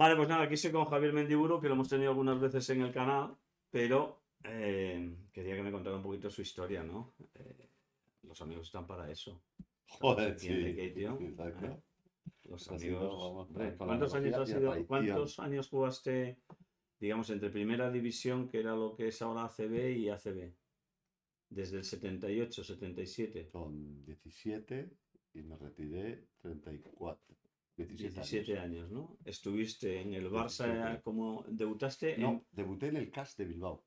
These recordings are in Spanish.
Vale, pues nada, aquí estoy con Javier Mendiburo, que lo hemos tenido algunas veces en el canal, pero eh, quería que me contara un poquito su historia, ¿no? Eh, los amigos están para eso. Joder, sí. ¿Eh? Los amigos. sido, vamos, hombre, con la ¿Cuántos años analogía has y la sido- traición. ¿Cuántos años jugaste, digamos, entre primera división, que era lo que es ahora ACB y ACB? Desde el 78, 77. Con 17 y me retiré 34. 17, 17 años. años, ¿no? Estuviste en el Barça 17. como debutaste en... No, debuté en el CAS de Bilbao.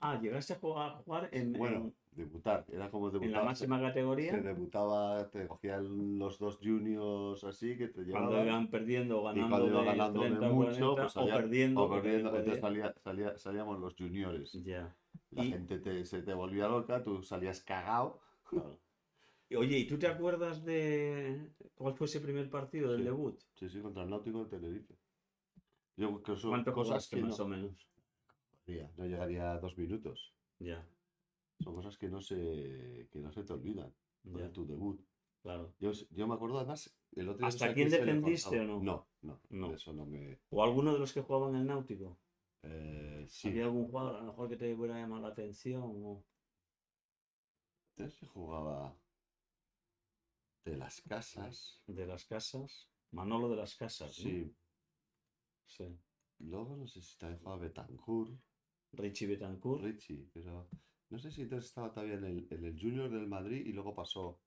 Ah, llegaste a jugar, a jugar en, Bueno, en- debutar, era como en debutar. la máxima categoría. Se debutaba, te cogían los dos juniors así que te Cuando llevaban. iban perdiendo, y ganando cuando iba de ganando 30 de o mucho, 40, pues o salía- perdiendo. o perdiendo, entonces salía, salía- salíamos los juniors. Ya. La Y- gente te- se te volvía loca, tú salías cagado. Claro. Oye, ¿y tú te acuerdas de cuál fue ese primer partido del Sí. debut? Sí, sí, contra el Náutico de Tenerife. Yo creo que son ¿Cuánto cosas que más no, o menos? no llegaría a dos minutos. Ya, Son cosas que no se, que no se te olvidan. de tu debut. claro. Yo, yo me acuerdo además, el otro ¿Hasta quién contaba. o No, no, No. eso no me... ¿O alguno de los que jugaban en el Náutico? eh, sí, ¿Había algún jugador a lo mejor que te hubiera llamado la atención? o- entonces jugaba de las casas. De las casas. Manolo de las casas. ¿no? Sí, Sí. luego no sé si también jugaba Betancourt, Richie Betancourt. Richie, pero no sé si entonces estaba todavía en el, en el Junior del Madrid y luego pasó,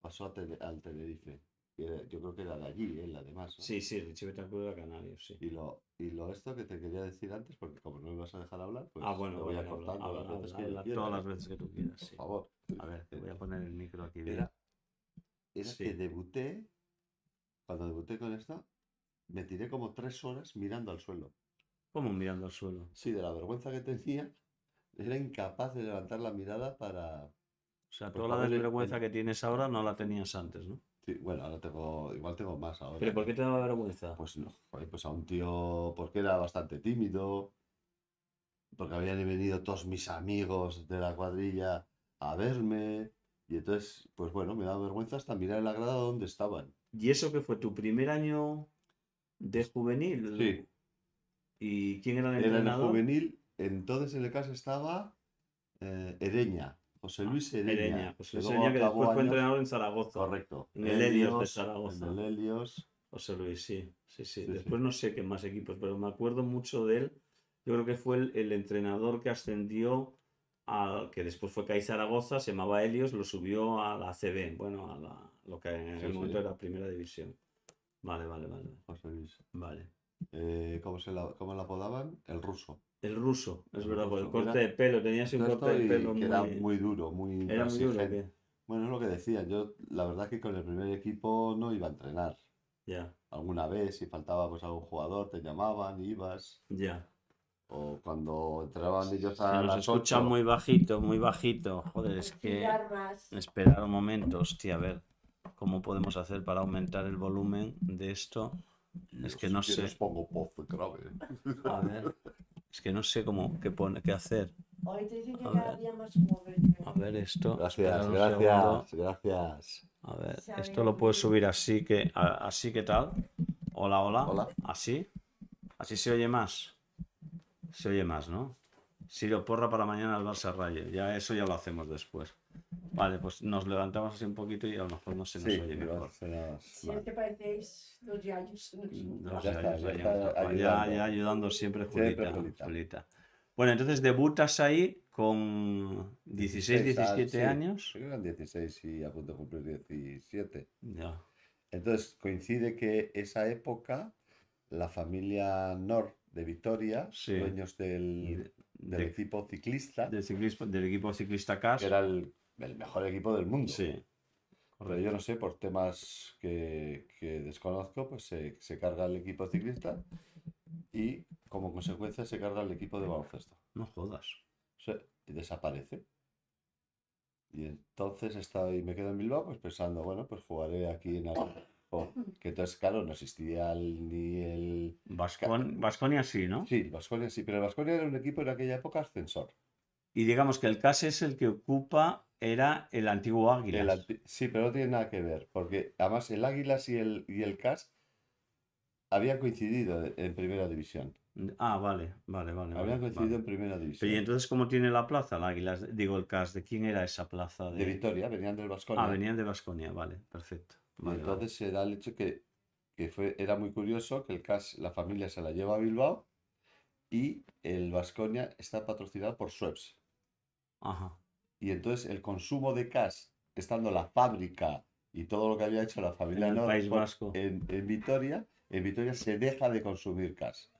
pasó a al Tenerife. Era- yo creo que era de allí, él además. ¿no? Sí, sí, Richie Betancourt era canario, sí. Y lo, y lo esto que te quería decir antes, porque como no me vas a dejar hablar, pues ah, bueno, te voy a habla quiera, todas ¿eh? las veces que tú quieras, Por sí. favor. A ver, te voy a Eh, poner el micro aquí. de- Era, era Sí. que debuté, cuando debuté con esto, me tiré como tres horas mirando al suelo. ¿Cómo mirando al suelo? Sí, de la vergüenza que tenía, era incapaz de levantar la mirada para... O sea, toda la desvergüenza el- que tienes ahora no la tenías antes, ¿no? Sí, bueno, ahora tengo, igual tengo más ahora. ¿Pero por qué te daba vergüenza? Pues no, pues a un tío, porque era bastante tímido, porque habían venido todos mis amigos de la cuadrilla a verme, y entonces, pues bueno, me daba vergüenza hasta mirar en la grada donde estaban. ¿Y eso que fue tu primer año de juvenil? Sí. ¿Y quién era el Era entrenador? juvenil, entonces en el caso estaba eh, Ereña, José Luis Ereña. Ah, Ereña. José Luis Ereña, que después fue entrenador en Zaragoza. Correcto. En el Helios de Zaragoza. En el Helios. José Luis, sí, sí, sí. Sí, sí. Después no sé qué más equipos, pero me acuerdo mucho de él. Yo creo que fue el, el entrenador que ascendió al que después fue CAI Zaragoza, se llamaba Helios, lo subió a la CB, bueno, a la- lo que en aquel sí. momento era Primera División. Vale, vale, vale. Vale. Eh, ¿cómo, se la, ¿Cómo la apodaban? El ruso. El ruso, es El verdad, por el corte era- de pelo, tenía así un corte de pelo muy... era muy duro, muy Era muy duro. ¿qué? Bueno, es lo que decía. Yo, la verdad que con el primer equipo no iba a entrenar. Ya, Alguna vez, si faltaba pues algún jugador, te llamaban, ibas. ya. O cuando entraban ellos Se a nos las escucha 8, muy bajito, muy bajito. Joder, es que... Esperar un momento, hostia, a ver cómo podemos hacer para aumentar el volumen de esto. es que no sé. pongo voz grave. A ver, es que no sé cómo qué, pone, qué hacer. Hoy te dicen que A cada ver. día más joven. A ver esto. Gracias, gracias, segundo. gracias. A ver, esto lo puedo muy- subir así que a- así que tal. Hola, hola. Hola. Así. Así se oye más. Se oye más, ¿no? Sirio Porra para mañana al Barça Rayo. Ya eso ya lo hacemos después. Vale, pues nos levantamos así un poquito y a lo mejor no se nos Sí, oye me mejor. Si es que parecéis los yayos. Los Ya ya ahí, está ya, ayudando. ya ayudando siempre Siempre Julita. Bueno, entonces debutas ahí con 16, 17 sí, años. sí, eran 16 y a punto de cumplir 17. Ya, Entonces coincide que esa época la familia Nor de Vitoria, Sí. dueños del, del de- equipo ciclista, del, ciclismo- del equipo ciclista CAS. que era el, el mejor equipo del mundo. Sí, Pero yo no sé, por temas que, que desconozco, pues se, se carga el equipo ciclista y como consecuencia se carga el equipo de baloncesto. no jodas. Sea, y desaparece. Y entonces estaba y me quedo en Bilbao pues pensando, bueno, pues jugaré aquí en el... Que entonces, claro, no existía el- ni el... Vascon- Vasconia sí, ¿no? Sí, el Baskonia sí, pero el Baskonia era un equipo en aquella época ascensor. Y digamos que el CAS es el que ocupa, era el antiguo Águilas. El anti- sí, pero no tiene nada que ver, porque además el Águilas y el, y el CAS habían coincidido en primera división. Ah, vale, vale, vale. Habían vale, coincidido vale. en primera Pero, división. ¿y entonces cómo tiene la plaza, la Águilas? Digo, el CAS, ¿de quién era esa plaza? De Victoria, venían del Vasconia. Ah, venían de Vasconia, vale, perfecto. Y Vale, vale. entonces se da el hecho que, que fue, era muy curioso que el CAS, la familia se la lleva a Bilbao y el Vasconia está patrocinado por Schweppes. Ajá. Y entonces el consumo de CAS, estando la fábrica y todo lo que había hecho la familia En el País Vasco. en, en Vitoria, en Vitoria se deja de consumir CAS.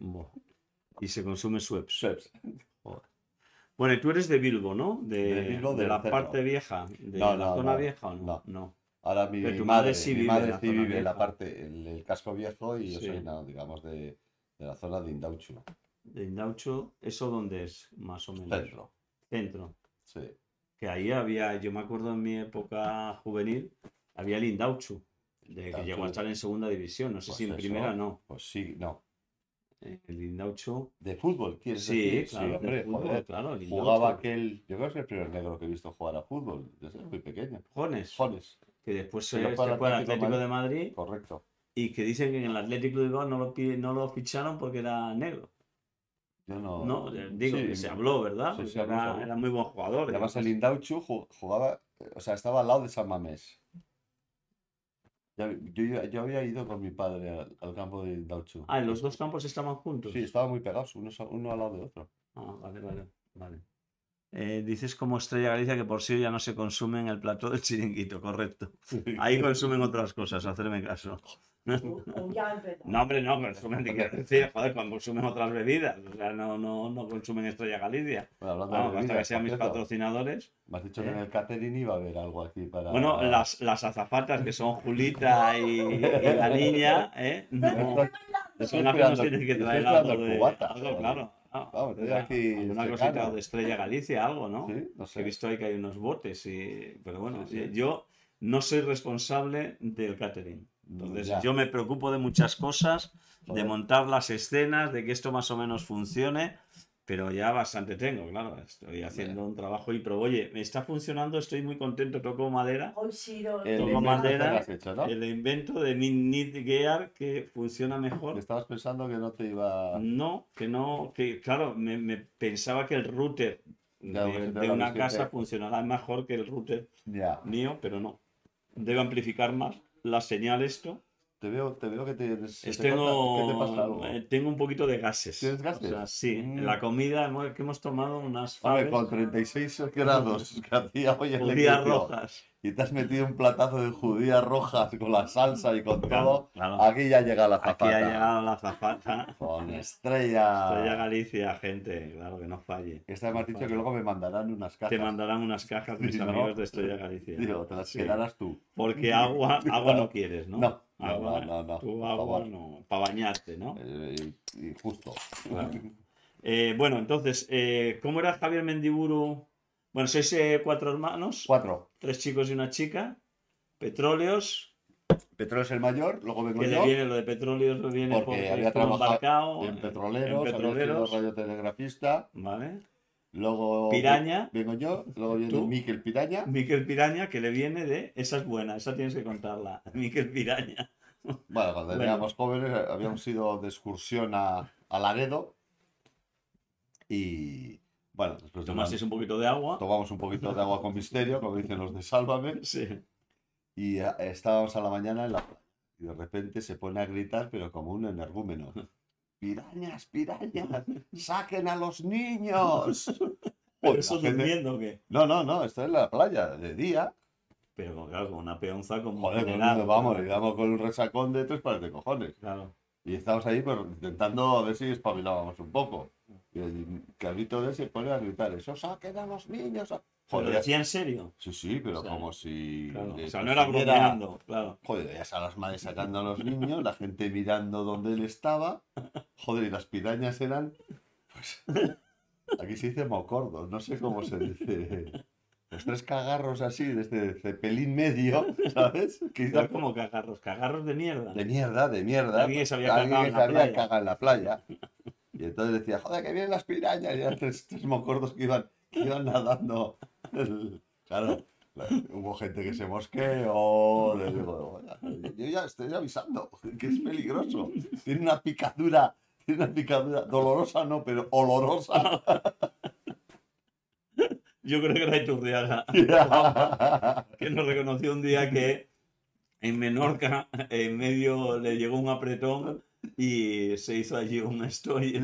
Buah. Y se consume Schweppes. Schweppes. Bueno, y tú eres de Bilbo, ¿no? De, De Bilbo, de del la parte vieja, de No, la zona no, vieja o no? no. Ahora mi madre, madre sí mi vive en madre la sí vive en la parte, el, el casco viejo y yo Sí. soy, no, digamos, de, de la zona de Indauchu. De Indaucho, ¿eso dónde es? Más o menos. Centro. Centro. Sí. Que ahí había, yo me acuerdo en mi época juvenil, había el Indauchu, de que Indauchu. llegó a estar en segunda división. No sé Pues si en eso, primera no. Pues sí, no. Eh, El Indaucho. ¿De fútbol quieres Sí, decir? claro, hombre, fútbol, joder. claro, el Jugaba aquel, yo creo que es el primer negro que he visto jugar a fútbol, desde muy pequeño. Jones, Jones, que después se, fue al Atlético Atlético de de Madrid correcto. y que dicen que en el Atlético de Bilbao no lo, no lo ficharon porque era negro. Yo no. No, eh, digo sí, que se habló, ¿verdad? sí, se era, habló. era muy buen jugador. Además, y el Indauchu ju- jugaba, eh, o sea, estaba al lado de San Mamés. Yo, yo, yo había ido con mi padre al, al campo de Indauchu. Ah, ¿en los dos campos estaban juntos? Sí, estaban muy pegados, uno, uno al lado de otro. Ah, vale, vale, vale. Eh, dices como Estrella Galicia que por sí ya no se consume en el plató del chiringuito, correcto. Ahí consumen otras cosas, hacerme caso. No, hombre, no, consumen, quiero decir, joder, consumen otras bebidas. O sea, no, no, no consumen Estrella Galicia. Bueno, hablando Vamos, de hasta que bebidas, sean mis cierto, patrocinadores. Me has dicho que ¿Eh? en el catering iba a haber algo aquí para... Bueno, las, las azafatas que son Julita y, y la niña, ¿eh? No, son las que nos tienen que traer algo de... cubata, algo, claro. Ah, Vamos, una- aquí Una cosita de Estrella Galicia, algo, ¿no? Sí, no He sé. visto ahí que hay unos botes, y... pero bueno, Sí, sí. yo no soy responsable del catering. Entonces, Ya. yo me preocupo de muchas cosas, de Joder. montar las escenas, de que esto más o menos funcione, pero ya bastante tengo, claro. Estoy haciendo un trabajo y pero oye, me está funcionando, estoy muy contento, toco madera. Hoy sí El Toco invento madera, hecho, ¿no? El invento de mi Need Gear que funciona mejor. Estabas pensando que no te iba... No, que no, que claro, me, me pensaba que el router Ya, de, pues, de una casa funcionará mejor que el router Ya. mío, pero no. Debe amplificar más la señal esto. Te veo, te veo que te... te tengo, ¿Qué te pasa algo? eh, tengo un poquito de gases. ¿Tienes gases? O sea, sí, Mm. en la comida hemos- que hemos tomado unas faves con 36 grados que hacía hoy el judías rojas. y te has metido un platazo de judías rojas con la salsa y con Claro, todo, claro. aquí ya llega la Aquí zapata. ha llegado la zapata. Con estrella. Estrella Galicia, gente, claro que no falle. Esta me has dicho que luego me mandarán unas cajas. Te mandarán unas cajas mis Sí, ¿no? amigos de Estrella Galicia. Digo, te las Sí. quedarás tú. Porque agua, agua no quieres. No, no, Agua, no, no, agua no, para bañarte, ¿no? Eh, y, justo. Claro. Eh, bueno, entonces, eh, ¿cómo era Javier Mendiburu? Bueno, sois cuatro hermanos, Cuatro. tres chicos y una chica. Petróleos, Petróleo es el mayor, luego vengo yo. viene lo de petróleos, le viene Porque porque había trabajado embarcado En petroleros, en petroleros, radiotelegrafista. ¿vale? Luego Piraña. vengo yo, luego viene. Miquel Piraña. Miquel Piraña, que le viene de. Esa es buena, esa tienes que contarla. Miquel Piraña. Bueno, cuando Bueno. éramos jóvenes eh, habíamos ido de excursión a, a Laredo y bueno, después Tomasteis un poquito de agua. tomamos un poquito de agua con misterio, como dicen los de Sálvame, Sí. y eh, estábamos a la mañana en la. Y de repente se pone a gritar, pero como un energúmeno. ¡Pirañas, pirañas! ¡Saquen a los niños! Pero eso gente- durmiendo, ¿o qué? No, no, no, esto es en la playa, de día. Pero con, claro, con una peonza como. Joder, general, vamos, claro. le damos con un resacón de tres pares de cojones. Claro. Y estamos ahí pues, intentando a ver si espabilábamos un poco. Y el cabrito de ese pone a gritar, eso saquen a los niños. a-". ¿Lo Joder, decía en serio? sí, sí, pero O sea, como si... Claro. O sea, no era bromeando, claro. Joder, veías a las madres sacando a los niños, la gente mirando donde él estaba. Joder, y las pirañas eran... Pues, aquí se dice mocordos, no sé cómo se dice. Los tres cagarros así, desde cepelín medio, ¿sabes? Que como cagarros, cagarros de mierda. De mierda, de mierda. Alguien se había Alguien cagado en la había playa. cagado en la playa. Y entonces decía, joder, que vienen las pirañas. Y eran tres, tres mocordos que iban, iban nadando. Claro, Hubo gente que se mosqueó. le digo, "Oiga, yo ya estoy avisando que es peligroso. Tiene una picadura, tiene una picadura dolorosa, no, pero olorosa. Yo creo que era Iturriaga, que nos reconoció un día que en Menorca, en medio le llegó un apretón y se hizo allí un esto y,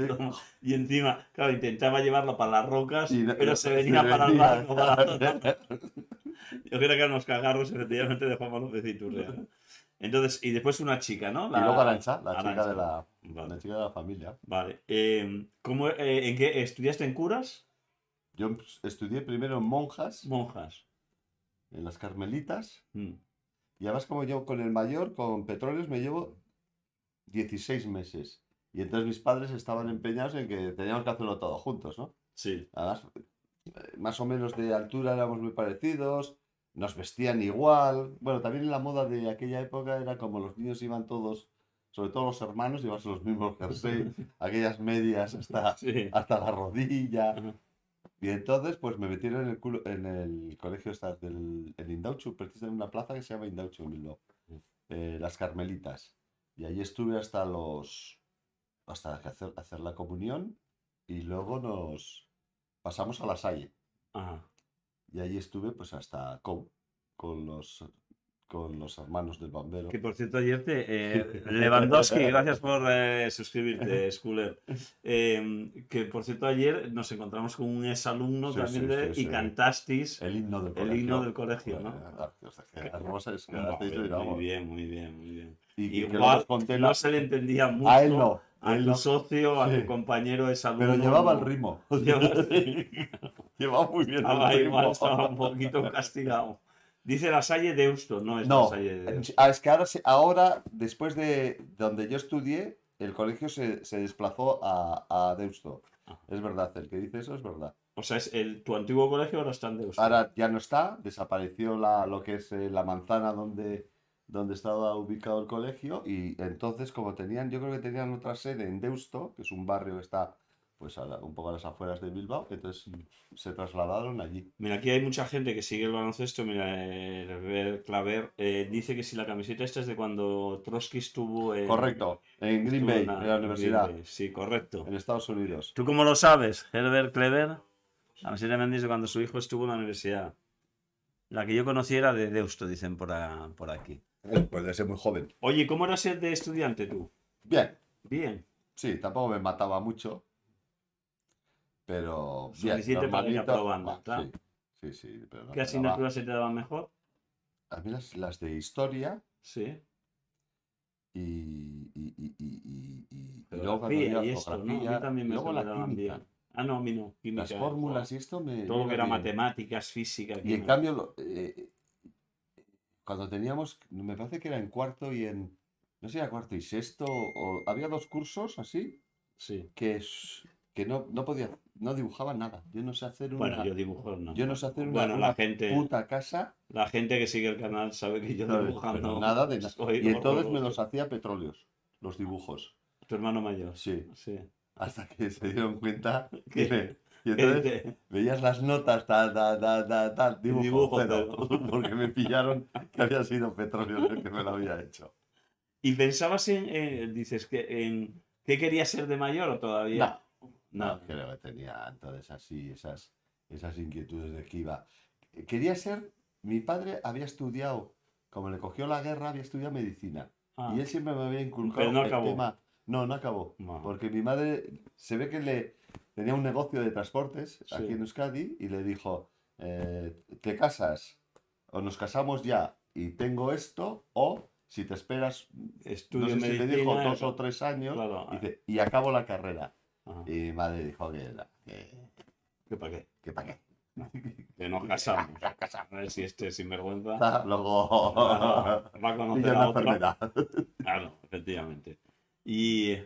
encima, claro, intentaba llevarlo para las rocas, Y no- pero se se venía para el barco. para- Yo creo que eran los cagarros efectivamente de Juan Manuel de Iturriaga. Entonces, y después una chica, ¿no? Y luego Arancha, la chica de la, Vale. la chica de la familia. Vale. Eh, ¿cómo, eh, ¿En qué estudiaste en curas? Yo estudié primero en monjas, Monjas. en las carmelitas, Mm. y además como yo con el mayor, con petróleos, me llevo 16 meses. Y entonces mis padres estaban empeñados en que teníamos que hacerlo todo juntos, ¿no? Sí. Además, eh, más o menos de altura éramos muy parecidos, nos vestían igual. Bueno, también la moda de aquella época era como los niños iban todos, sobre todo los hermanos, llevarse los mismos jersey, aquellas medias hasta, Sí. hasta la rodilla. Y entonces, pues me metieron en el, culo- en el colegio del, en Indauchu, precisamente en una plaza que se llama Indauchu en Bilbao, eh, las Carmelitas. Y allí estuve hasta los, hasta hacer, hacer la comunión y luego nos pasamos a la Salle. Ajá. Y allí estuve pues hasta COU, con los, con los hermanos del bombero. Que por cierto, ayer te. eh, Lewandowski, gracias por eh, suscribirte, Schooler. Eh, que por cierto, ayer nos encontramos con un exalumno Sí, también sí, de, sí, y cantasteis. El himno del El colegio. himno del colegio, ¿no? O sea, que muy bien, muy bien, muy bien. Y luego Igual conté la- no se le entendía mucho A él no. a él tu no. socio, a tu compañero exalumno. Pero llevaba el ritmo. Lleva- Llevaba muy bien el igual, ritmo. estaba un poquito castigado. Dice la Salle Deusto, no es la Salle de Deusto. ah, es que ahora, ahora, después de donde yo estudié, el colegio se, se desplazó a, a Deusto. Ah. Es verdad, el que dice eso es verdad. O sea, es el, tu antiguo colegio ahora está en Deusto. Ahora ya no está, desapareció la, lo que es eh, la manzana donde, donde estaba ubicado el colegio y entonces como tenían, yo creo que tenían otra sede en Deusto, que es un barrio que está pues a la- un poco a las afueras de Bilbao, entonces se trasladaron allí. Mira, aquí hay mucha gente que sigue el baloncesto. Mira, eh, Herbert Claver eh, dice que si la camiseta esta es de cuando Trotsky estuvo en. Correcto, en Green Bay, en en la universidad, Bay. Sí, correcto. en Estados Unidos. ¿Tú cómo lo sabes, Herbert Clever? La camiseta me han dicho cuando su hijo estuvo en la universidad. La que yo conocí era de Deusto, dicen por, a- por aquí. Pues debe ser muy joven. Oye, ¿cómo era ser de estudiante tú? Bien, Bien. sí, tampoco me mataba mucho, pero Suficiente para ir aprobando, claro. Sí, sí, sí, pero no ¿Qué asignaturas se te daban mejor? A mí las, las de historia Sí. y, y, y, y, y- luego y esto, ¿no? A mí también me me daban química. bien. Ah, no, a mí no. Química. Las fórmulas y esto me... Todo lo que era bien. matemáticas, física. Y en cambio, lo- eh, cuando teníamos, me parece que era en cuarto y en, no sé, era cuarto y sexto, o había dos cursos así, Sí. que, que no, no podía, no dibujaba nada. Yo no sé hacer una, Bueno, yo dibujo no. yo no sé hacer una, Bueno, una la gente, puta casa, la gente que sigue el canal sabe que yo. Pero nada de nada. Y entonces me los hacía petróleos, los dibujos. Tu hermano mayor. Sí, Sí. hasta que se dieron cuenta ¿Qué? y, me- y ¿Qué entonces veías las notas, tal, tal, tal, tal, tal, dibujo, Dibujo porque me pillaron que había sido petróleo el que me lo había hecho. ¿Y pensabas en, eh, dices, que en qué querías ser de mayor o todavía? No, No. creo que tenía entonces así esas, esas inquietudes de que iba. Quería ser, mi padre había estudiado, como le cogió la guerra, había estudiado medicina. Ah, Y él siempre me había inculcado Pero no el acabó. tema. No, no acabó. no. Porque mi madre se ve que le tenía un negocio de transportes Sí. aquí en Euskadi y le dijo, eh, te casas o nos casamos ya y tengo esto o si te esperas, Estudio no sé si medicina. le dijo dos o tres años, Claro. dice, y acabo la carrera. Ajá. Y mi madre dijo que, que, ¿Qué para qué? que para qué. Que nos casamos. Ya casamos. A ver si este sinvergüenza Luego va a conocer a otra. Claro, efectivamente. Y,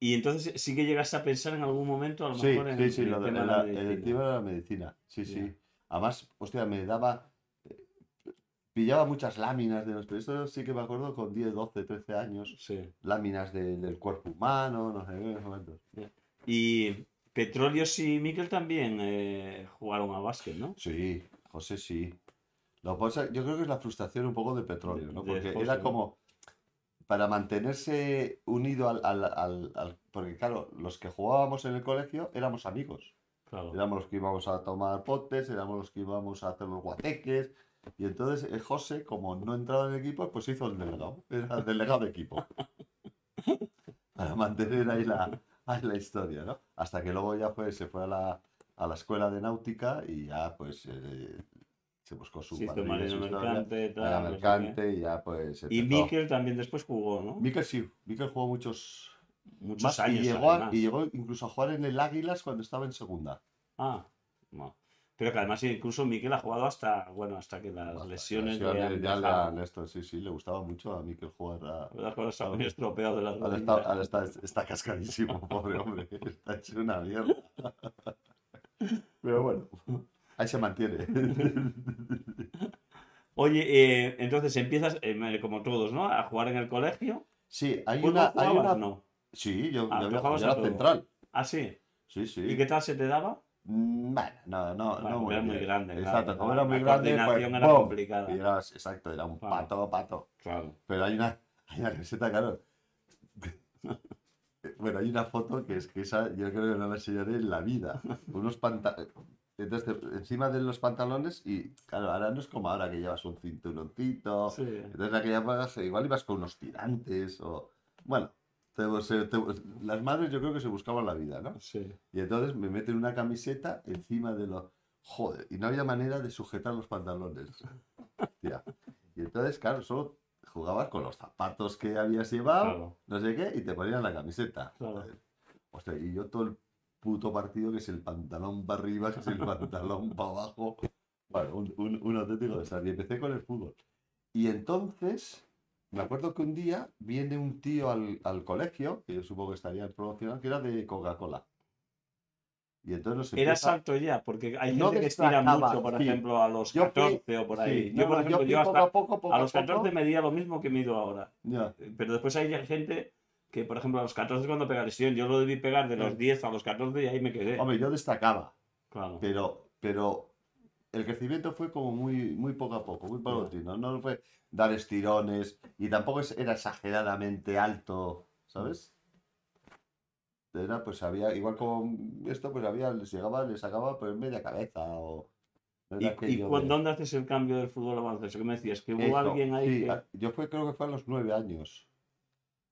y entonces sí que llegaste a pensar en algún momento, a lo Sí, mejor, en, sí, sí, en lo el de- tema de en la la- en el medicina. tema de la medicina. Sí, Ya. sí. Además, hostia, me daba. Pillaba muchas láminas de los. Pero esto sí que me acuerdo con 10, 12, 13 años. Sí. Láminas de- del cuerpo humano, no sé qué, momentos. Y Petróleos y Miquel también eh, jugaron a básquet, ¿no? Sí, José sí. Lo pasa- yo creo que es la frustración un poco de petróleo, ¿no? Porque pues, era como para mantenerse unido al, al- al- al- Porque claro, los que jugábamos en el colegio éramos amigos. Claro. Éramos los que íbamos a tomar potes, éramos los que íbamos a hacer los guateques. Y entonces el José, como no entraba en el equipo, pues hizo el delegado. Era el delegado de equipo. Para mantener ahí la, ahí la historia, ¿no? Hasta que luego ya fue, se fue a la, a la escuela de náutica y ya pues eh, se buscó su hizo cuadrilla, marino su historia, mercante, tal, no sé mercante y ya pues. Y. Mikel también después jugó, ¿no? Mikel sí, Mikel jugó muchos Muchos más años. y llegó, a- y llegó incluso a jugar en el Águilas cuando estaba en segunda. Ah, no. Pero que además incluso Mikel ha jugado hasta, bueno, hasta que las lesiones ya le han esto, sí, sí, le gustaba mucho a Mikel jugar a... Estropeado de Ahora está, ahora está, está cascadísimo, pobre hombre. Está hecho una mierda. Pero bueno, ahí se mantiene. Oye, eh, entonces empiezas, eh, como todos, ¿no? A jugar en el colegio. Sí, hay ¿Fútbol una, hay una... No. Sí, yo, Ah, yo había- todo. central. Ah, sí. Sí, sí. ¿Y qué tal se te daba? Mm, Bueno, no, no, Bueno, no muy grande. claro, Exacto, como era muy la grande, pues, era ¡pum! complicada. Y eras- exacto, era un Claro. pato, pato. Claro. Pero hay una, hay una camiseta, claro. Bueno, hay una foto que es que esa yo creo que no la enseñaré en la vida. Unos pantalones. Entonces, encima de los pantalones, y claro, ahora no es como ahora que llevas un cinturoncito. Sí. Entonces, en aquella igual ibas con unos tirantes o. Bueno, te- se- te- las madres yo creo que se buscaban la vida, ¿no? Sí. Y entonces me meten una camiseta encima de los. Joder, y no había manera de sujetar los pantalones. Hostia. Y entonces, claro, solo jugabas con los zapatos que habías llevado, Claro. no sé qué, y te ponían la camiseta. Claro. Hostia, y yo todo el puto partido que es el pantalón para arriba, que es el pantalón para abajo. Bueno, un, un, un auténtico desastre. Y empecé con el fútbol. Y entonces, me acuerdo que un día viene un tío al, al colegio, que yo supongo que estaría en promocional, que era de Coca-Cola. Y entonces nos Era empieza- salto ya, porque hay No gente que estira mucho, por sí. ejemplo, a los Yo fui- 14 o por ahí. Sí, yo, no, por ejemplo, yo poco hasta a poco, poco a los poco. 14 medía lo mismo que mido ahora. Ya. Pero después hay gente que, por ejemplo, a los 14 es cuando pega lesión. Yo lo debí pegar de los Sí. 10 a los 14 y ahí me quedé. Hombre, yo destacaba, Claro. pero, pero el crecimiento fue como muy, muy poco a poco, muy paulatino. No fue dar estirones y tampoco era exageradamente alto, ¿sabes? Era, pues había, igual como esto, pues había, les llegaba, les sacaba pues media cabeza o... ¿Y, y dónde haces el cambio del fútbol al baloncesto? ¿Qué me decías? Que hubo Eso, alguien ahí sí, que... yo fue, creo que fue a los nueve años.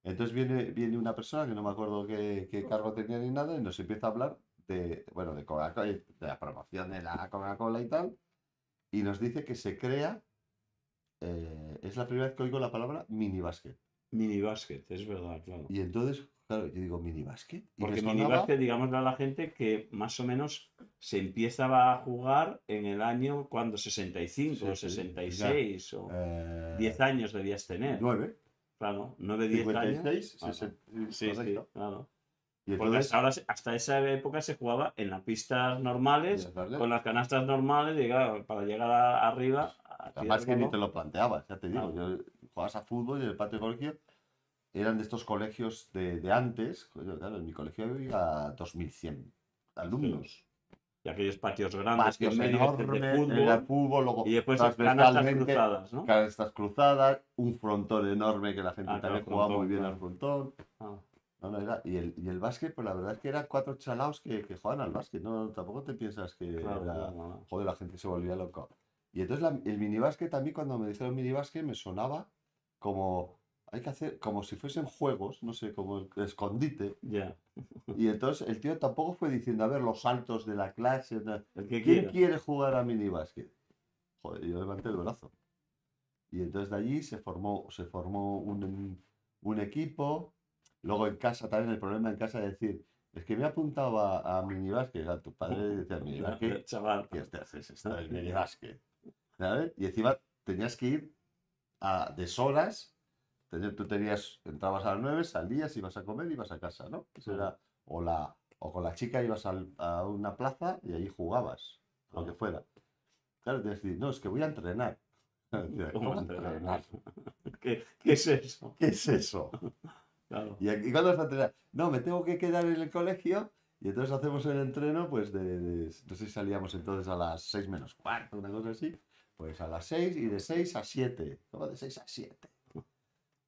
Entonces viene, viene una persona que no me acuerdo qué, qué cargo tenía ni nada y nos empieza a hablar de, bueno, de Coca-Cola, de la promoción de la Coca-Cola y tal. Y nos dice que se crea, eh, es la primera vez que oigo la palabra minibásquet. Minibásquet, es verdad, claro. Y entonces, claro, yo digo, minibásquet. Porque minibásquet, digámosle a la gente que más o menos se empieza a jugar en el año cuando 65 Sí, o sí, 66 o eh, 10 años debías tener. Nueve, Claro, 9, 10 años. 56, Claro. 60, Sí, sí, claro. Y Porque hasta, ahora, hasta esa época se jugaba en las pistas normales, con las canastas normales, y claro, para llegar a- arriba. tirar Además el que ni te lo planteabas, ya te digo. Claro. Yo jugabas a fútbol y en el patio de colegio eran de estos colegios de, de antes. Claro, en mi colegio había 2100 alumnos. Y aquellos patios grandes que Patios en medio este de enormes, fútbol, era fútbol, luego y después canastas transversalmente, cruzadas, ¿no? canastas cruzadas, un frontón enorme que la gente Ah, claro, también jugaba muy frontón, bien claro. al frontón. Ah, No, no, era, y, el, y el básquet, pues la verdad es que eran cuatro chalaos que, que jugaban al básquet. No, tampoco te piensas que claro, era-. Joder, la gente se volvía loca. Y entonces la- el minibásquet a mí cuando me dijeron minibásquet me sonaba como hay que hacer como si fuesen juegos, no sé, como el escondite. Ya, Y entonces el tío tampoco fue diciendo, a ver, los saltos de la clase. na- el que ¿Quién quiera. quiere jugar a minibásquet? Joder, yo levanté el brazo. Y entonces de allí se formó, se formó un, un equipo. Luego en casa también el problema en casa es decir, es que me he apuntado a, a minibásquet. A tu padre decía minibásquet. Chaval. ¿Qué hostias es esto del minibásquet? ¿Sabes? Y encima tenías que ir a deshoras. Tú tenías, entrabas a las 9, salías, ibas a comer y ibas a casa, ¿no? Eso era, o, la, o con la chica ibas a una plaza y allí jugabas, lo que fuera. Claro, que decir, no, es que voy a entrenar. ¿Cómo entrenar? ¿Qué, qué es eso? ¿Qué es eso? Claro. ¿Y, aquí- cuándo vas a entrenar? No, me tengo que quedar en el colegio y entonces hacemos el entreno, pues de, de- no sé si salíamos entonces a las 6 menos cuarto, una cosa así. Pues a las 6 y de 6 a 7. ¿Cómo de 6 a 7?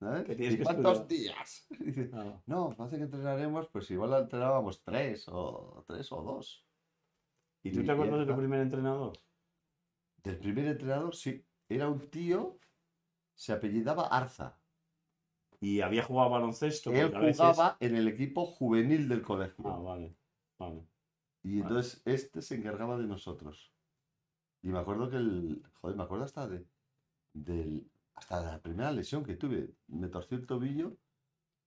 ¿Sabes? Que tienes ¿Y que cuántos estudiar. días? Dice, no, parece que entrenaremos, pues igual entrenábamos 3 o 3 o 2. ¿Y tú Y- te acuerdas y de tu primer entrenador? Del primer entrenador, sí. Era un tío, se apellidaba Arza. Y había jugado baloncesto. Él veces- jugaba en el equipo juvenil del colegio. Ah, vale. Vale. Y Vale. entonces este se encargaba de nosotros. Y me acuerdo que el. Joder, me acuerdo hasta de. Del, hasta la primera lesión que tuve. Me torció el tobillo.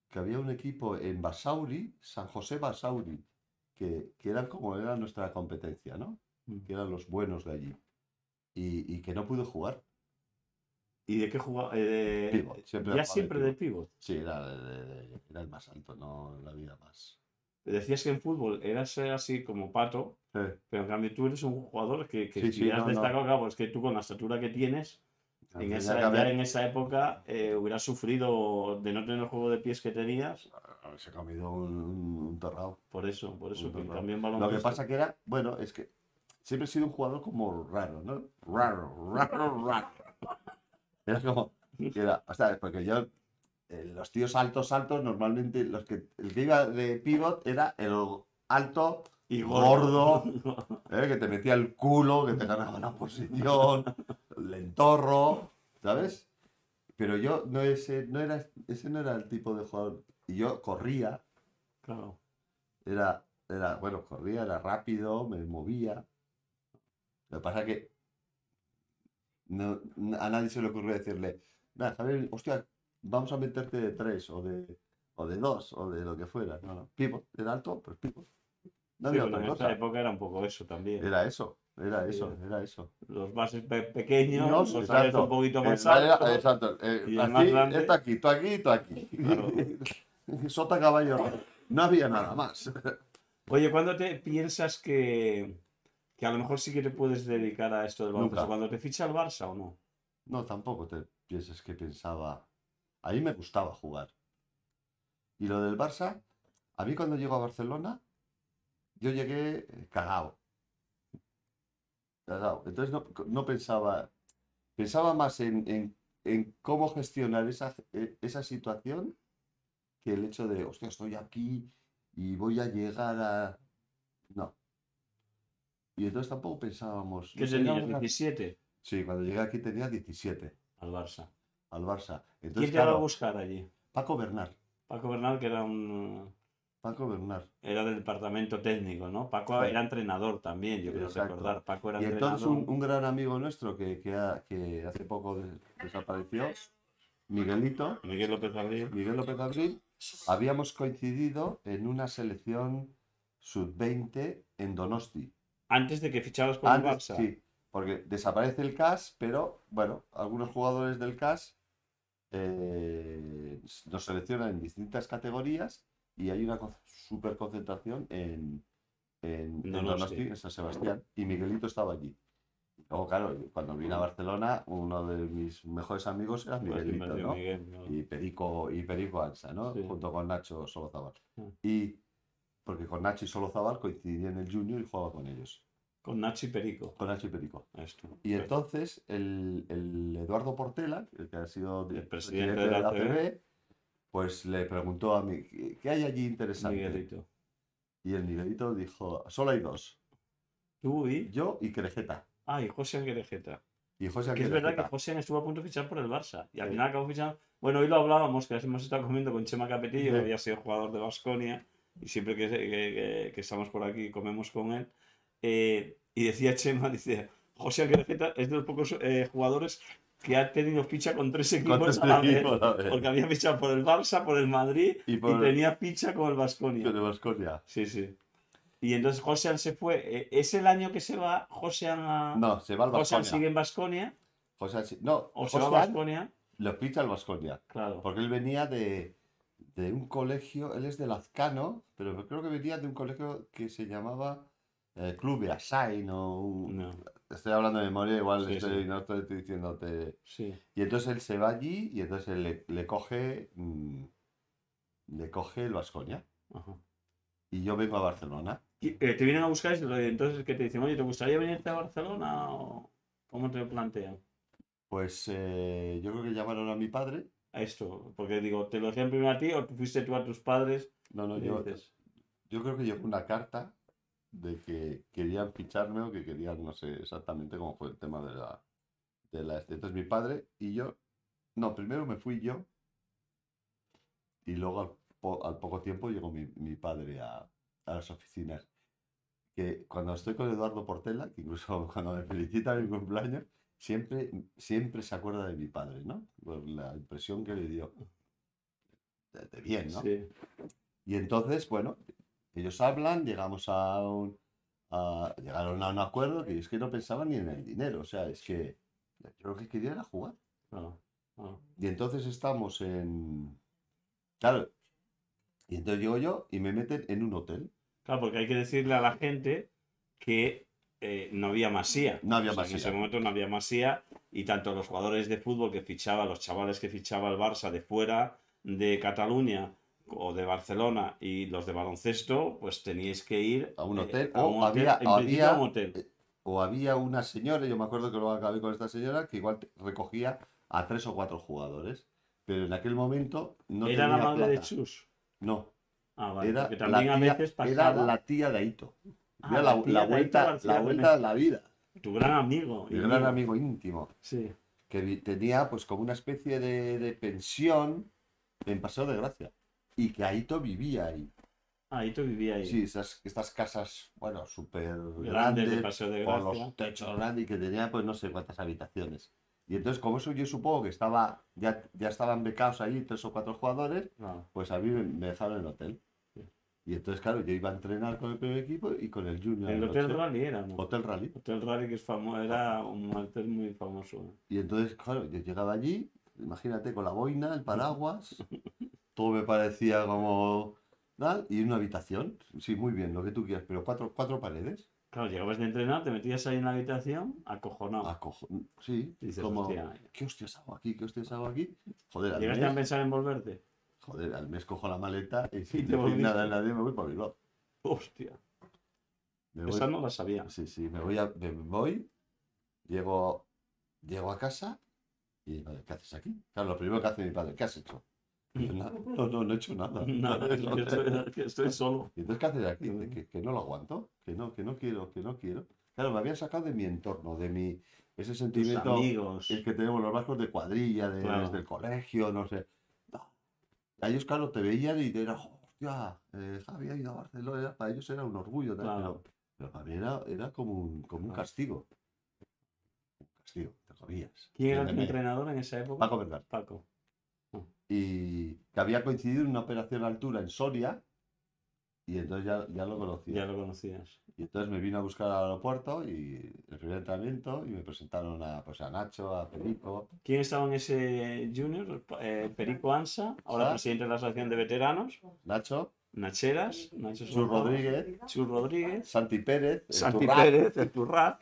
Que había un equipo en Basauri, San José Basauri, que, que eran como era nuestra competencia, ¿no? Mm. Que eran los buenos de allí. Y, y que no pude jugar. ¿Y de qué jugaba? Eh, Pivot, siempre ya siempre de pivot. Sí, era, de- de- era el más alto, no la vida más. Decías que en fútbol eras eh, así como pato, Eh, pero en cambio tú eres un jugador que, que Sí, si sí, hubieras no, no. destacado, claro, pues que tú con la estatura que tienes, en esa, ya haber- en esa época eh, hubieras sufrido de no tener el juego de pies que tenías. Se ha comido un, un, torrao. Por eso, por eso, que cambio en Lo que pasa que era, bueno, es que siempre he sido un jugador como raro, ¿no? Raro, raro, raro. Era como, que era, o sea, porque yo, eh, los tíos altos, altos, normalmente, los que, el que iba de pivot era el alto, Y gordo, ¿eh? que te metía el culo, que te ganaba la posición, lentorro, ¿sabes? Pero yo, no ese, no era, ese no era el tipo de jugador. Y yo corría, claro. era, era, bueno, corría, era rápido, me movía. Lo que pasa que no, a nadie se le ocurrió decirle, "Nah, Javier, hostia, vamos a meterte de tres o de, o de dos o de lo que fuera. No, no. Pivot, era alto, pues pivot. No Sí, bueno, en esa época era un poco eso también. Era eso, era eso, era. era eso. Los bases pe- pequeños, No, los exacto. un poquito más altos. exacto. eh, y el así, más grande- esto aquí, tú aquí, tú aquí. Claro. Sota caballo. No había nada más. Oye, ¿cuándo te piensas que, que a lo mejor sí que te puedes dedicar a esto del baloncesto? ¿Cuando te ficha el Barça o no? No, tampoco te pienses que pensaba. A mí me gustaba jugar. Y lo del Barça, a mí cuando llego a Barcelona, yo llegué eh, cagao. Cagao. Entonces no, no pensaba. Pensaba más en, en- en cómo gestionar esa, eh, esa situación que el hecho de, hostia, estoy aquí y voy a llegar a. No. Y entonces tampoco pensábamos. ¿Qué tenías? íbamos a- ¿17? Sí, cuando llegué aquí tenía 17 Al Barça. al Barça. ¿Quién te iba a buscar allí? Paco Bernal. Paco Bernal, que era un Paco Bernal. era del departamento técnico, ¿no? Paco Sí. era entrenador también, yo creo Exacto. recordar. Paco era Y entonces un, un gran amigo nuestro que, que, ha- que hace poco des- desapareció, Miguelito, Miguel López Abril. Miguel López Abril, habíamos coincidido en una selección sub-20 en Donosti. Antes de que fichabas por el Barça. sí, porque desaparece el CAS, pero bueno, algunos jugadores del CAS eh, nos seleccionan en distintas categorías y hay una super concentración en, en, en Donosti. En San Sebastián, y Miguelito estaba allí. Luego, claro, cuando vine a Barcelona, uno de mis mejores amigos era Pues, Miguelito, Miguel, ¿no? Miguel, ¿no? Y Perico, y Perico Ansa, ¿no? Sí. Junto con Nacho Solozábal. Mm. Y porque con Nacho y Solozábal coincidí en el Junior y jugaba con ellos. Con Nacho y Perico. Con Nacho y Perico. Esto. Y entonces el, el Eduardo Portela, el que ha sido El presidente de la ACB, pues le preguntó a mí, ¿qué, hay allí interesante? Miguelito. Y el Miguelito dijo, solo hay dos, Tú y. yo y Crejeta. Ah, y José Anguerejeta. Y José Que es verdad que. José estuvo a punto de fichar por el Barça. Y al Sí. final acabó fichando. Bueno, hoy lo hablábamos, que hemos estado comiendo con Chema Capetillo, que había sido jugador de Basconia. Y siempre que, que- que- estamos por aquí comemos con él. Eh, y decía Chema, dice, José Anguerejeta es de los pocos eh, jugadores que ha tenido ficha con tres equipos Con a la vez. Porque había fichado por el Barça, por el Madrid Y y, por- tenía ficha con el Basconia. de Baskonia. Sí, sí. Y entonces José se fue. eh, ¿Es el año que se va José a. No, se va al José Baskonia. sigue en Basconia? no, ¿O se va a lo ficha al Baskonia. Claro. Porque él venía de, de un colegio, él es de Lazcano, pero creo que venía de un colegio que se llamaba eh, Club de Asain o un- No, Estoy hablando de memoria, igual Sí, estoy- sí. no estoy diciéndote. sí. Y entonces él se va allí y entonces él le, le coge mm, le coge el Vasconia. Ajá. Y yo vengo a Barcelona. Y, eh, te vienen a buscar y entonces que te dicen, oye, ¿te gustaría venirte a Barcelona? O... ¿Cómo te lo planteo? Pues eh, yo creo que llamaron a mi padre. A esto, porque digo, ¿te lo hacían primero a ti o fuiste tú a tus padres? No, no, yo, dices, yo creo que llegó una carta de que querían ficharme o que querían, no sé exactamente cómo fue el tema de la... De la. Entonces mi padre y yo... No, primero me fui yo y luego al, po- al poco tiempo llegó mi, mi padre a, a las oficinas. Que cuando estoy con Eduardo Portela, que incluso cuando me felicita mi cumpleaños, siempre, siempre se acuerda de mi padre, ¿no? Por la impresión que le dio. De, de bien, ¿no? Sí. Y entonces, bueno, ellos hablan, llegamos a un. a- llegaron a un acuerdo que es que no pensaban ni en el dinero. O sea, es que yo lo que quería era jugar. Claro, claro. Y entonces estamos en. Claro. Y entonces llego yo y me meten en un hotel. Claro, porque hay que decirle a la gente que eh, no había masía. No había O sea, En masía. ese momento no había masía y tanto los jugadores de fútbol que fichaba, los chavales que fichaba el Barça de fuera de Cataluña o de Barcelona y los de baloncesto, pues teníais que ir A un eh, hotel, o había- principio a un había- hotel. O había una señora, yo me acuerdo que luego acabé con esta señora, que igual recogía a tres o cuatro jugadores. Pero en aquel momento no Era la madre de. Chus. No, Ah, vale, era, la a tía, era la tía de Aito. Ah, Mira la la, tía la de Aito vuelta, García la vuelta de la vida. tu gran amigo. Mi gran amigo íntimo. Sí. Que tenía pues como una especie de, de pensión en Paseo de Gracia. Y que Aito vivía ahí. Ah, Aito vivía ahí. Sí, esas, estas casas, bueno, súper Grandes de grandes, Paseo de con Gracia. los techos grandes y que tenía pues no sé cuántas habitaciones. Y entonces como eso yo supongo que estaba, ya, ya estaban becados ahí tres o cuatro jugadores, Claro. pues a mí me, dejaron en el hotel. Y entonces, claro, yo iba a entrenar con el primer equipo y con el junior. El Hotel. Rally era, ¿no? Hotel Rally. Hotel Rally que es famoso, era un hotel muy famoso. Y entonces, claro, yo llegaba allí, imagínate, con la boina, el paraguas, todo me parecía como tal, y una habitación, sí, muy bien, lo que tú quieras, pero cuatro, cuatro paredes, Claro, llegabas de entrenar, te metías ahí en la habitación, acojonado. acojo- sí, Dices, como, hostia, ¿qué hostias hago aquí? ¿Qué hostias hago aquí? Joder, ¿Llegaste a pensar en volverte? Joder, al mes cojo la maleta y sin te decir nada a nadie me voy para Bilbao. Hostia, Me voy- esa no la sabía. Sí, sí, me voy, a, me voy, llego, llego a casa y, "Vale, ¿qué haces aquí? Claro, lo primero que hace mi padre, ¿qué has hecho? Y yo, "Nada, No, no, no he hecho nada. Nada, que estoy, que estoy solo. Y entonces, ¿qué haces aquí? Dice, Que, que no lo aguanto, que no, que no quiero, que no quiero. Claro, me habían sacado de mi entorno, de mi, ese Tus sentimiento amigos. el que tenemos los vascos de cuadrilla, de, Claro. desde el colegio, no sé. A ellos, claro, te veían y te eran, hostia, eh, Javi ha ido a Barcelona, para ellos era un orgullo, tal, Claro. pero, pero para mí era, era como un, como un castigo. Un castigo, te comías. ¿Quién era tu entrenador en esa época? Paco Vergara. Paco. Y que había coincidido en una operación a altura en Soria, y entonces ya, ya lo conocía. Ya lo conocías. Y entonces me vino a buscar al aeropuerto y el primer entrenamiento y me presentaron a, pues, a Nacho, a Perico. ¿Quién estaba en ese junior? Eh, Perico Ansa, ahora Ah. presidente de la Asociación de Veteranos. Nacho, Nacheras, Nacho Soldado, Rodríguez, Chus Rodríguez, Santi Pérez, el Santi. Pérez, el Turrat.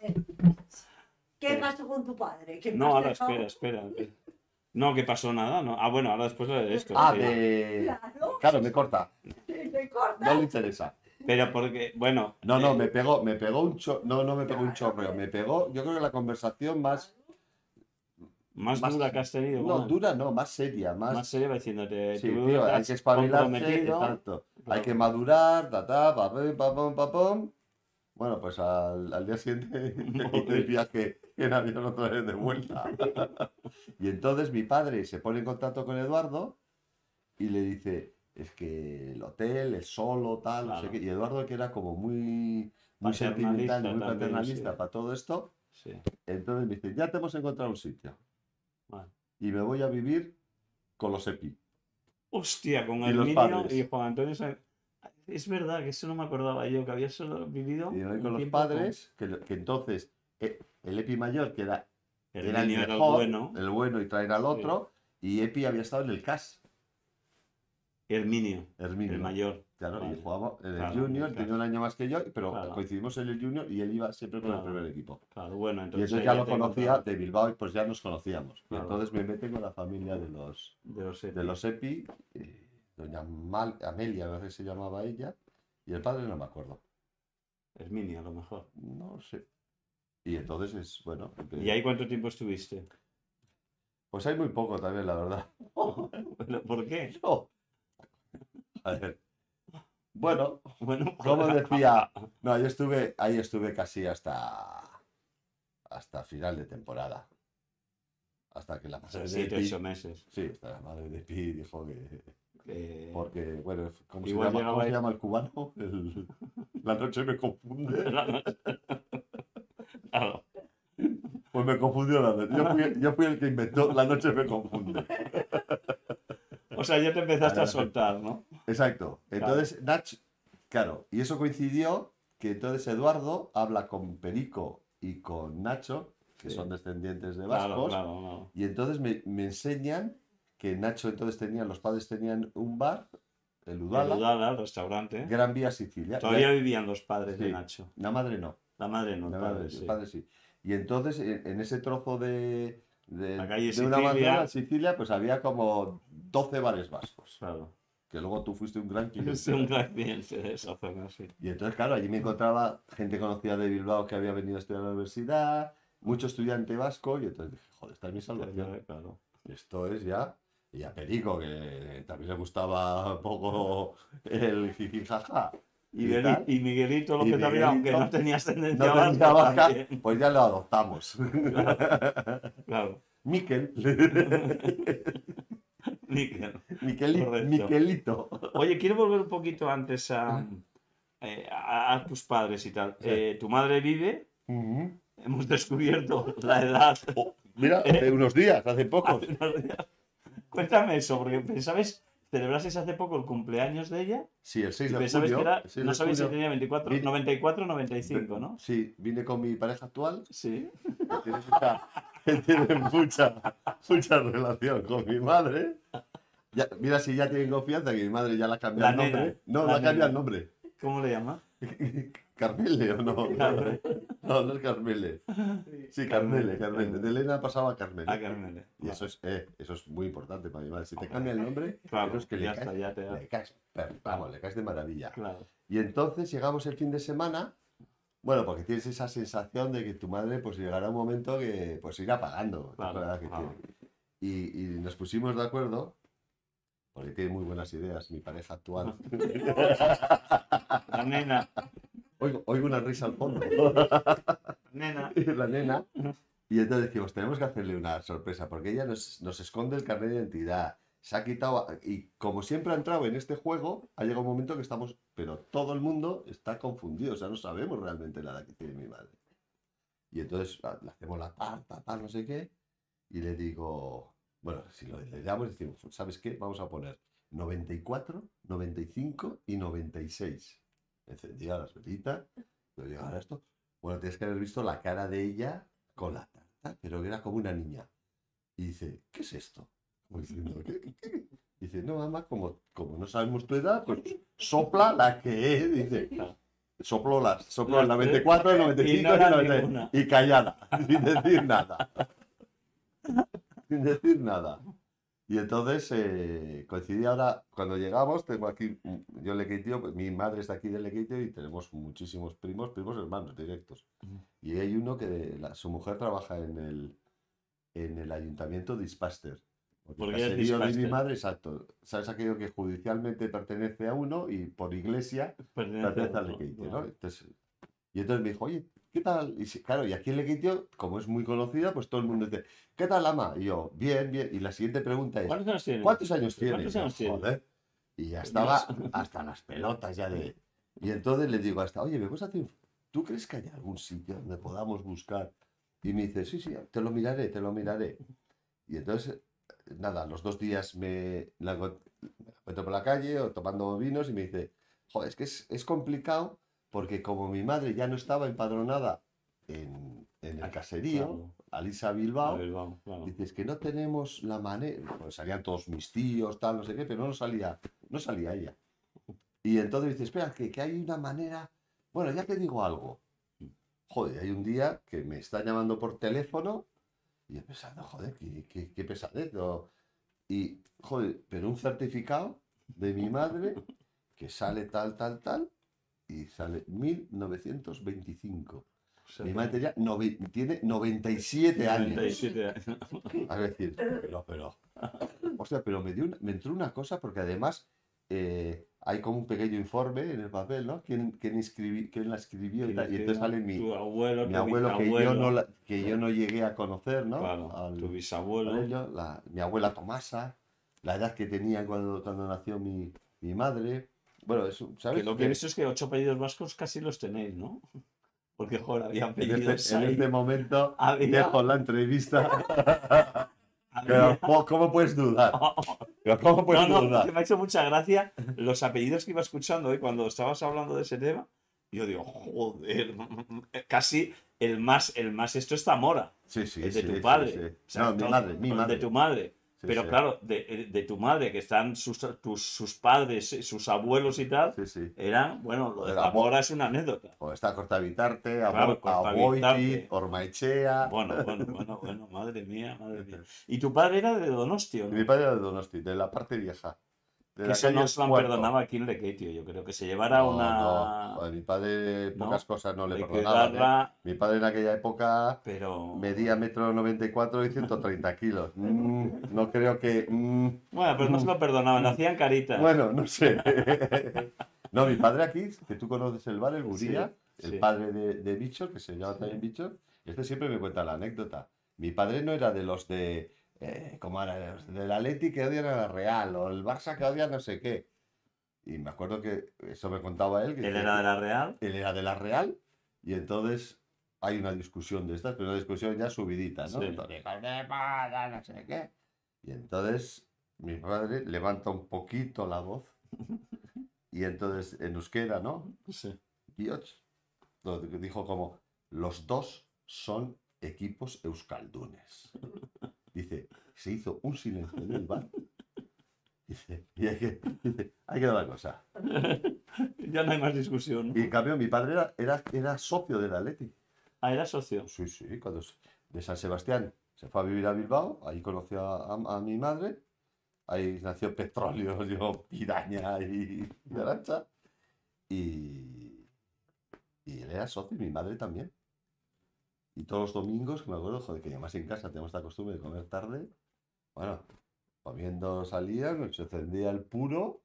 ¿Qué pasó con tu padre? ¿Qué No, ahora espera, espera. No, que pasó nada, ¿no? Ah, bueno, ahora después de esto. Ah, de... Claro, Claro, me corta, te corta. no le interesa. Pero porque, bueno. No, no, eh, me pegó, me pegó un cho... No, no me pegó un chorreo, me pegó, yo creo que la conversación más... Más, más- dura que has tenido. No, Juan. dura no, más seria, más... Más serio diciéndote. Sí, tío, hay que exacto. Hay que madurar, ta, ta, pa, pa, pum. Bueno, pues al, al día siguiente el viaje en avión otra vez de vuelta. y entonces mi padre se pone en contacto con Eduardo y le dice, es que el hotel es solo, tal, no sé qué. Y Eduardo, que era como muy, muy sentimental, muy paternalista sí. para todo esto, Sí, entonces me dice, ya te hemos encontrado un sitio. vale. Y me voy a vivir con los EPI. Hostia, con Y el niño y Juan Antonio. Es verdad que eso no me acordaba yo, que había solo vivido. Y voy con los con- padres, que, entonces eh, el EPI mayor, que era, El era el niño era el mejor, bueno. el bueno y traer al otro, y EPI había estado en el CAS, Herminio, Herminio. el mayor. Claro, Vale. y jugábamos en el Claro, en el Junior, CAS. tenía un año más que yo, pero Claro. coincidimos en el Junior y él iba siempre con Claro. el primer equipo. Claro, bueno, Y entonces. entonces ahí ya lo conocía de Bilbao y pues ya nos conocíamos. Y Claro. entonces me meten con la familia de los, De los de los EPI, eh, doña Mal- Amelia, a veces se llamaba ella, y el padre no me acuerdo. Herminio, a lo mejor. No sé. Y entonces es, bueno, empe- ¿Y ahí cuánto tiempo estuviste? pues hay muy poco también, la verdad. Bueno, ¿Por qué? No. A ver. Bueno, Bueno, como decía, no, yo estuve, ahí estuve casi hasta, hasta final de temporada. Hasta que la madre de siete, Pi, ocho meses. sí, hasta la madre de Pi dijo que, Eh, porque, bueno, ¿cómo, se llama, cómo se ahí- llama el cubano? El- la noche me confunde. claro, Pues me confundió la noche. Yo fui, yo fui el que inventó la noche me confunde. O sea, ya te empezaste a soltar, ¿no? Exacto. Entonces, Nach, claro, y eso coincidió que entonces Eduardo habla con Perico y con Nacho, que Sí. son descendientes de Claro, vascos, claro, claro. y entonces me, me enseñan que Nacho entonces tenía, los padres tenían un bar, el Udala, El Udala, el restaurante. Gran Vía Sicilia. Todavía Y- vivían los padres de. Nacho. La madre no. La madre no, el padre, madre, sí. el padre sí. Y entonces en, en ese trozo de, de, La calle de una manzana en Sicilia, pues había como 12 bares vascos. Claro. Que luego tú fuiste un gran cliente. Es un gran cliente de esa zona, sí. Y entonces, claro, allí me encontraba gente conocida de Bilbao que había venido a estudiar a la universidad, mucho estudiante vasco, y entonces dije, joder, esta es mi salvación. Claro. Esto es ya. Y a Perico, que también le gustaba un poco el jiji jaja. Y, y Miguel- tal. y Miguelito, lo Y que también, aunque Miguelito, no tenía ascendencia No tenía vasca, también. pues ya lo adoptamos. Claro. Miquel. Níquel. Miqueli-. Miquelito. Oye, quiero volver un poquito antes a, eh, a, a tus padres y tal. Eh, tu madre vive, hemos descubierto la edad. Mira, hace unos días, hace poco. hace unos días. Cuéntame eso, porque ¿sabes? ¿Celebrases hace poco el cumpleaños de ella? Sí, el 6 Y de julio. que era, el 6 no de sabías si tenía 24, Vi- 94, 95, ¿no? Sí, vine con mi pareja actual, Sí. que tiene mucha, que tiene mucha, mucha relación con mi madre. Ya, mira si ya tienen confianza que mi madre ya la cambia La el nombre. nena, no, la la cambia el nombre. ¿Cómo le llama? Carmele o no. No, no es Carmele. Sí, Carmele, Carmele. De Elena pasaba a Carmele. A Carmele. Y eso es, eh, eso es muy importante para mi madre. Si te cambia el nombre, Claro, eso es que le ya caes, está, ya te da. le caes, per- vamos, le caes de maravilla. Claro. Y entonces llegamos el fin de semana, bueno, porque tienes esa sensación de que tu madre pues llegará un momento que pues irá pagando. Claro, que claro. tiene. Y, y nos pusimos de acuerdo, porque tiene muy buenas ideas mi pareja actual. La nena. Oigo, oigo una risa al fondo. Nena. la nena. Y entonces dijimos, tenemos que hacerle una sorpresa, porque ella nos, nos esconde el carnet de identidad. Se ha quitado, y como siempre ha entrado en este juego, ha llegado un momento que estamos, pero todo el mundo está confundido, o sea, no sabemos realmente la edad que tiene mi madre. Y entonces ah, le hacemos la tarta, tal, no sé qué, y le digo, bueno, si lo le damos, decimos, ¿sabes qué? Vamos a poner 94, 95 y 96. Encendía las velitas, pero llegaba esto. Bueno, tienes que haber visto la cara de ella con la tarta, pero era como una niña. Y dice, ¿qué es esto? Como diciendo, ¿qué, qué, qué? Dice, no, mamá, como, como no sabemos tu edad, pues sopla la que es. Dice, sopló las, sopló el Las 94, el y 95 y, no era el 96, ninguna. y callada, sin decir nada. sin decir nada. Y entonces eh, coincidí ahora, cuando llegamos, tengo aquí, yo Lequeitio, pues mi madre está aquí de Lequeitio y tenemos muchísimos primos, primos hermanos directos. Y hay uno que la- su mujer trabaja en el, en el ayuntamiento de Ispaster. Porque el Porque es de mi madre, exacto. ¿Sabes aquello que judicialmente pertenece a uno y por iglesia pertenece al Lequeitio, ¿no? Entonces, y entonces me dijo, oye, ¿qué tal? Y si- claro, y aquí en Lequeitio, como es muy conocida, pues todo el mundo dice, ¿qué tal, ama? Y yo, bien, bien. Y la siguiente pregunta es, ¿Cuántos años tienes? ¿cuántos años tiene? ¿Cuántos Y yo, años tiene? Joder. Y ya estaba hasta las pelotas ya de... Y entonces le digo a esta, oye, ¿me puedes hacer un- ¿Tú crees que hay algún sitio donde podamos buscar? Y me dice, sí, sí, te lo miraré, te lo miraré. Y entonces, nada, los dos días me la encont- me la encuentro por la calle o tomando vinos y me dice, joder, es que es, es complicado porque como mi madre ya no estaba empadronada en, en el caserío, Claro. Alisa Bilbao, vamos, claro. dices que no tenemos la manera, pues salían todos mis tíos, tal, no sé qué, pero no salía, no salía ella. Y entonces dices, espera, que, que hay una manera, bueno, ya te digo algo. Joder, hay un día que me está llamando por teléfono y he pensado, joder, qué, qué, qué pesadez. ¿no? Y, joder, pero un certificado de mi madre que sale tal, tal, tal, y sale 1925. O sea, Mi madre tenía novi- tiene 97 años. 97 años. A decir, pero, pero. Hostia, pero me, dio una- me entró una cosa porque además eh, hay como un pequeño informe en el papel, ¿no? ¿Quién, quién, escribí- quién la escribió? Y, tal, y entonces sale mi, Tu abuelo, mi abuelo que yo, no la- que yo no llegué a conocer, ¿no? claro, Al- tu bisabuelo. ello, la- mi abuela Tomasa, la edad que tenía cuando, cuando nació mi, mi madre. Bueno, eso, ¿sabes? Que lo que he visto es que ocho apellidos vascos casi los tenéis, ¿no? Porque, joder, había en apellidos este, en ahí. este momento Había- dejo la entrevista. Pero, ¿cómo, puedes dudar? Pero, ¿Cómo puedes No, no, dudar? que me ha hecho mucha gracia los apellidos que iba escuchando hoy cuando estabas hablando de ese tema. Yo digo, joder, casi el más, el más esto es Zamora, Sí, sí, el de sí, tu sí, padre. sí. O sea, no, mi madre, mi el madre. De tu madre. Pero sí. claro, de, de tu madre, que están sus, tus, sus padres, sus abuelos y tal, Sí, sí. eran, bueno, lo de Zamora es una anécdota. O está Cortavitarte, Claro, Abo- Cortavitarte. Aboitit, Ormaechea. Bueno, bueno, bueno, bueno, madre mía, madre mía. Y tu padre era de Donosti, ¿o Mi no? padre era de Donosti, de la parte vieja. De Que eso no se lo han perdonado aquí en Lequeitio, yo creo que se llevara No, una... no. Mi padre ¿No? pocas cosas no le perdonaban. ¿eh? Mi padre en aquella época pero... medía metro 94 y 130 kilos. Mm, no creo que... mm, Bueno, pero no se lo perdonaban, le hacían carita. Bueno, no sé. no, mi padre aquí, que tú conoces el bar, el Buría, Sí, el sí. padre de, de Bichos, que se llama también Bichos, este siempre me cuenta la anécdota. Mi padre no era de los de, eh. De los del Atleti que odian a la Real, o el Barça que odia no sé qué. Y me acuerdo que eso me contaba él. Que Él era de la Real. él era de la Real, y entonces hay una discusión de estas, pero una discusión ya subidita, ¿no? Sí. Entonces, "Hijos de puta, no sé qué. Y entonces mi padre levanta un poquito la voz, y entonces en euskera, ¿no? Sí. Que dijo como, los dos son equipos euskaldunes. Se hizo un silencio en el bar. Dice, y hay que, dice, hay que dar la cosa. ya no hay más discusión. Y en cambio mi padre era, era, era socio del Atleti. Ah, era socio. Sí, sí, cuando de San Sebastián se fue a vivir a Bilbao, ahí conoció a, a- a mi madre, ahí nació Petróleo, yo, Piraña y, y Arancha, y, y él era socio y mi madre también. Y todos los domingos, que me acuerdo, joder, que además en casa tenemos esta costumbre de comer tarde, bueno, comiendo salían, se encendía el puro,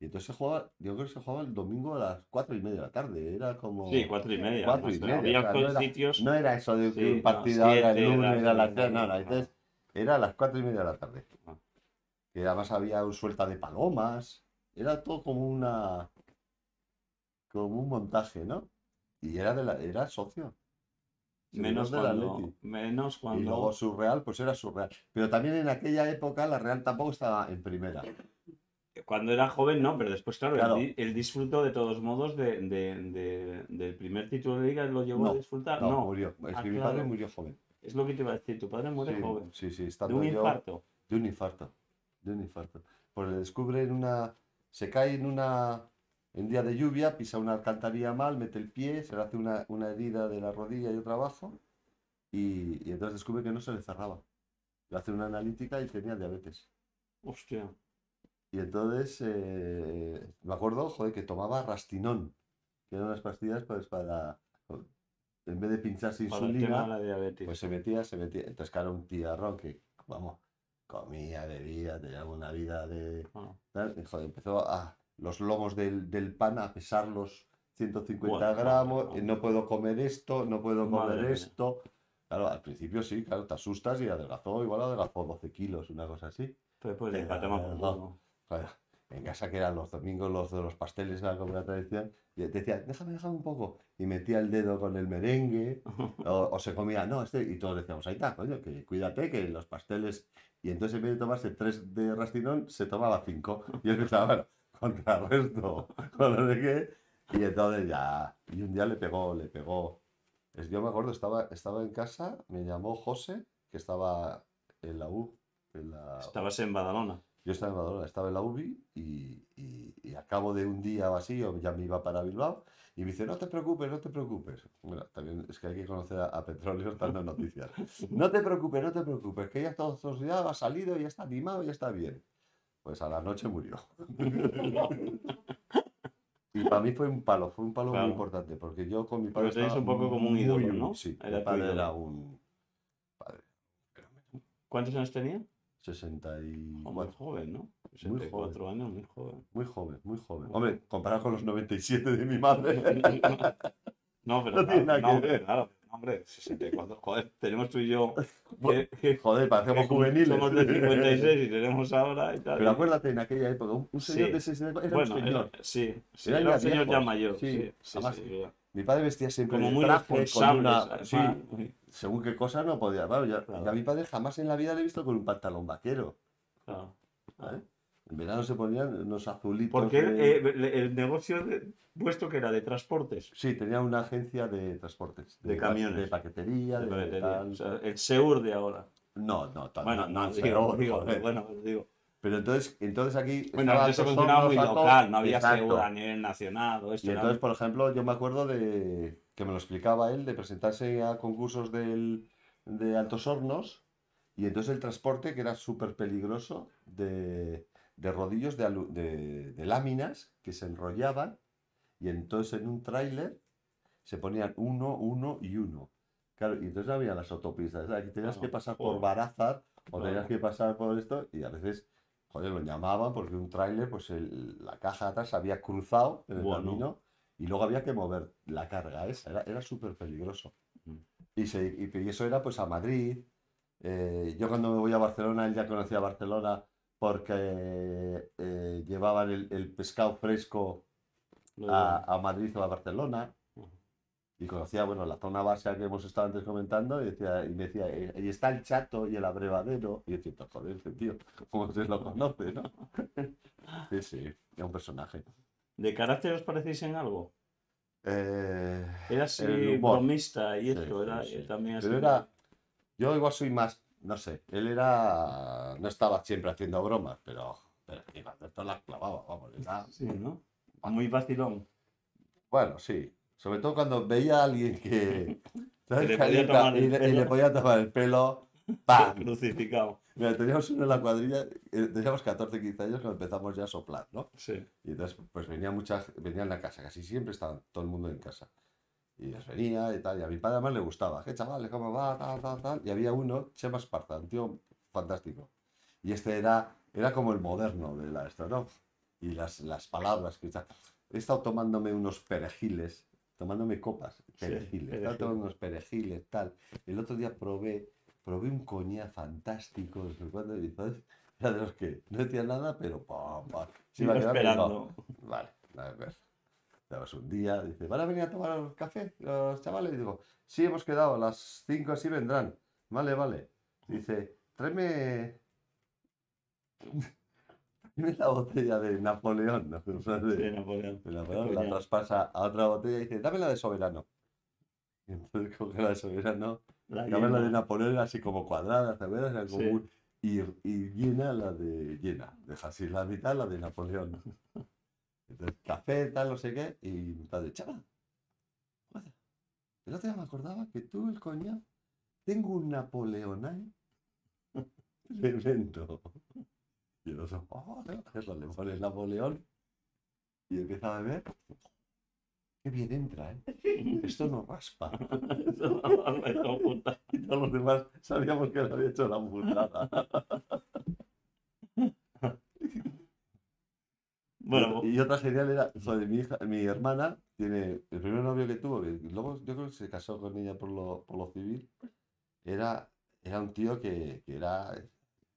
y entonces se jugaba, yo creo que se jugaba el domingo a las cuatro y media de la tarde, era como... Sí, cuatro y media. Cuatro y media, Había o sea, no era- sitios. No era eso de que Sí, un no, partido ahora el lunes era a las siete, tres, no, no, ajá. entonces era a las cuatro y media de la tarde. Ah. Que además había un suelta de palomas, era todo como una como un montaje, ¿no? Y era de la, era socio. Menos cuando, menos Y cuando. luego surreal, pues era surreal. Pero también en aquella época la Real tampoco estaba en primera. Cuando era joven, no, pero después, claro, Claro. Él, di- él disfrutó de todos modos de, de- de- del primer título de liga, ¿lo llegó No, a disfrutar? No, No, murió. Es Ah, que mi claro. padre murió joven. es lo que te iba a decir, tu padre muere sí, joven. Sí, sí, De estando un yo- infarto. De un infarto. De un infarto. Pues le descubre en una. Se cae en una. En día de lluvia, pisa una alcantarilla mal, mete el pie, se le hace una, una herida de la rodilla y otra abajo. Y, y entonces descubre que no se le cerraba. Le hace una analítica y tenía diabetes. Hostia. Y entonces eh, me acuerdo, joder, que tomaba rastinón, que eran unas pastillas pues para. En vez de pincharse insulina, la diabetes. pues se metía, se metía. Entonces, claro, un tiarrón que, vamos, comía, bebía, tenía una vida de. Ah. joder, empezó a. Los lomos del, del pan a pesarlos 150 Bueno, gramos. no. y no puedo comer esto, no puedo Madre comer mía. esto. Claro, al principio sí, claro, te asustas y adelgazó, igual adelgazó 12 kilos, una cosa así. Pero, empatamos por no. Joder, en casa que eran los domingos los de los pasteles, era como una tradición, y decía, déjame, déjame un poco, y metía el dedo con el merengue, o, o se comía, no, este, y todos decíamos, ahí está, coño, que cuídate, que los pasteles, y entonces en vez de tomarse tres de rastinón, se tomaba cinco, y él pensaba, bueno, contrarresto, con no sé qué, y entonces ya, y un día le pegó, le pegó, es, yo me acuerdo, estaba, estaba en casa, me llamó José, que estaba en la U, en la Estabas en Badalona. yo estaba en Badalona, estaba en la UBI y, y, y a cabo de un día o así, yo ya me iba para Bilbao y me dice, no te preocupes, no te preocupes. Bueno, también es que hay que conocer a, a Petróleo dando noticias. No te preocupes, no te preocupes, que ya todos los días ha salido, ya está animado, ya está bien. Pues a la noche murió. Y para mí fue un palo, fue un palo Claro. muy importante, porque yo con mi padre estaba un poco como un muy ídolo. ¿no? Sí, Era mi padre ídolo. era un padre. ¿Cuántos años tenía? 64. Muy joven, ¿no? 64 años, muy joven. Muy joven, muy joven. Hombre, comparado con los 97 de mi madre. No, pero No tiene nada que ver. claro, hombre, 64, joder, tenemos tú y yo que, Joder, parecemos que juveniles. somos de 56 y tenemos ahora y tal. Pero acuérdate, en aquella época, un, un señor Sí. de 64 era bueno, un señor. era- sí, sí, era ya un señor ya mayor, sí, sí, además, era Mi padre vestía siempre como muy traje, con responsable. una... Sí, según qué cosa no podía. Bueno, yo, Claro. yo a mi padre jamás en la vida le he visto con un pantalón vaquero. claro. ¿vale? En verano se ponían unos azulitos. Porque de- eh, el, el negocio de, vuestro que era de transportes, Sí, tenía una agencia de transportes. De camiones. De paquetería, de paletería, tal. o sea, el Seur de ahora. No, no, tal- Bueno, no, no, no, digo, joder. bueno, digo. Pero entonces, entonces aquí. Bueno, antes se funcionaba muy local, no había. Seur a nivel nacional o esto. Y era- entonces, por ejemplo, yo me acuerdo de que me lo explicaba él, de presentarse a concursos del, de Altos Hornos, y entonces el transporte, que era súper peligroso, de, de rodillos de, de- de láminas que se enrollaban, y entonces en un tráiler se ponían uno, uno y uno. Claro, y entonces había las autopistas, aquí tenías que pasar por Barázar, o tenías que pasar por esto, y a veces, joder, lo llamaban porque un tráiler, pues el- la caja de atrás había cruzado en el Bueno. camino, y luego había que mover la carga esa, era, era súper peligroso. Mm. Y, se- y- y eso era pues a Madrid. eh, yo cuando me voy a Barcelona, él ya conocía Barcelona porque eh, llevaban el, el pescado fresco a, Madrid o a Barcelona. Y conocía, bueno, la zona base que hemos estado antes comentando, y, decía, y me decía, "Eh, ahí está el chato y el abrevadero. Y yo decía, joder, este tío, ¿cómo se lo conoce, no? Sí, sí, era un personaje. ¿De carácter os parecéis en algo? Eh, Era así bromista y esto, era sí, eh, sí. también así. Pero era, yo igual soy más, no sé, él era, no estaba siempre haciendo bromas, pero, pero que Alberto las clavaba, vamos, era- Sí, ¿no? Muy vacilón. bueno, sí, sobre todo cuando veía a alguien que, ¿sabes? le podía tomar el y, le, y pelo. le podía tomar el pelo, ¡pam! Crucificado. Mira, teníamos uno en la cuadrilla, eh, teníamos 14, 15 años cuando empezamos ya a soplar, ¿no? Sí. Y entonces, pues venía mucha, venían a casa, casi siempre estaba todo el mundo en casa. Y les venía y tal, y a mi padre además le gustaba, ¿qué chavales, cómo va, tal, tal, tal? Y había uno, Chema Esparza, un tío fantástico. Y este era, era como el moderno de la esto, ¿no? Y las, las palabras que. He estado tomándome unos perejiles, tomándome copas, perejiles, estaba perejil. tomando unos perejiles, tal. El otro día probé, probé un coñac fantástico, no sé cuándo, y era de los que no decía nada, pero pam, pam. Se iba esperando. Vale, a ver. Dabas un día, dice, ¿van a venir a tomar café los chavales? Y digo, sí, hemos quedado, a las 5 así vendrán. Vale, vale. Dice, tráeme, tráeme la botella de Napoleón. ¿no? O sea, de- Sí, Napoleón. de Napoleón, la traspasa a otra botella y dice, dame la de soberano. Y entonces coge la de soberano, La dame la de. Napoleón, era así como cuadrada, ¿sabes? Era como Sí. un- y, y llena la de llena, deja así la mitad la de Napoleón. Entonces, café, tal, no sé qué, y mi padre, chaval, joder, el otro día me acordaba que tú, el coño, tengo un Napoleonal tremendo. Y el otro, oh, eso, le pone el Napoleón y empieza a beber. Qué bien entra, ¿eh? Esto no raspa. Esto puta. Y todos los demás sabíamos que le había hecho la putada. Y otra genial era, mi hija, mi hermana tiene el primer novio que tuvo, luego yo creo que se casó con ella por lo, por lo civil, era, era un tío que, que era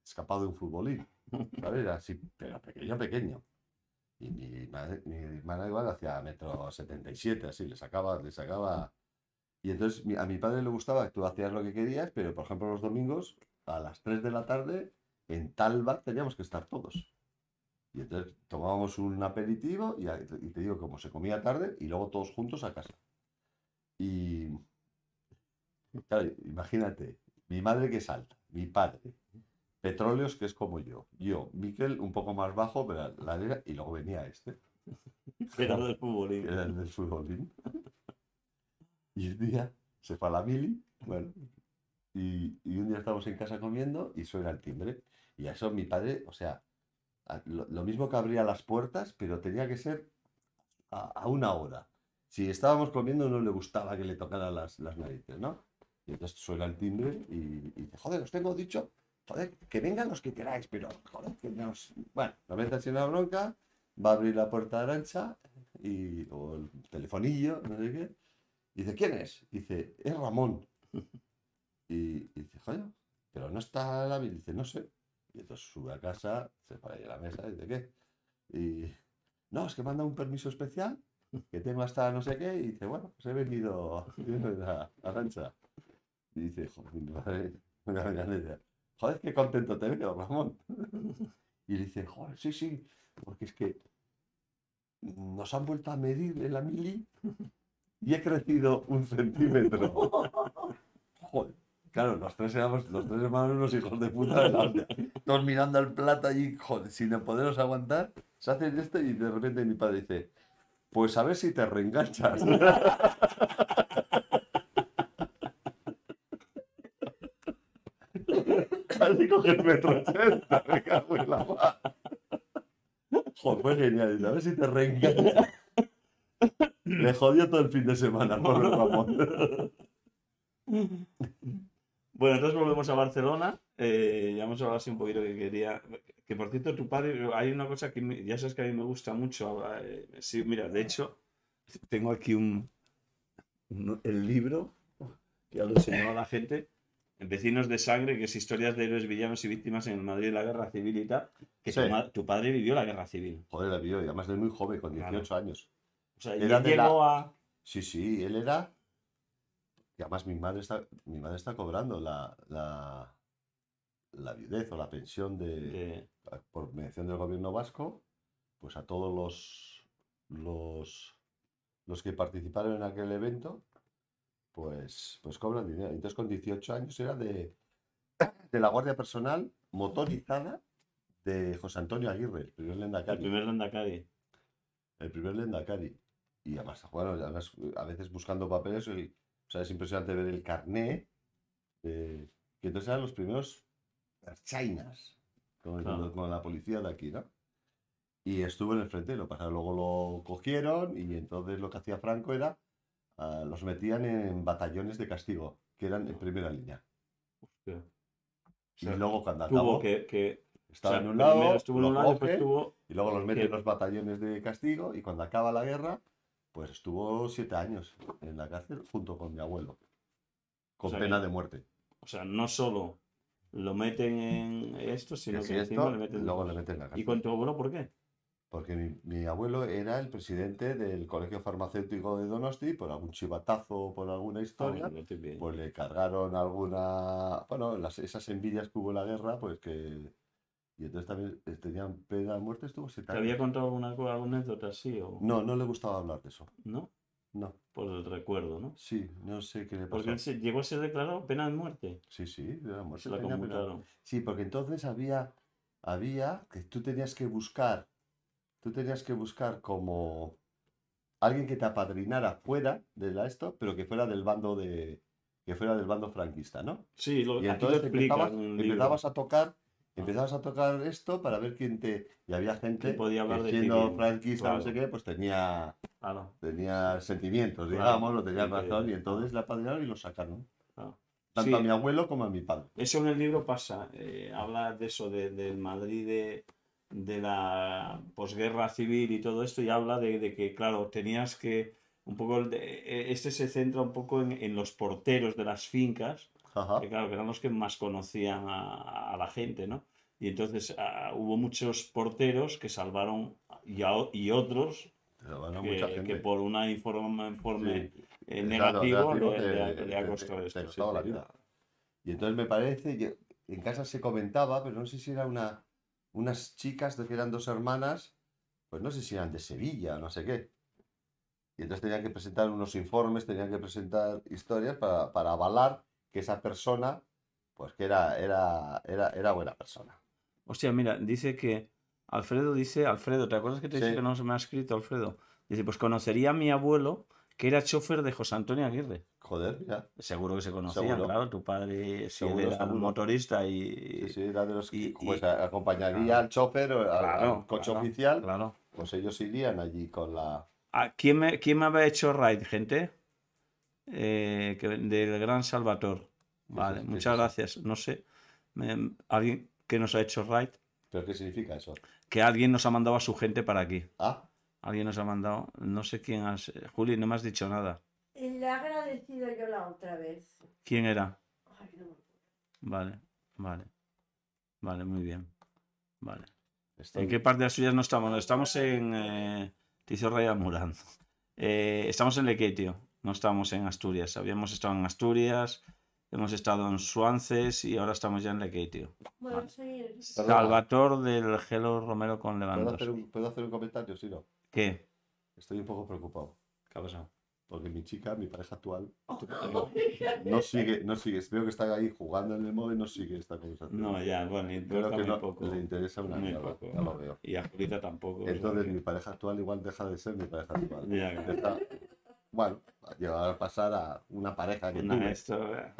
escapado de un futbolín. Era así, pero pequeño, pequeño. Y mi, mi hermana igual hacía metro 77, así, le sacaba, le sacaba. Y entonces a mi padre le gustaba que tú hacías lo que querías, pero por ejemplo los domingos a las 3 de la tarde en tal bar teníamos que estar todos. Y entonces tomábamos un aperitivo y, te digo, como se comía tarde y luego todos juntos a casa. Y claro, imagínate, mi madre que salta, mi padre, Petróleos que es como yo, yo, Miquel un poco más bajo, pero la era, y luego venía este, era del futbolín. era el del futbolín. Y un día se fue a la mili, bueno, y, y un día estamos en casa comiendo y suena el timbre. Y a eso mi padre, o sea, lo, lo mismo que abría las puertas, pero tenía que ser a, a una hora. Si estábamos comiendo no le gustaba que le tocaran las, las narices, ¿no? Y entonces suena el timbre y, y dice, joder, os tengo dicho, joder, que vengan los que queráis, pero joder, que nos... Bueno, nos mete así en la bronca, va a abrir la puerta de Arancha y, o el telefonillo, no sé qué. Y dice, ¿quién es? Dice, es Ramón. Y, y dice, joder, pero no está la... Dice, no sé. Y entonces sube a casa, se para ahí a la mesa y dice, ¿qué? Y, no, es que manda un permiso especial, que tengo hasta no sé qué, y dice, bueno, pues he venido a Arancha. Y dice, joder, mi madre, dice, joder, qué contento te veo, Ramón. Y le dice, joder, sí, sí, porque es que nos han vuelto a medir en la mili y he crecido un centímetro. Joder. Claro, los tres éramos, los tres hermanos unos hijos de puta de la. Todos mirando al plato allí, joder, sin poderos aguantar, se hacen esto y de repente mi padre dice, pues a ver si te reenganchas. Casi coge el metro ochenta, me cago en la mar. Joder, fue genial. A ver si te reenganchas. Le jodió todo el fin de semana, pobre Ramón. Bueno, entonces volvemos a Barcelona. Eh, ya hemos hablado así un poquito que quería. Que por cierto, tu padre, hay una cosa que me- ya sabes que a mí me gusta mucho. eh, sí, mira, de hecho, tengo aquí un, un- el libro que ya lo enseñó a la gente. Vecinos de sangre, que es historias de héroes, villanos y víctimas en el Madrid de la guerra civil y tal. Que Sí. tu, padre vivió la guerra civil. Joder, la vio, y además de muy joven, con 18 años. O sea, él la- llegó a. Sí, sí, él era. Y además mi madre está, mi madre está cobrando la, la, la viudez o la pensión de, de- por mediación del gobierno vasco, pues a todos los, los, los que participaron en aquel evento, pues, pues cobran dinero. Entonces con 18 años era de, de la Guardia Personal motorizada de José Antonio Aguirre, el primer el Lendakari. primer Landacari. El primer Lendakari. Y además, bueno, además, a veces buscando papeles, el- o sea, es impresionante ver el carné, de- que entonces eran los primeros como diciendo, Claro. con la policía de aquí, ¿no? Y estuvo en el frente, lo pasaron, luego lo cogieron y entonces lo que hacía Franco era, ah, los metían en batallones de castigo, que eran en primera línea. Hostia. O Y sea, luego cuando acabó, que, que estaba o sea, en un lado, estuvo en un lado, coge, estuvo Y luego los mete que- en los batallones de castigo y cuando acaba la guerra, pues estuvo siete años en la cárcel junto con mi abuelo, con sea pena que- de muerte. O sea, no solo lo meten en esto, sino Y que así encima esto, le meten. luego le meten en la ¿Y cárcel. con tu abuelo por qué? Porque mi, mi abuelo era el presidente del Colegio Farmacéutico de Donosti, por algún chivatazo o por alguna historia, Ah, no pillo. pues le cargaron alguna, bueno, las, esas envidias que hubo en la guerra, pues que... Y entonces también eh, tenían pena de muerte, estuvo ¿Te había contado alguna, alguna anécdota así o No, no le gustaba hablar de eso. no? No, Por el recuerdo, ¿no? sí, no sé qué le pasó. Porque él se- llegó a ser declarado pena de muerte. Sí, sí, era muerte, Se la pena. conmutaron. Sí, porque entonces había, había que tú tenías que buscar, tú tenías que buscar como alguien que te apadrinara fuera de la esto, pero que fuera del bando de, que fuera del bando franquista, ¿no? Sí, lo, Y entonces explica empezabas, empezabas a tocar, empezabas a tocar esto para ver quién te, y había gente podía hablar que siendo franquista, no sé claro. qué, pues tenía, Claro, tenía sentimientos, Claro, digamos, lo tenía sí, que- razón, y entonces la apadrinaron y lo sacaron. claro. Tanto Sí. a mi abuelo como a mi padre. Eso en el libro pasa. eh, habla de eso, de- del Madrid de, de la posguerra civil y todo esto, y habla de, de que, claro, tenías que. Un poco. de- eh, este se centra un poco en, en los porteros de las fincas, Ajá. que, claro, que eran los que más conocían a, a la gente, ¿no? Y entonces ah, hubo muchos porteros que salvaron y, a- y otros bueno, que, mucha que gente. por una informa, informe Sí. eh, negativo negativo le, le ha- le ha costado esto. sí, la vida. Y entonces me parece, que en casa se comentaba, pero no sé si era una, unas chicas que eran dos hermanas, pues no sé si eran de Sevilla, no sé qué. Y entonces tenían que presentar unos informes, tenían que presentar historias para, para avalar que esa persona, pues que era, era, era, era buena persona. Hostia, mira, dice que Alfredo dice, Alfredo, ¿te acuerdas que te dije Sí. que no se me ha escrito Alfredo? Dice, pues conocería a mi abuelo, que era chofer de José Antonio Aguirre. Joder, mira. Seguro que se conocían, Seguro. claro, tu padre, si él Seguro, era seguro. motorista y... Sí, sí, era de los que y- pues, y- acompañaría claro. al chofer o al, Claro, coche claro, oficial. Claro. Pues ellos irían allí con la, ¿a quién, me, ¿Quién me había hecho raid, gente? Eh, que- del Gran Salvador. Vale, es- muchas es- gracias. No sé, me- alguien que nos ha hecho raid, ¿Pero qué significa eso? que alguien nos ha mandado a su gente para aquí. Ah, Alguien nos ha mandado, no sé quién has... Juli, no me has dicho nada. Le he agradecido yo la otra vez. ¿Quién era? Ay, no. Vale, vale. Vale, muy bien. Vale. estoy- ¿En qué parte de Asturias no estamos? No, estamos en eh, Ticio Raya Murán. Eh, estamos en Lequeitio, no estamos en Asturias. Habíamos estado en Asturias, hemos estado en Suances y ahora estamos ya en Lequeitio. Bueno, Vale. Salvator del Gelo Romero con ¿Puedo Levandos. ¿Puedo hacer un comentario? Sí, no. ¿Qué? Estoy un poco preocupado. ¿Qué ha pasado? Porque mi chica, mi pareja actual, Oh, no sigue, no sigue. Veo que está ahí jugando en el móvil, no sigue esta conversación. No, ya, bueno, Creo que muy no poco. le interesa una muy mierda, poco. ya lo veo. Y a Julita tampoco. Entonces mi pareja actual igual deja de ser mi pareja actual. Ya, claro. Está- bueno, llegar a pasar a una pareja que Una, tuve, esto, eh,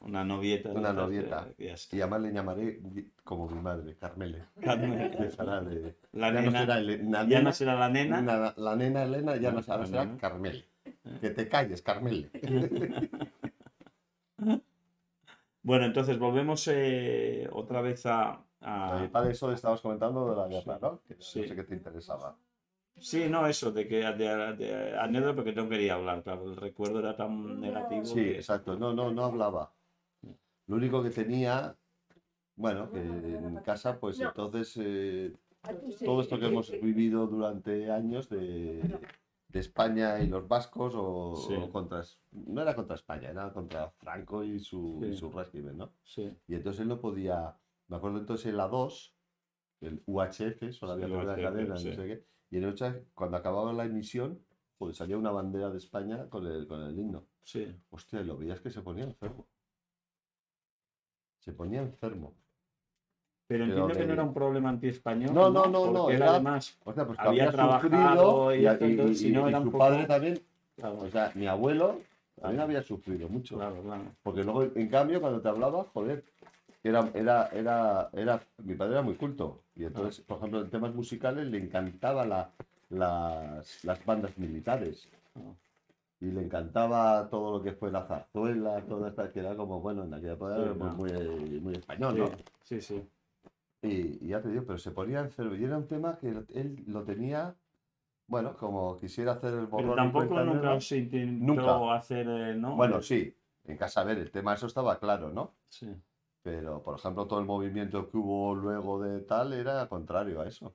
una novieta. Una novieta. eh, que. Y además le llamaré como mi madre, Carmele. De- La ya no nena, será Ele- na- ya no será la nena. na- la nena Elena, ya no No, será, la será. Carmele. Que te calles, Carmele. Bueno, entonces volvemos eh, otra vez a, a- para eso estabas comentando de la guerra, ¿no? Que Sí. No sé qué te interesaba. Sí, no, eso, de que de, de anécdota, porque no quería hablar, claro, el recuerdo era tan negativo. Sí, que- exacto. No, no, no hablaba. Lo único que tenía, bueno, que en casa, pues No. entonces eh, todo esto que hemos vivido durante años de, de España y los vascos o, Sí. o contra no era contra España era contra Franco y su, y Sí. su régimen no Sí, y entonces él no podía me acuerdo entonces en la 2 el UHF solo había UHF, cadena sí. no sé qué y en UHF, cuando acababa la emisión pues salía una bandera de España con el, con el himno sí. hostia lo veías que se ponía enfermo se ponía enfermo Pero entiendo que de- no era un problema anti-español. No, no, no, no, era- además, o sea, pues que Había había, trabajado y si no, era un su poco- padre también, claro, o sea, mi abuelo también había sufrido mucho. claro, claro. Porque luego, en cambio, cuando te hablaba, joder, era, era, era, era, mi padre era muy culto. Y entonces, por ejemplo, en temas musicales le encantaba la, las, las bandas militares. Y le encantaba todo lo que fue la zarzuela, todo esto que era como, bueno, en aquella época era muy, muy, muy español, ¿no? Sí, sí. Y, y ya te digo, pero se ponía enfermo. Y era un tema que él lo tenía, bueno, como quisiera hacer el borrón Pero tampoco nunca nueva. se intentó Nunca. hacer, eh, ¿no? Bueno, sí, en casa, a ver, el tema eso estaba claro, ¿no? sí. Pero, por ejemplo, todo el movimiento que hubo luego de tal era contrario a eso.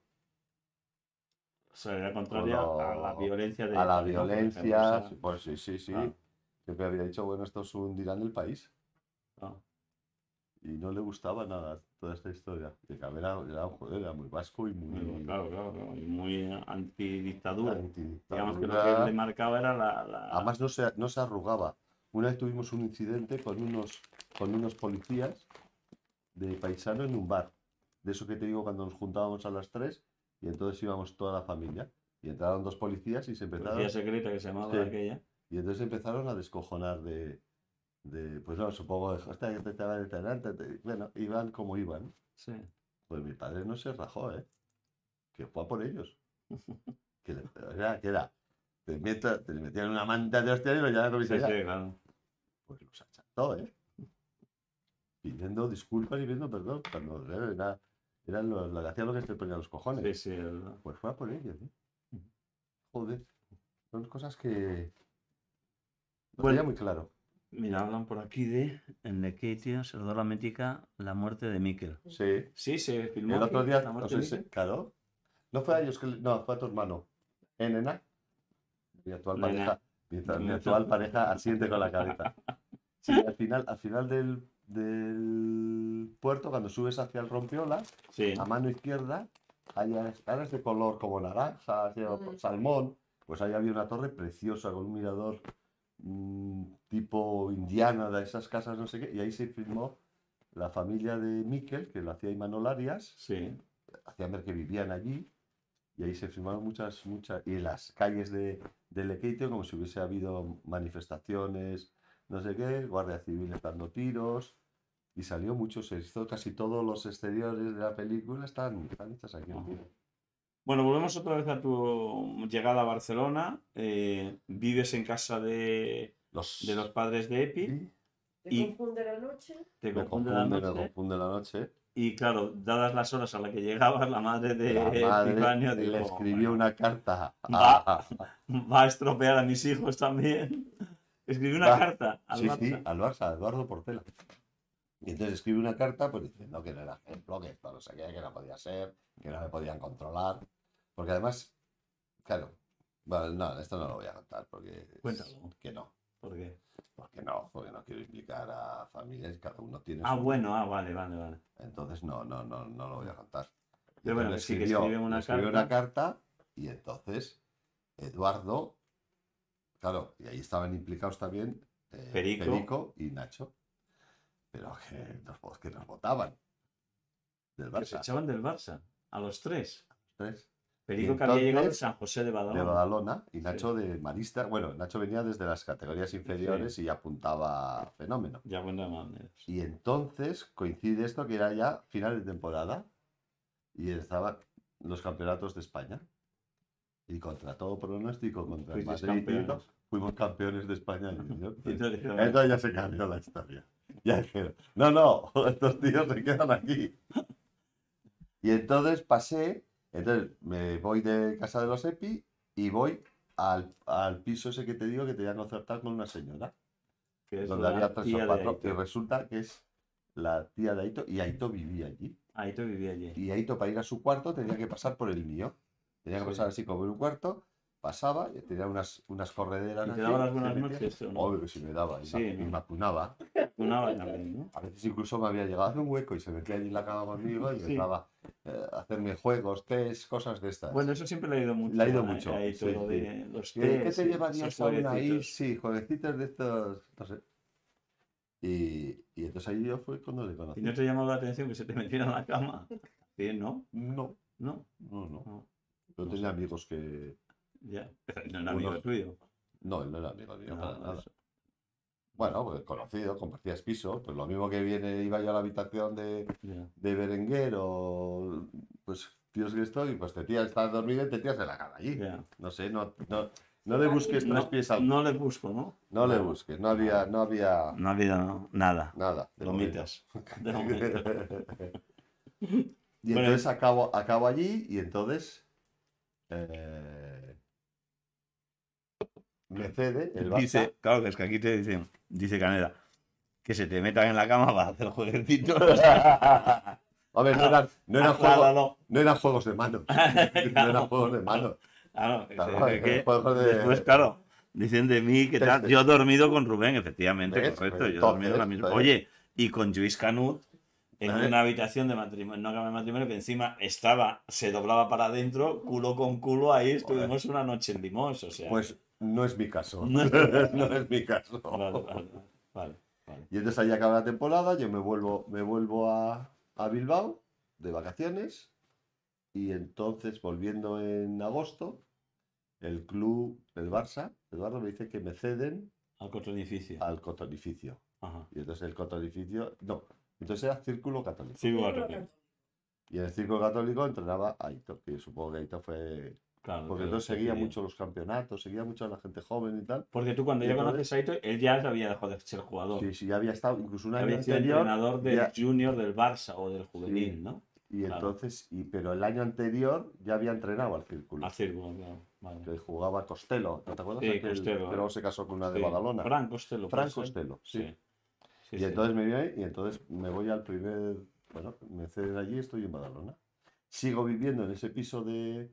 O sea, era contraria Con a la lo- violencia de A la violencia, pues sí, sí, sí. Ah. Siempre había dicho, bueno, esto es un dirán del país. ah, Y no le gustaba nada toda esta historia. De que era, era, muy vasco y muy... muy- claro, claro, claro, y muy antidictadura. antidictadura. Digamos que lo que le marcaba era la... la- Además no se, no se arrugaba. Una vez tuvimos un incidente con unos, con unos policías de paisano en un bar. De eso que te digo cuando nos juntábamos a las 3 y entonces íbamos toda la familia. Y entraron dos policías y se empezaron, policía secreta que se llamaba Sí. aquella. y entonces empezaron a descojonar de, de pues no, supongo, de, "Hostia, que te estaban enterando", te- bueno, iban como iban. Sí. Pues mi padre no se rajó, ¿eh? Que fue a por ellos. Que, le- o sea, que era, te, metían una manta de hostia y lo llevaban a la Sí, sí, claro. pues los acható, ¿eh? Pidiendo disculpas y pidiendo perdón. Cuando era, los, lo que hacían lo que se ponían los cojones. Sí, sí, el- Pues fue a por ellos, ¿eh? Joder. Son cosas que. Lo Bueno. muy claro. Mira, hablan por aquí de, en Lequeitio, se rodó la mítica La muerte de Miquel. Sí. Sí, se filmó. El otro día, La o muerte sea, de claro. No fue a ellos que. No, fue a tu hermano. ¿Eh, nena? Mi actual Nena. pareja. Mi, mi actual pareja asiente con la cabeza. Sí, al final, al final del, del puerto, cuando subes hacia el Rompiola, Sí, a mano izquierda hay escalas de color como naranja, Mm. salmón. Pues ahí había una torre preciosa con un mirador mm, tipo indiana de esas casas, no sé qué. Y ahí se filmó la familia de Miquel, que lo hacía Imanol Arias, sí. hacían ver que vivían allí. Y ahí se filmaron muchas, muchas. Y en las calles de, de Lequeitio, como si hubiese habido manifestaciones, no sé qué, guardia civil dando tiros. Y salió mucho, se hizo casi todos los exteriores de la película, están, están hechas aquí. Vigo. Bueno, volvemos otra vez a tu llegada a Barcelona. eh, vives en casa de, Los, de los padres de Epi. Sí, ¿Te Y- confunde la noche? Te confunde la noche. confunde la noche. Y claro, dadas las horas a las que llegabas, la madre de La madre le escribió "Bueno, una carta Va. a, va a estropear a mis hijos también. Escribió una Va. carta al sí, Barça. sí, al Barça, a Eduardo Portela. Y entonces escribe una carta pues diciendo que no era ejemplo, que esto no sé qué, que no podía ser, que no me podían controlar. Porque además, claro, bueno, no, esto no lo voy a contar porque Cuéntalo. que no. ¿Por qué? Porque no, porque no quiero implicar a familias, cada uno tiene Ah, su- bueno, ah, vale, vale, vale. Entonces no, no, no, no lo voy a contar. Pero bueno, sí, que escribe una escribió carta. una carta y entonces Eduardo, claro, y ahí estaban implicados también eh, Perico. y Nacho. Pero que nos, vo- que nos votaban del Que se Barça. echaban del Barça. A los tres. tres, Perico que había llegado de San José de Badalona. de Badalona y Nacho de Marista. Bueno, Nacho venía desde las categorías inferiores y apuntaba fenómeno. Ya, maneras. Y entonces coincide esto que era ya final de temporada y estaban los campeonatos de España. Y contra todo pronóstico, contra el Madrid, fuimos campeones de España. Y entonces dijeron, Entonces ya se cambió la historia. Ya dijeron, no, no, estos tíos se quedan aquí. Y entonces pasé, entonces me voy de casa de los EPI y voy al, al piso ese que te digo que te voy a concertar con una señora que es donde había tres o cuatro, y resulta que es la tía de Aito, y Aito vivía allí. Aito vivía allí. Y Aito para ir a su cuarto tenía que pasar por el mío. Tenía que Sí. pasar así como en un cuarto, pasaba, y tenía unas, unas correderas. ¿Y te daba las buenas noches o no? Obvio que sí me daba, y, Sí, y ¿no? también, ¿no? A veces incluso me había llegado a hacer un hueco y se metía allí en la cama conmigo y Sí. empezaba eh, a hacerme juegos, test, cosas de estas. Bueno, eso siempre le ha ido mucho. Le ha ido mucho, sí, de los ¿Qué, te llevarías esos a una ahí? Sí, jueguecitos de estos, no sé. Y, y entonces ahí yo fue cuando le conocí. ¿Y no te llamó la atención que se te metiera en la cama? Sí, ¿no? No, No. no, no. no. Yo tenía amigos que... Ya. Pero no era amigo Unos- tuyo. No, él no era amigo mío No, para nada. eso. Bueno, pues conocido, compartías piso, pues lo mismo que viene, iba yo a la habitación de, Ya. de Berenguer o pues tíos que estoy, pues te tiras, estás dormido y te tiras de la cama allí. Ya. No sé, no, no, no le busques tres pies al... no le busco, ¿no? No le busques, no había, no había No ha habido no, nada. nada. de momento. De momento. y Bueno, entonces acabo, acabo allí y entonces eh, me cede el Barça. Dice, claro, es que aquí te dicen, dice Caneda, que se te metan en la cama para hacer jueguecitos. A ver, no eran, no eran juegos, no eran juegos de mano. No eran juegos de mano. Claro, que- Claro, que- que- juegos de- después, claro, dicen de mí que tal. Este. Yo he dormido con Rubén, efectivamente, ¿Ves? correcto. Pues Yo he dormido la misma. Oye, y con Luis Canut en ¿Eh? una habitación de matrimonio, no de matrimonio, que encima estaba, se doblaba para adentro, culo con culo, ahí estuvimos una noche en Limos, o sea. Pues no es mi caso. No. No es mi caso. Vale, vale, vale, vale. Y entonces ahí acaba la temporada, yo me vuelvo, me vuelvo a, a Bilbao de vacaciones y entonces volviendo en agosto, el club, el Barça, Eduardo me dice que me ceden Al cotronificio. al cotonificio. Ajá. Y entonces el cotonificio, no, entonces era círculo católico. Sí, Sí, bueno, lo que- que- Y en el círculo católico entrenaba Aito, que supongo que Aito fue... claro. Porque que- entonces seguía quería. mucho los campeonatos, seguía mucho a la gente joven y tal. Porque tú cuando Y ya conoces a Aito, él ya había dejado de ser jugador. Sí, sí, ya había estado incluso un año había sido anterior. entrenador del ya- junior del Barça o del juvenil, Sí. ¿no? Y Claro. entonces, y, pero el año anterior ya había entrenado al círculo. Al círculo, claro. Vale. Que jugaba Costello, ¿no te acuerdas? Sí, Aquel Costello. que luego se casó con una de. Badalona. Fran Costello. Fran. Costello, sí. Y entonces me viene y entonces me voy al primer, bueno, me ceden allí estoy en Badalona. Sigo viviendo en ese piso de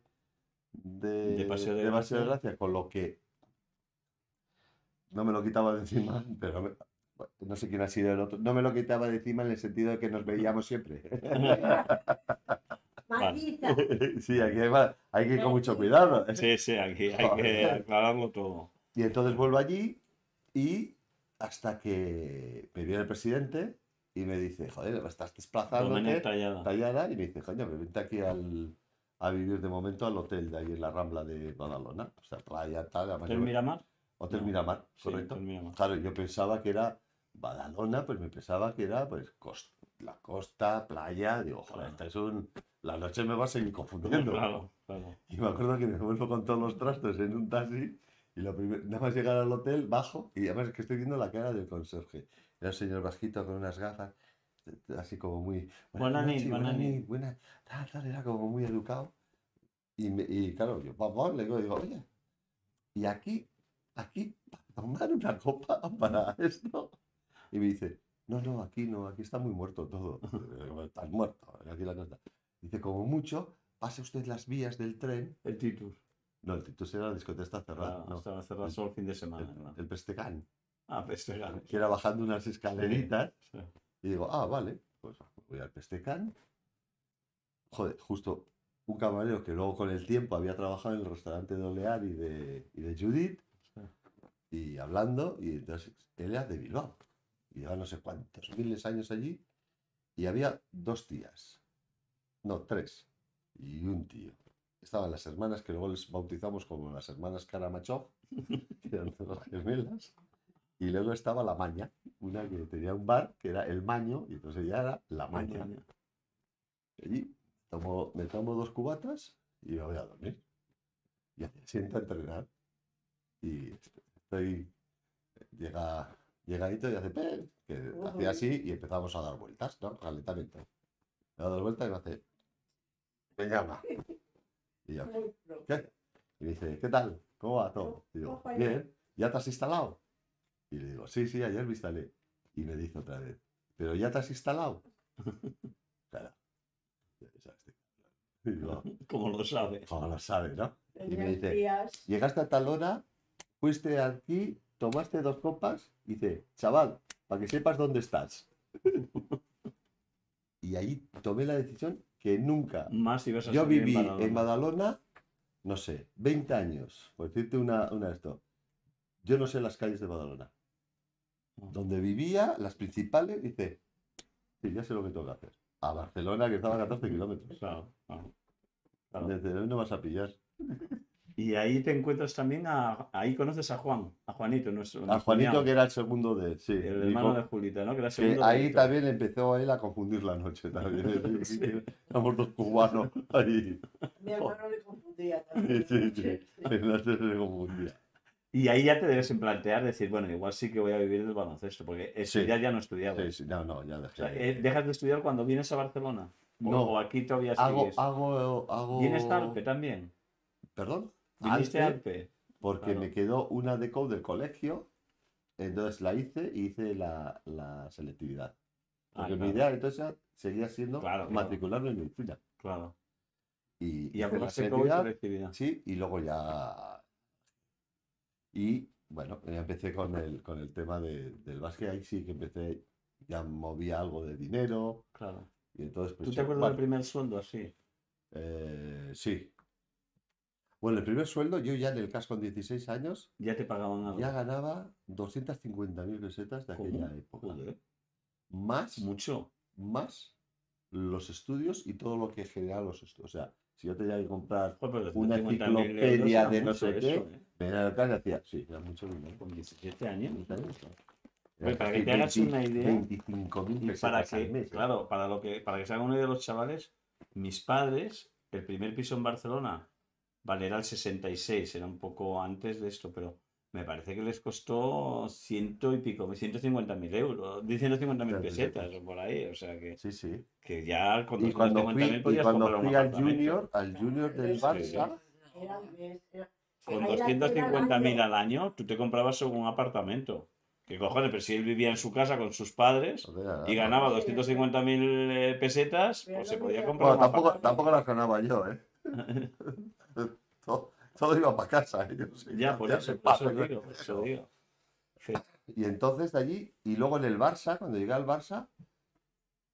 de, De Paseo de de Paseo de Gracia. Con lo que no me lo quitaba de encima, pero me- no sé quién ha sido el otro, no me lo quitaba de encima en el sentido de que nos veíamos siempre. Maldita. sí, aquí hay, hay que ir con mucho cuidado. Sí, sí, aquí hay que aclararlo todo. Y entonces vuelvo allí y hasta que me viene el presidente y me dice, joder, estás desplazando Tallada. tallada y me dice, coño, me vente aquí al, a vivir de momento al hotel de ahí en la Rambla de Badalona, o sea, playa, tal, además ¿El yo- Miramar? Hotel No. Miramar, Sí, correcto. el Miramar. Claro, yo pensaba que era Badalona, pues me pensaba que era pues la costa, playa, digo, joder, Claro. esta es un, la noche me va a seguir confundiendo. Claro, claro. Y me acuerdo que me vuelvo con todos los trastos en un taxi y lo primer- nada más llegar al hotel, bajo y además es que estoy viendo la cara del conserje. Era un señor bajito con unas gafas, así como muy... Buena nit, noches, buena nit". nit, buena... Tal, tal, era como muy educado. Y, me- y claro, yo vamos, le digo, oye, y aquí, aquí, tomar una copa para esto. Y me dice, no, no, aquí no, aquí está muy muerto todo. Estás muerto, aquí la cosa. Dice, como mucho, pase usted las vías del tren. El Titus. No, el Titus era la discoteca está cerrada. Claro, no, Estaba cerrado solo el fin de semana. el, ¿no? el Pestecán, Ah, claro. que era bajando unas escaleritas. Sí. Y digo, ah, vale, pues voy al Pestecán. Joder, justo un camarero que luego con el tiempo había trabajado en el restaurante de Olear y de, y de Judith. Y hablando, y entonces él era de Bilbao. Y lleva no sé cuántos miles años allí. Y había dos tías. No, tres. Y un tío. Estaban las hermanas que luego les bautizamos como las hermanas Karamachov, que eran dos gemelas. Y luego estaba la maña, una que tenía un bar que era el maño, y entonces ella era la maña. Allí tomo, me tomo dos cubatas y me voy a dormir. Y día siguiente a entrenar. Y estoy. Llega, llega Hito y hace. Que hacía así y empezamos a dar vueltas, ¿no? Calentamiento. Me da dos vueltas y me hace. Me llama. Y yo. ¿qué? Y me dice, ¿qué tal? ¿Cómo va todo? Y ya. bien, ¿ya te has instalado? Y le digo, sí, sí, ayer me instalé. Y me dice otra vez, ¿pero ya te has instalado? Claro. Digo, Como lo sabe. ¿cómo lo sabe, no? Y me dice, días- llegaste a tal hora, fuiste aquí, tomaste dos copas, y dice, chaval, para que sepas dónde estás. y ahí tomé la decisión que nunca Más ibas a yo viví Badalona. en Badalona, no sé, 20 años, por decirte una, una esto. Yo no sé las calles de Badalona. Donde vivía, las principales, dice, sí, ya sé lo que tengo que hacer. A Barcelona, que estaba a 14 kilómetros. Claro, claro. Claro. Desde ahí no vas a pillar. Y ahí te encuentras también a. Ahí conoces a Juan, a Juanito, nuestro. A Juanito, cuñado, que era el segundo de... Sí, el hermano de Julita, ¿no? Que era que segundo ahí director. también empezó él a confundir la noche también. Sí. Éramos dos cubanos ahí. Mi hermano le confundía también. Sí, sí, sí. Noche se confundía. Y ahí ya te debes plantear decir, bueno, igual sí que voy a vivir del baloncesto, porque Sí. estudiar ya no estudiaba. Sí, sí, no, no, ya O dejé. sea, eh, ¿Dejas de estudiar cuando vienes a Barcelona? O, No. o aquí todavía hago, sigues. hago, hago... ¿Vienes a Alpe también? ¿Perdón? ¿Viniste Alpe, Alpe? porque claro. me quedó una deco del colegio, entonces la hice y hice la, la selectividad. Ah, Porque mi idea entonces seguía siendo Claro, matricularme en medicina. Claro. Y, Y hice la selectividad. sí, y luego ya... Y bueno, ya empecé con el, con el tema de- del básquet, ahí sí que empecé, ya movía algo de dinero, Claro. y entonces... pues, ¿Tú te acuerdas bueno, del primer sueldo así? eh, sí. Bueno, el primer sueldo, yo ya en el CAS con 16 años, Ya te pagaban algo. ya ganaba 250.000 pesetas de ¿Cómo? aquella época. Joder, Más, Mucho. más los estudios y todo lo que generaba los estudios. O sea, si yo tenía que comprar Una 250.000 enciclopedia de no sé qué. eso, ¿eh? me era el CAS y hacía, sí, era mucho dinero. Con 17 años. Pues para que te hagas 20 una idea, 25.000 Y pesetas para al que. ¿eh? claro, para lo que, para que se hagan una idea de los chavales, mis padres, el primer piso en Barcelona, vale, era el 66, era un poco antes de esto, pero me parece que les costó ciento y pico, 150 mil euros, 150 mil pesetas o por ahí, o sea que, Sí, sí. que ya con Y cuando 250 fui, mil y podías cuando comprar un fui al. Junior, al Junior del Sí, Barça, era- Con Ahí la 250 mil al año, tú te comprabas un apartamento. Que cojones, pero si él vivía en su casa con sus padres joder, y era- ganaba 250 mil pesetas, pues se podía- comprar Bueno, un tampoco, apartamento. tampoco las ganaba yo, ¿eh? todo, iba para casa. ¿eh? No sé, Ya, por ya eso, por eso digo, por eso digo. Sí. Y entonces de allí, y luego en el Barça, cuando llegué al Barça,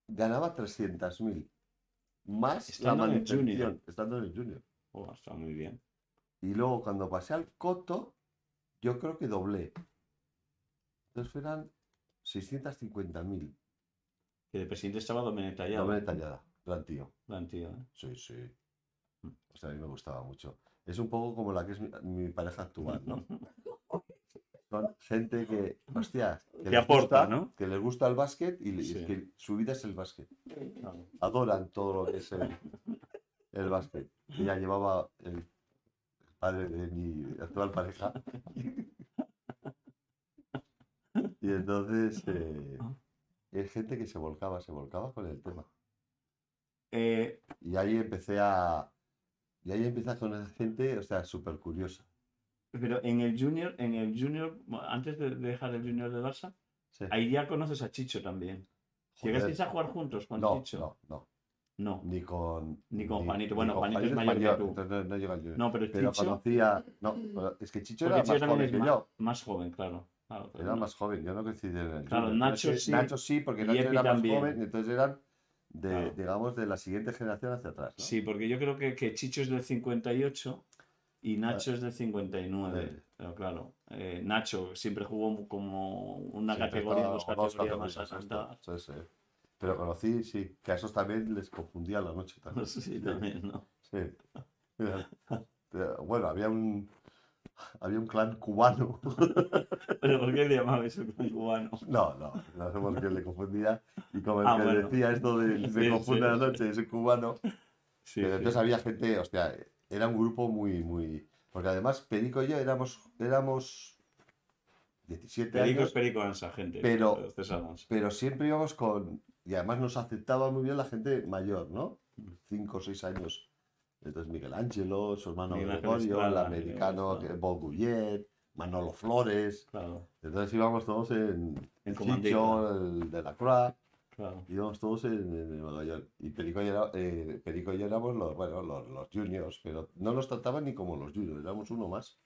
ganaba 300.000. Más Estando la en el Junior. manutención, estando en el Junior. Oh, está muy bien. Y luego cuando pasé al Coto, yo creo que doblé. Entonces eran 650.000. Que de presidente estaba Domenech detallada, gran tío. Gran tío, ¿eh? Sí, sí. Mm. O sea, a mí me gustaba mucho. Es un poco como la que es mi, mi pareja actual, ¿no? Son gente que, hostia, que, aporta, gusta, ¿no? que les gusta el básquet y, y que su vida es el básquet. Adoran todo lo que es el, el básquet. Ella llevaba el padre de mi actual pareja. Y entonces eh, es gente que se volcaba, se volcaba con el tema. Eh, Y ahí empecé a. Y ahí empecé a conocer gente, o sea, súper curiosa. pero en el Junior, en el Junior, antes de dejar el Junior de Barça, Sí. ahí ya conoces a Chicho también. ¿Llegasteis a jugar juntos con No, Chicho? no, no. No. Ni con. Ni con Juanito. ni Bueno, con Juanito es mayor que tú. entonces no, llega al Junior. No, pero Pero Chicho, conocía. No, es que Chicho porque era Chicho más joven que yo. más joven, claro. Era más joven, yo no coincidí en el Claro. Nacho sí. Nacho sí, porque Nacho era más también. joven, entonces eran de, Claro. digamos, de la siguiente generación hacia atrás. ¿no? Sí, porque yo creo que, que Chicho es del 58 y Nacho es del 59. Sí. Pero claro, eh, Nacho siempre jugó como una Siempre categoría, dos categorías más. Sí, sí. Pero conocí, sí, que a esos también les confundía la noche también. Sí, también, ¿no? Sí. Bueno, había un había un clan cubano. Pero ¿por qué le llamaba eso un cubano? No, no, no sé por qué le confundía. Y como el Ah, que bueno. decía esto de Sí, se confunde sí. la noche, ese cubano. Sí, Pero sí. entonces había gente, hostia, era un grupo muy, muy. Porque además Perico y yo éramos, éramos 17 Perico años, es Perico gente. Pero- pero siempre íbamos con. Y además nos aceptaba muy bien la gente mayor, ¿no? 5 o 6 años. Entonces Miguel Ángelo, su hermano Miguel Gregorio, el americano, Miguel Bob Guyet, Manolo Flores. Claro, Entonces íbamos todos en. En. Chicho, el de la Croix. claro. Íbamos todos en, en Nueva York. Y Perico y, era- eh, Perico y yo éramos los, bueno, los, los juniors, pero no nos trataban ni como los juniors, éramos uno más.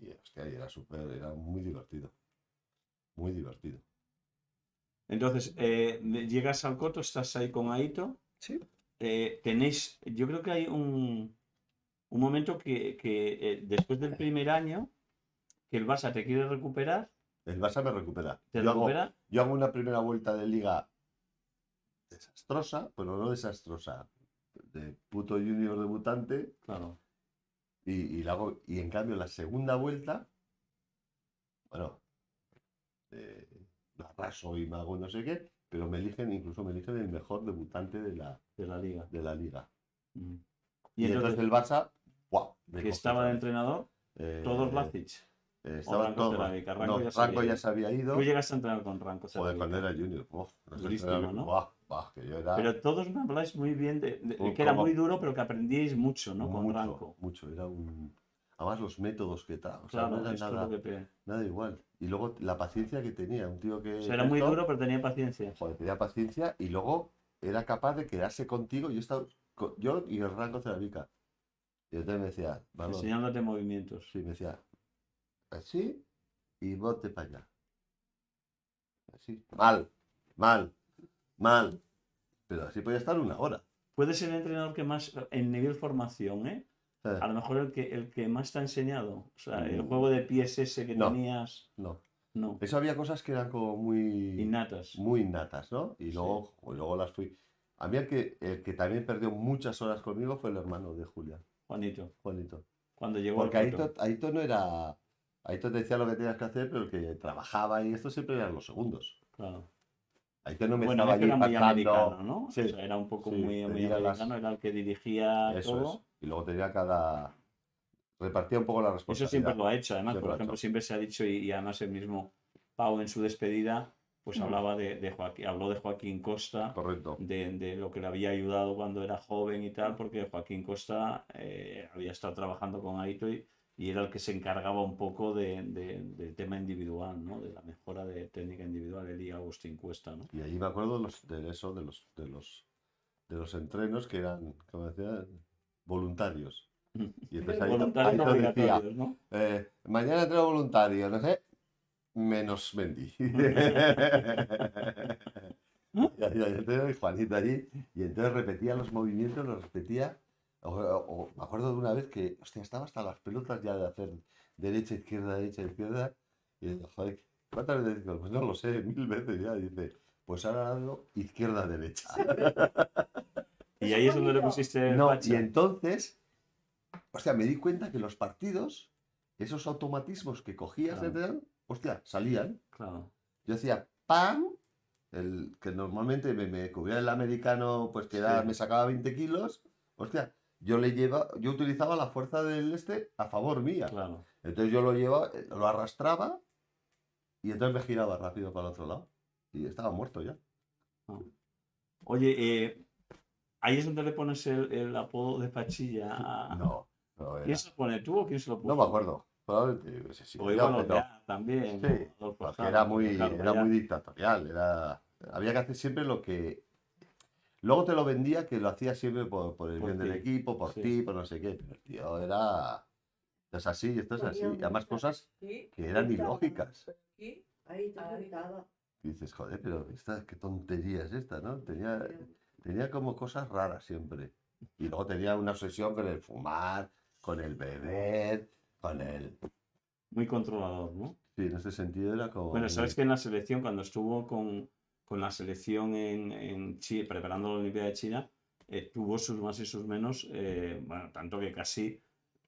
Y hostia, y era súper, era muy divertido. Muy divertido. Entonces, eh, llegas al Coto, estás ahí con Aito. Sí. Eh, tenéis, yo creo que hay un, un momento que, que, eh, después del primer año, que el Barça te quiere recuperar, El Barça me recupera. te Yo hago, recupera, yo hago una primera vuelta de liga desastrosa, pero no desastrosa, de puto junior debutante, claro. y, y, la hago- y en cambio la segunda vuelta, bueno, eh, la arraso y me hago no sé qué, pero me eligen, incluso me eligen el mejor debutante de la, de la liga. de la liga. Mm. Y, Y entonces, el Barça, que estaba de entrenador, Eh, todos Lacic. eh, todos. Cerámica, Ranco no, ya Ranco ya se había ido. Tú llegaste a entrenar con Ranco. Joder, cuando era junior. sé, Durísimo, ¿no? que yo era Pero todos me habláis muy bien de, de- Un- que era muy duro, pero que aprendíais mucho, ¿no? Con mucho, Ranco. mucho. Era un... Además los métodos que tal, o sea, Claro, no era nada, nada igual. Y luego la paciencia que tenía, un tío que... o sea, era muy duro, pero tenía paciencia. Joder, tenía paciencia y luego era capaz de quedarse contigo. Yo, estaba, yo y el rango cerámica. Y entonces me decía, Valor, Enseñándote movimientos. sí, me decía, así y bote para allá. Así, mal, mal, mal. Pero así podía estar una hora. Puede ser el entrenador que más, en nivel formación, ¿eh? Eh, A lo mejor el que, el que más te ha enseñado. O sea, el Mm. juego de pies ese que No. tenías, no. no. Eso había cosas que eran como muy... Innatas. muy innatas, ¿no? Y luego, y luego las fui. A mí el que, el que también perdió muchas horas conmigo fue el hermano de Julia, Juanito. Juanito. Cuando llegó Porque. Aito, Aito no era. Aito te decía lo que tenías que hacer, pero el que trabajaba y esto siempre eran los segundos. Claro. Aito no me Bueno, estaba allí era muy americano, ¿no? Sí, O sea, era un poco sí, muy, muy las- americano, era el que dirigía Eso todo. es. Y luego tenía cada. Repartía un poco la Eso responsabilidad. siempre lo ha hecho, además, Siempre por ejemplo, siempre se ha dicho, y, y además el mismo Pau en su despedida, pues Mm. hablaba de, de Joaquín, habló de Joaquín Costa, Correcto. de, de lo que le había ayudado cuando era joven y tal, porque Joaquín Costa eh, había estado trabajando con Aito y, y era el que se encargaba un poco de, de- del tema individual, ¿no? De la mejora de técnica individual, él y Agustín Cuesta, ¿no? Y ahí me acuerdo de, los, de eso, de los, de los, de los entrenos que eran, como decía, voluntarios. Y entonces ahí, Voluntarios Aito decía. Eh, mañana entreno voluntario, no sé, menos Mendy. y, y- y entonces Juanito allí, y entonces repetía los movimientos, los repetía. O, o- me acuerdo de una vez que, hostia, estaba hasta las pelotas ya de hacer derecha, izquierda, derecha, izquierda. Y digo, joder, ¿cuántas veces? Digo, pues no lo sé, mil veces ya. Dice, pues ahora hazlo izquierda, derecha. Y ahí es donde le pusiste el No, facha. y entonces, o sea, me di cuenta que los partidos, esos automatismos que cogías, Claro. etcétera, hostia, salían. Claro. Yo decía, ¡pam! El que normalmente me, me cubría el americano, pues que era- Sí. me sacaba 20 kilos, hostia, yo le lleva, yo utilizaba la fuerza del este a favor mía. Claro. Entonces yo lo llevaba, eh, lo arrastraba y entonces me giraba rápido para el otro lado. Y estaba muerto ya. Oye, eh, ahí es donde le pones el, el apodo de Pachilla. a- No, no era- ¿Quién se lo pone tú o quién se lo puso? no me acuerdo. Probablemente, yo qué sé, sí, O igual pero- también. Sí, ¿no? Porque era muy, claro, era muy dictatorial. Era, había que hacer siempre lo que. Luego te lo vendía que lo hacía siempre por, por el Por bien del equipo, por sí. ti, por no sé qué. Pero el tío era. Esto es así y esto es así. Y además cosas que eran ilógicas. ahí te dices, joder, pero esta, qué tontería es esta, ¿no? Tenía, tenía como cosas raras siempre. Y luego tenía una obsesión con el fumar, con el beber, con el. Muy controlador, ¿no? Sí, en este sentido era como. Bueno, sabes que en la selección, cuando estuvo con, con la selección en, en Chile, preparando la Olimpiada de China, eh, tuvo sus más y sus menos, eh, bueno, tanto que casi,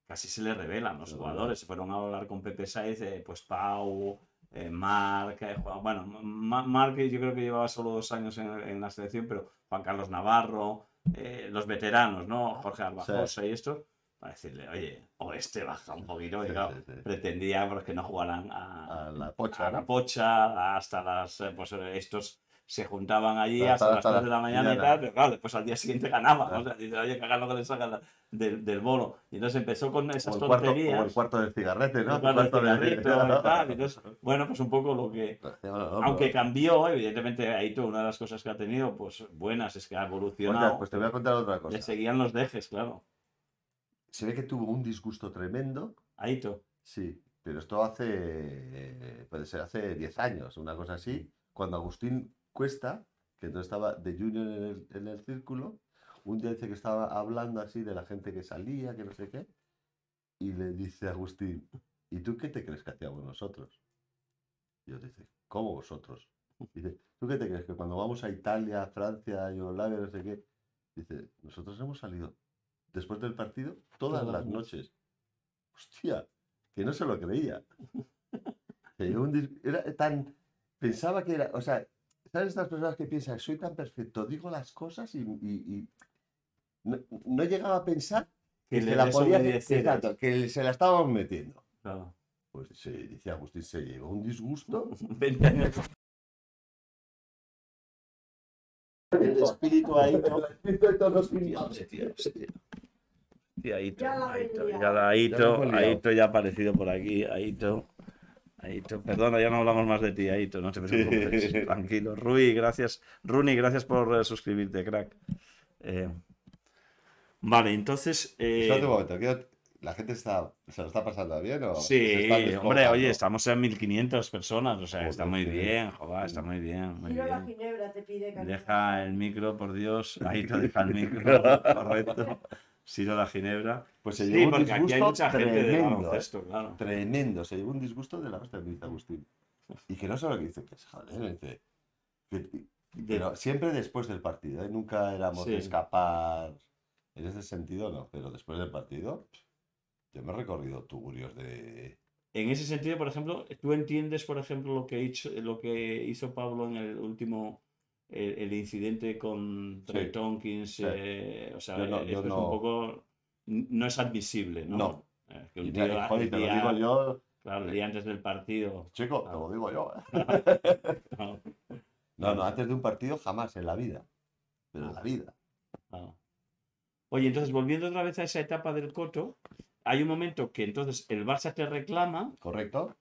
casi se le revelan los jugadores. Se fueron a hablar con Pepe Saiz, eh, pues Pau, eh, Marc, eh, Juan- bueno, Ma- Marc yo creo que llevaba solo dos años en, en la selección, pero Juan Carlos Navarro, eh, los veteranos, ¿no? Jorge Arbajosa y esto, para decirle, oye, o este baja un poquito, Sí, claro, sí, sí. pretendía pues, que no jugaran a, A la pocha, a la pocha, hasta las, eh, pues estos se juntaban allí Hasta- hasta, las hasta 3 de la mañana y mañana. tal, pero claro, después al día siguiente ganaban, Claro. o sea, dice, oye, hagan lo que les salga la- del, del bolo. Y entonces empezó con esas Como el, cuarto, como tonterías, el cuarto del cigarrete, ¿no? el cuarto del y tal, entonces, bueno, pues un poco lo que... No, no, no, Aunque cambió, evidentemente, Aito, una de las cosas que ha tenido, pues buenas, es que ha evolucionado. pues te voy a contar otra cosa. Le seguían los dejes, claro. Se ve que tuvo un disgusto tremendo, Aito. sí, pero esto hace, eh, puede ser hace 10 años, una cosa así, cuando Agustín Cuesta, que entonces estaba de junior en el, en el círculo, un día dice que estaba hablando así de la gente que salía, que no sé qué, y le dice a Agustín, ¿y tú qué te crees que hacíamos nosotros? Y yo dice, ¿cómo vosotros? Dice, ¿tú qué te crees que cuando vamos a Italia, Francia, Yugoslavia, no sé qué? Dice, nosotros hemos salido después del partido todas las noches. Hostia, que no se lo creía. Que yo un dis- era tan. Pensaba que era. O sea, ¿sabes estas personas que piensan, soy tan perfecto, digo las cosas y. y- y no, no llegaba a pensar Que se la podía exacto, que se la estábamos metiendo. Claro. Pues se dice Agustín, se llevó un disgusto. 20 años. El espíritu Aito. Hostia, hostia, hostia. Hostia, Aito, Ya la Aito, Ya. Aito ya ha aparecido por aquí, Aito. Aito, perdona, ya no hablamos más de ti, Aito, no te preocupes, tranquilo. Rui, gracias, Runi, gracias por eh, suscribirte, crack. Eh, vale, entonces... eh, Espérate un momento, ¿la gente está, se lo está pasando bien o sí, hombre, oye, estamos en 1500 personas, o sea, Joder, está muy bien, joder, está muy bien, muy Tiro la bien. ginebra, te pide cariño. Deja el micro, por Dios. Ahí te deja el micro, correcto. Siro la ginebra. Pues se Sí, llevó un porque aquí hay disgusto mucha gente de tremendo, ¿eh? claro. Tremendo, se llevó un disgusto de la hostia, dice Agustín. Y que no solo que dice, que es joder, dice. que- pero siempre después del partido, ¿eh? nunca éramos Sí. de escapar. En ese sentido, no, pero después del partido, yo me he recorrido tugurios de. En ese sentido, por ejemplo, ¿tú entiendes, por ejemplo, lo que hizo, lo que hizo Pablo en el último, el, el incidente con Trey Sí, Tompkins? sí. eh, o sea, Yo no- esto yo es un no- poco, no es admisible, ¿no? No. Eh, que un Y, tío, y, joder, el te lo digo yo, claro, el día antes del partido. chico, te lo digo yo. ¿eh? claro, No, no, antes de un partido jamás en la vida. Pero en la vida. claro. Oye, entonces, volviendo otra vez a esa etapa del Coto, hay un momento que entonces el Barça te reclama ¿Correcto?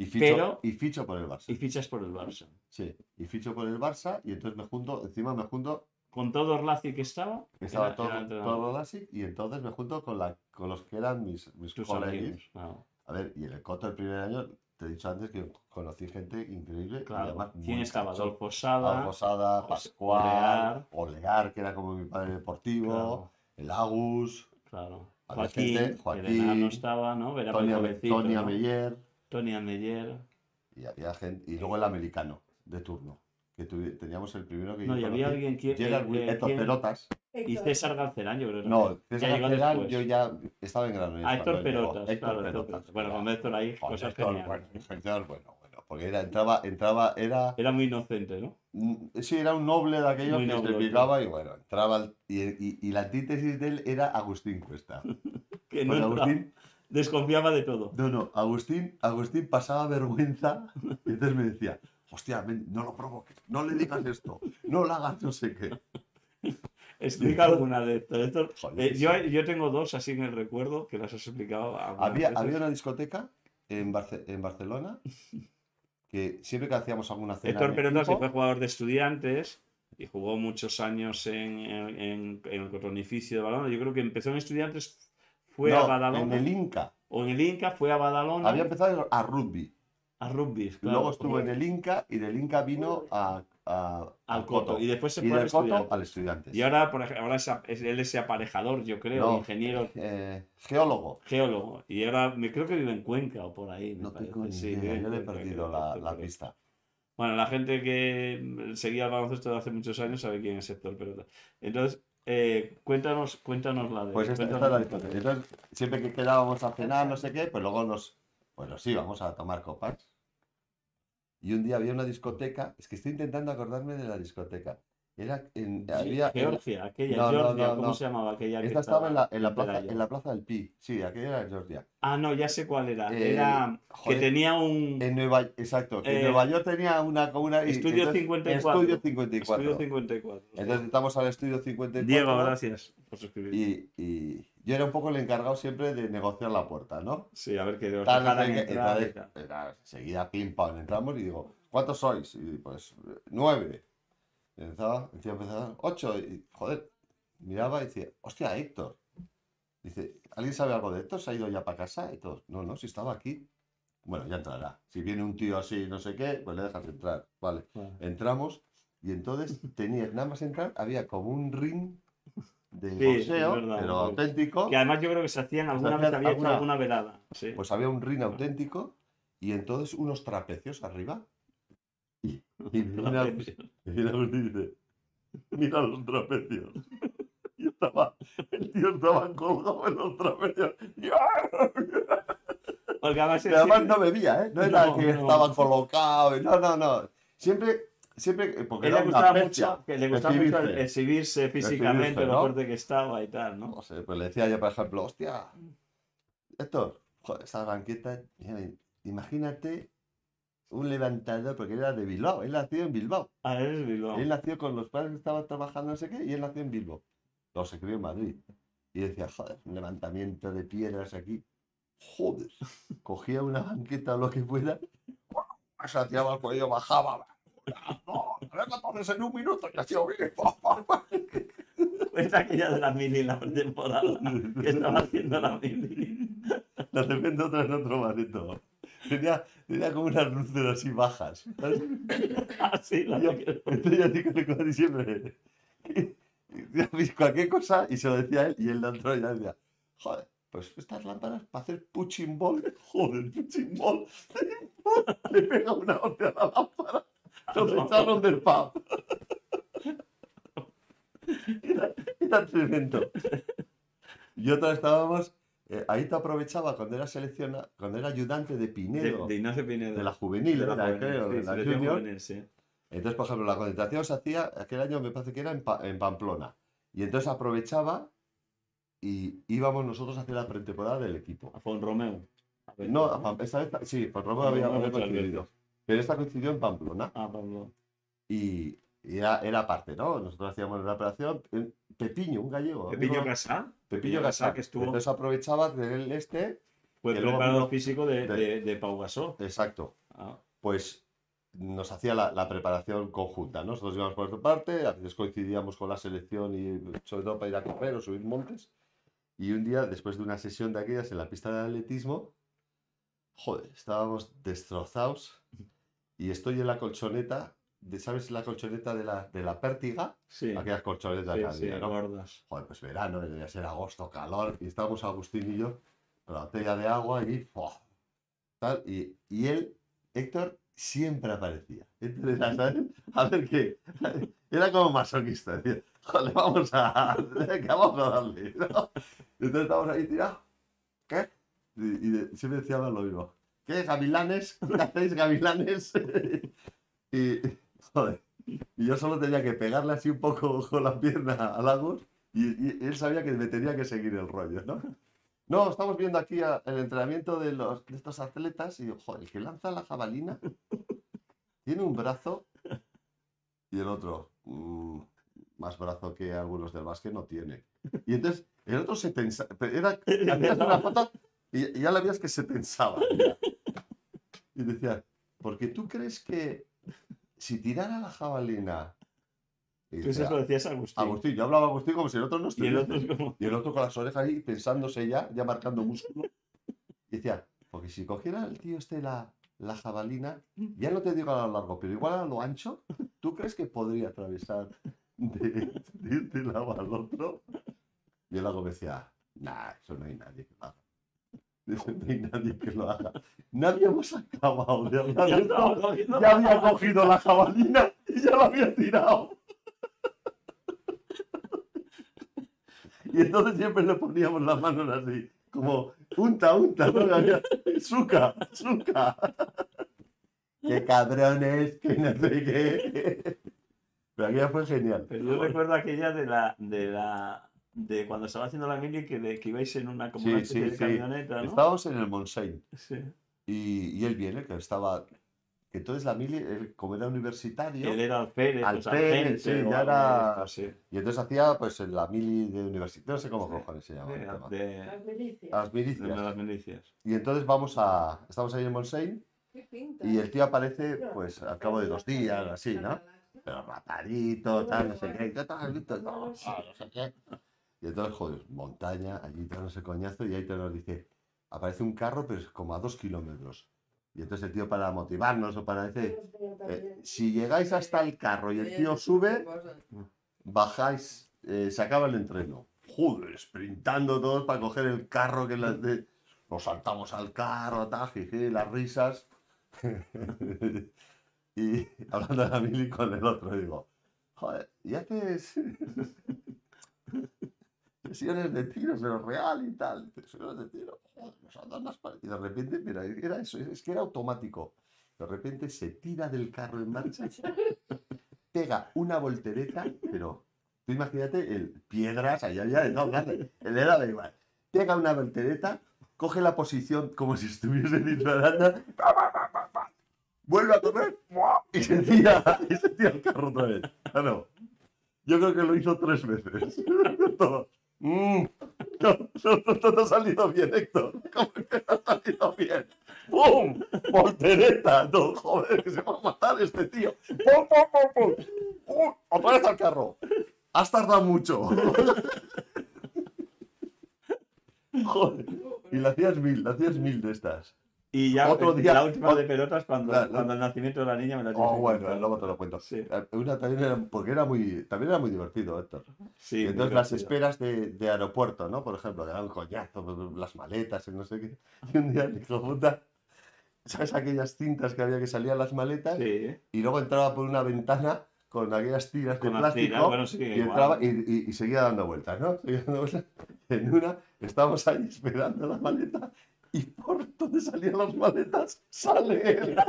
Y ficho, Pero- y ficho por el Barça. y fichas por el Barça. Sí, y ficho por el Barça y entonces me junto, encima me junto, Con todo Orlazi que estaba, estaba era- todo, era todo y entonces me junto con, la, con los que eran mis, mis colegas. A ver, y en el Coto el primer año, te he dicho antes que conocí gente increíble. y Claro. además ¿Quién estaba? Adolfo Sada. Posada, Os- Pascual, Olear. Olear. que era como mi padre deportivo, Claro, el Agus, claro. Joaquín, gente, que Joaquín, de enano estaba, ¿no? Era Ame- jovencito, Tony Ameller. y había gente, y luego el americano de turno, que tuvi- teníamos el primero que No, y había alguien que. Gerard eh, eh. Pelotas. Y César Galcerán, yo creo. que No. César después. yo ya estaba en Granollers. Ah, Héctor. Pelotas, Héctor claro, Pelotas. Bueno, con Héctor Joder, cosas Héctor, geniales. bueno, Héctor, bueno, bueno, porque era, entraba, entraba, era, Era muy inocente, ¿no? mm, sí, era un noble de aquellos Muy que noble, se picaba y bueno, entraba, y, y- y la antítesis de él era Agustín Cuesta. Que no Agustín, desconfiaba de todo. no, no, Agustín, Agustín pasaba vergüenza y entonces me decía, hostia, no lo provoques, no le digas esto, no lo hagas no sé qué. Explica alguna de estas. Eh, yo, yo tengo dos así en el recuerdo que las has explicado. Había, había una discoteca en, Barce- en Barcelona que siempre que hacíamos alguna cena Héctor equipo- fue jugador de estudiantes y jugó muchos años en, en- en- el cotronificio de Badalona. Yo creo que empezó en estudiantes, fue a No, Badalona. en el Inca. O en el Inca, fue a Badalona. Había empezado a rugby. a rugby. claro, Luego estuvo porque- en el Inca y del Inca vino a, a- al Coto. Y después se Y fue al del Coto estudiantes. al Estudiantes. Y ahora, por ejemplo, ahora es, a- es- él es aparejador, yo creo, No. ingeniero, Eh, geólogo. geólogo. Y ahora me creo que vive en Cuenca o por ahí. me No parece. tengo ni Sí, idea, yo le he perdido la, la pista. Bueno, la gente que seguía el baloncesto de hace muchos años sabe quién es Héctor Perota. Entonces, eh, cuéntanos, cuéntanos la de. Pues esta, esta es la discoteca. Entonces, siempre que quedábamos a cenar, no sé qué, pues luego nos, pues nos íbamos a tomar copas. Y un día había una discoteca, es que estoy intentando acordarme de la discoteca. Era en, había, Georgia, aquella, No, Georgia, no, ¿cómo no. se llamaba aquella? que esta estaba en la, en, la plaza, en la plaza del Pi. Sí, aquella era Georgia. Ah, no, ya sé cuál era. Eh, Era que joder, tenía un En Nueva, exacto, que en Eh, Nueva York tenía una y- Estudio entonces, 54. Estudio 54. estudio 54. Entonces estamos al estudio 54. Diego, gracias por suscribir. Y, y yo era un poco el encargado siempre de negociar la puerta, ¿no? Sí, a ver que os Tal, no dejaran qué, entrar entonces, era enseguida pim pam, entramos y digo, ¿cuántos sois? Y pues nueve. Empezaba, encima empezaba, ocho. Y joder, miraba y decía, hostia, Héctor. Dice, ¿alguien sabe algo de Héctor? ¿Se ha ido ya para casa? Y todos, no, no, si estaba aquí. Bueno, ya entrará. Si viene un tío así, no sé qué, pues le dejas entrar. Vale. Bueno. Entramos y entonces tenías, nada más entrar, había como un ring de Sí, boxeo, verdad, pero auténtico. Que además yo creo que se hacían, alguna vez había hecho alguna- alguna velada. Sí. Pues había un ring auténtico y entonces unos trapecios arriba. Y, mira, mira dice, mira los trapecios. Y estaba, el tío estaba colgado en los trapecios. Y, ¡ah! Porque además, Y además no bebía, ¿eh? No era No, que no. estaba colocado. y No, no, no. Siempre, siempre, porque era le una gustaba mucho, que le gustaba mucho exhibirse. físicamente, Exhibirse, lo fuerte que estaba y tal, ¿no? No sé, pues le decía yo, por ejemplo, hostia, Héctor, joder, esta banqueta, imagínate un levantador, porque era de Bilbao, él nació en Bilbao. A ver, es Bilbao. Él nació con los padres que estaban trabajando no sé qué, y él nació en Bilbao. No, se crió en Madrid. Y decía, joder, un levantamiento de piedras aquí. Joder, cogía una banqueta o lo que fuera, se atiraba al cuello, bajaba. No, entonces en un minuto ya hacía bien. Cuenta aquella de la mini la pretemporada que estaba haciendo la mini. De repente otra en otro bareto. Tenía, tenía como unas luces así bajas. ¿sabes? Así, la Yo- Entonces yo el cuadro y siempre. Cualquier cosa, y se lo decía él, y él dentro ya decía, joder, pues estas lámparas para hacer punching ball, joder, punching ball. Le pega una hostia a la lámpara. Nos echaron del pub. Era, era tremendo. Y otra estábamos, eh, ahí te aprovechaba cuando era selecciona, cuando era ayudante de de, Pinedo, de Ignacio Pinedo. de la juvenil, De la era, juvenil, creo, sí, de la junior. juvenil, sí. Entonces, por ejemplo, la concentración se hacía, aquel año me parece que era en, Pa- en Pamplona. Y entonces aprovechaba y íbamos nosotros a hacer la pretemporada del equipo. A ver, No, a esta vez, sí, por Roma había, Pamplona había coincidido. Pero esta coincidió en Pamplona. Ah, Pablo. Y, y era, era parte, ¿no? Nosotros hacíamos la operación. Pepiño, un gallego. Amigo- Casá. Pepillo Casá, que estuvo. Entonces aprovechaba del este. Fue que luego preparador físico de, de- de, de Pau Gasol. Exacto. Ah, pues nos hacía la, la preparación conjunta, ¿no? Nosotros íbamos por otra parte, a veces coincidíamos con la selección y sobre todo para ir a correr o subir montes. Y un día, después de una sesión de aquellas en la pista de atletismo, joder, estábamos destrozados y estoy en la colchoneta, de, ¿sabes la colchoneta de la, de la pértiga? sí. Aquellas colchonetas Sí, sí, ¿no? gordas. Joder, pues verano, debía ser agosto, calor, y estábamos Agustín y yo con la botella de agua y tal, y, y él, Héctor, siempre aparecía. Entonces, ¿sabes? A ver qué. Era como masoquista, decía, joder, vamos a, venga, vamos a darle. ¿no? Entonces estábamos ahí tirados. ¿Qué? Y, y de- siempre decíamos lo mismo. ¿qué? ¿Gavilanes? ¿Qué hacéis, gavilanes? y, joder, y yo solo tenía que pegarle así un poco con la pierna a Lagos y, él sabía que me tenía que seguir el rollo, ¿no? No, estamos viendo aquí el entrenamiento de, los, de estos atletas y joder, el que lanza la jabalina tiene un brazo y el otro, mm, más brazo que algunos del básquet, no tiene. Y entonces el otro se pensaba, era, hacías una foto y, ya la veías que se pensaba. ya. Y decía, porque tú crees que si tirara la jabalina... Y Tú eso lo decías a Agustín. Agustín, yo hablaba a Agustín como si el otro no estuviera. como... Y el otro con las orejas ahí pensándose ya, ya marcando músculo. Y decía, porque si cogiera el tío este la, la jabalina, ya no te digo a lo largo, pero igual a lo ancho, ¿tú crees que podría atravesar de, de, de un lado al otro? Y el lago me decía, nah, eso no hay nadie que lo haga. Dice, no hay nadie que lo haga. No habíamos acabado de hablar Ya estaba cogiendo Ya había cogido la jabalina y ya la había tirado. Y entonces siempre le poníamos las manos así, como unta, unta, ¿no? Suca, suca. Qué cabrones, que no sé qué. Pero aquella fue genial. Pero yo recuerdo aquella de la, de la, de cuando estaba haciendo la mili que, de- que ibais en una, como Sí, una especie sí, de sí. camioneta, ¿no? Estábamos en el Montseny Sí. y, y él viene, que estaba. Que entonces la mili, él, como era universitario, Él era alférez, pues, Alférez, sí, ya era- de y entonces hacía pues en la mili de universidad, no sé cómo Sí. cojones se llama. De, de- Las milicias. Las de milicias. las milicias. Y entonces vamos a. Estamos ahí en Montseny y el tío aparece pues al cabo de dos días, así, ¿no? Pero rapadito, tal, no sé qué, tal, no sé qué. Y entonces, joder, montaña, allí no sé coñazo, y ahí te nos dice, aparece un carro, pero es como a dos kilómetros. Y entonces el tío para motivarnos o para decir, eh, si llegáis hasta el carro y el tío sube, bajáis, eh, se acaba el entreno. Joder, sprintando todos para coger el carro que la- de- nos saltamos al carro, tal, jiji, las risas. y hablando de la mili con el otro, digo, joder, y haces sesiones de tiro, pero real y tal. Sesiones de tiro. Y de repente, mira, era eso, es que era automático. De repente se tira del carro en marcha, pega una voltereta, pero tú imagínate el piedras, allá había grande. Él era da igual. Pega una voltereta, coge la posición como si estuviese disparando, pa, pa, pa, pa, pa, vuelve a correr y se tira, y se tira el carro otra vez. Claro. Yo creo que lo hizo tres veces. Mm, no, no, no, no ha salido bien, Héctor. ¿Cómo que no ha salido bien? ¡Pum! Voltereta. No, joder, que se va a matar este tío. ¡Pum, pum, pum, pum! ¡Uh! Otra vez al carro. Has tardado mucho. Joder. Y le hacías mil, le hacías mil de estas. Y ya Otro eh, día- la última de pelotas cuando, La- la- cuando el nacimiento de la niña me la Oh, bueno, luego te lo cuento. Sí, Eh, Una también era, porque era muy, también era muy divertido, Héctor. sí. Entonces las esperas de, de aeropuerto, ¿no? Por ejemplo, que era un coñazo, las maletas y no sé qué. Y un día el puta, ¿sabes aquellas cintas que había que salían las maletas? Sí, Y luego entraba por una ventana con aquellas tiras con de plástico tiras, bueno, sí, y, entraba y, y- y seguía dando vueltas, ¿no? Seguía dando vueltas. En una estábamos ahí esperando la maleta y por donde salían las maletas sale él.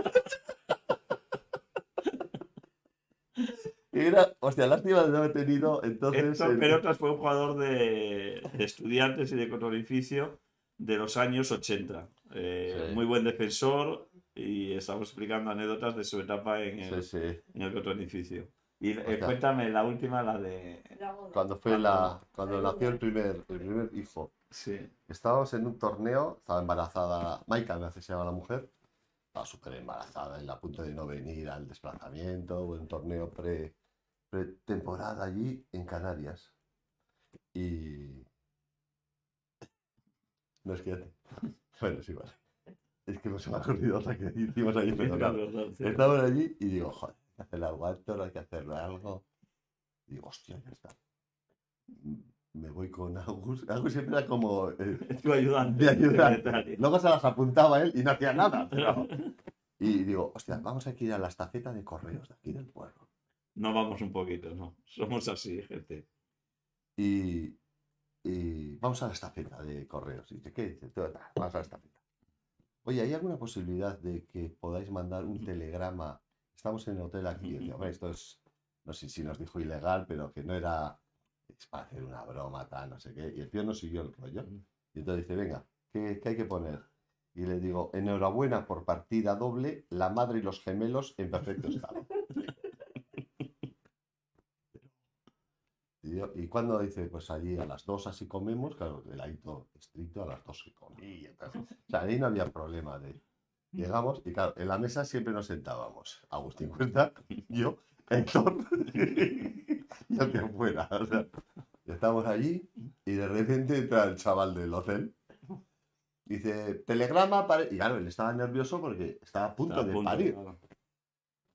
Era, hostia, lástima de no haber tenido entonces. Héctor el- fue un jugador de, de estudiantes y de cotorificio de los años 80. Eh, Sí. Muy buen defensor y estamos explicando anécdotas de su etapa en el, Sí, sí. en el cotorificio. Y eh, Hostia. cuéntame la última, la de... Cuando fue la. Cuando nació el primer, el primer hijo. Sí, Estábamos en un torneo, estaba embarazada, Maika me hace se llama la mujer, estaba súper embarazada, y a punto de no venir al desplazamiento, o un torneo pre, pretemporada allí en Canarias. Y... No es que... Bueno, es igual. Es que no se me ha ocurrido otra que hicimos allí, pero. Estamos allí y digo, joder, hay que hacer algo hay que hacerlo algo. Y digo, hostia, ya está. Me voy con Agus. Agus siempre era como... eh, Tu ayudante. Luego se las apuntaba él y no hacía nada. pero- Y digo, hostia, vamos a ir a la estafeta de correos de aquí del pueblo. No vamos un poquito, no. Somos así, gente. Y, y vamos a la estafeta de correos. Y dice, ¿qué dice? Tú, "Ah, Vamos a la estafeta. Oye, ¿hay alguna posibilidad de que podáis mandar un telegrama? Estamos en el hotel aquí. Y decía, "Hombre, esto es, no sé si nos dijo ilegal, pero que no era es para hacer una broma, tal, no sé qué. Y el tío no siguió el rollo. Y entonces dice, venga, ¿qué, qué hay que poner? Y le digo, enhorabuena por partida doble, la madre y los gemelos en perfecto estado. Y, yo- y cuando dice, pues allí a las dos así comemos, claro, el hábito estricto a las dos se comía. O sea, ahí no había problema de... Llegamos y claro, en la mesa siempre nos sentábamos. Agustín Cuenta, yo, Héctor y el que fuera. O sea, estamos allí y de repente entra el chaval del hotel. Dice, telegrama para... Y claro, él estaba nervioso porque estaba a punto a de punto, parir. claro.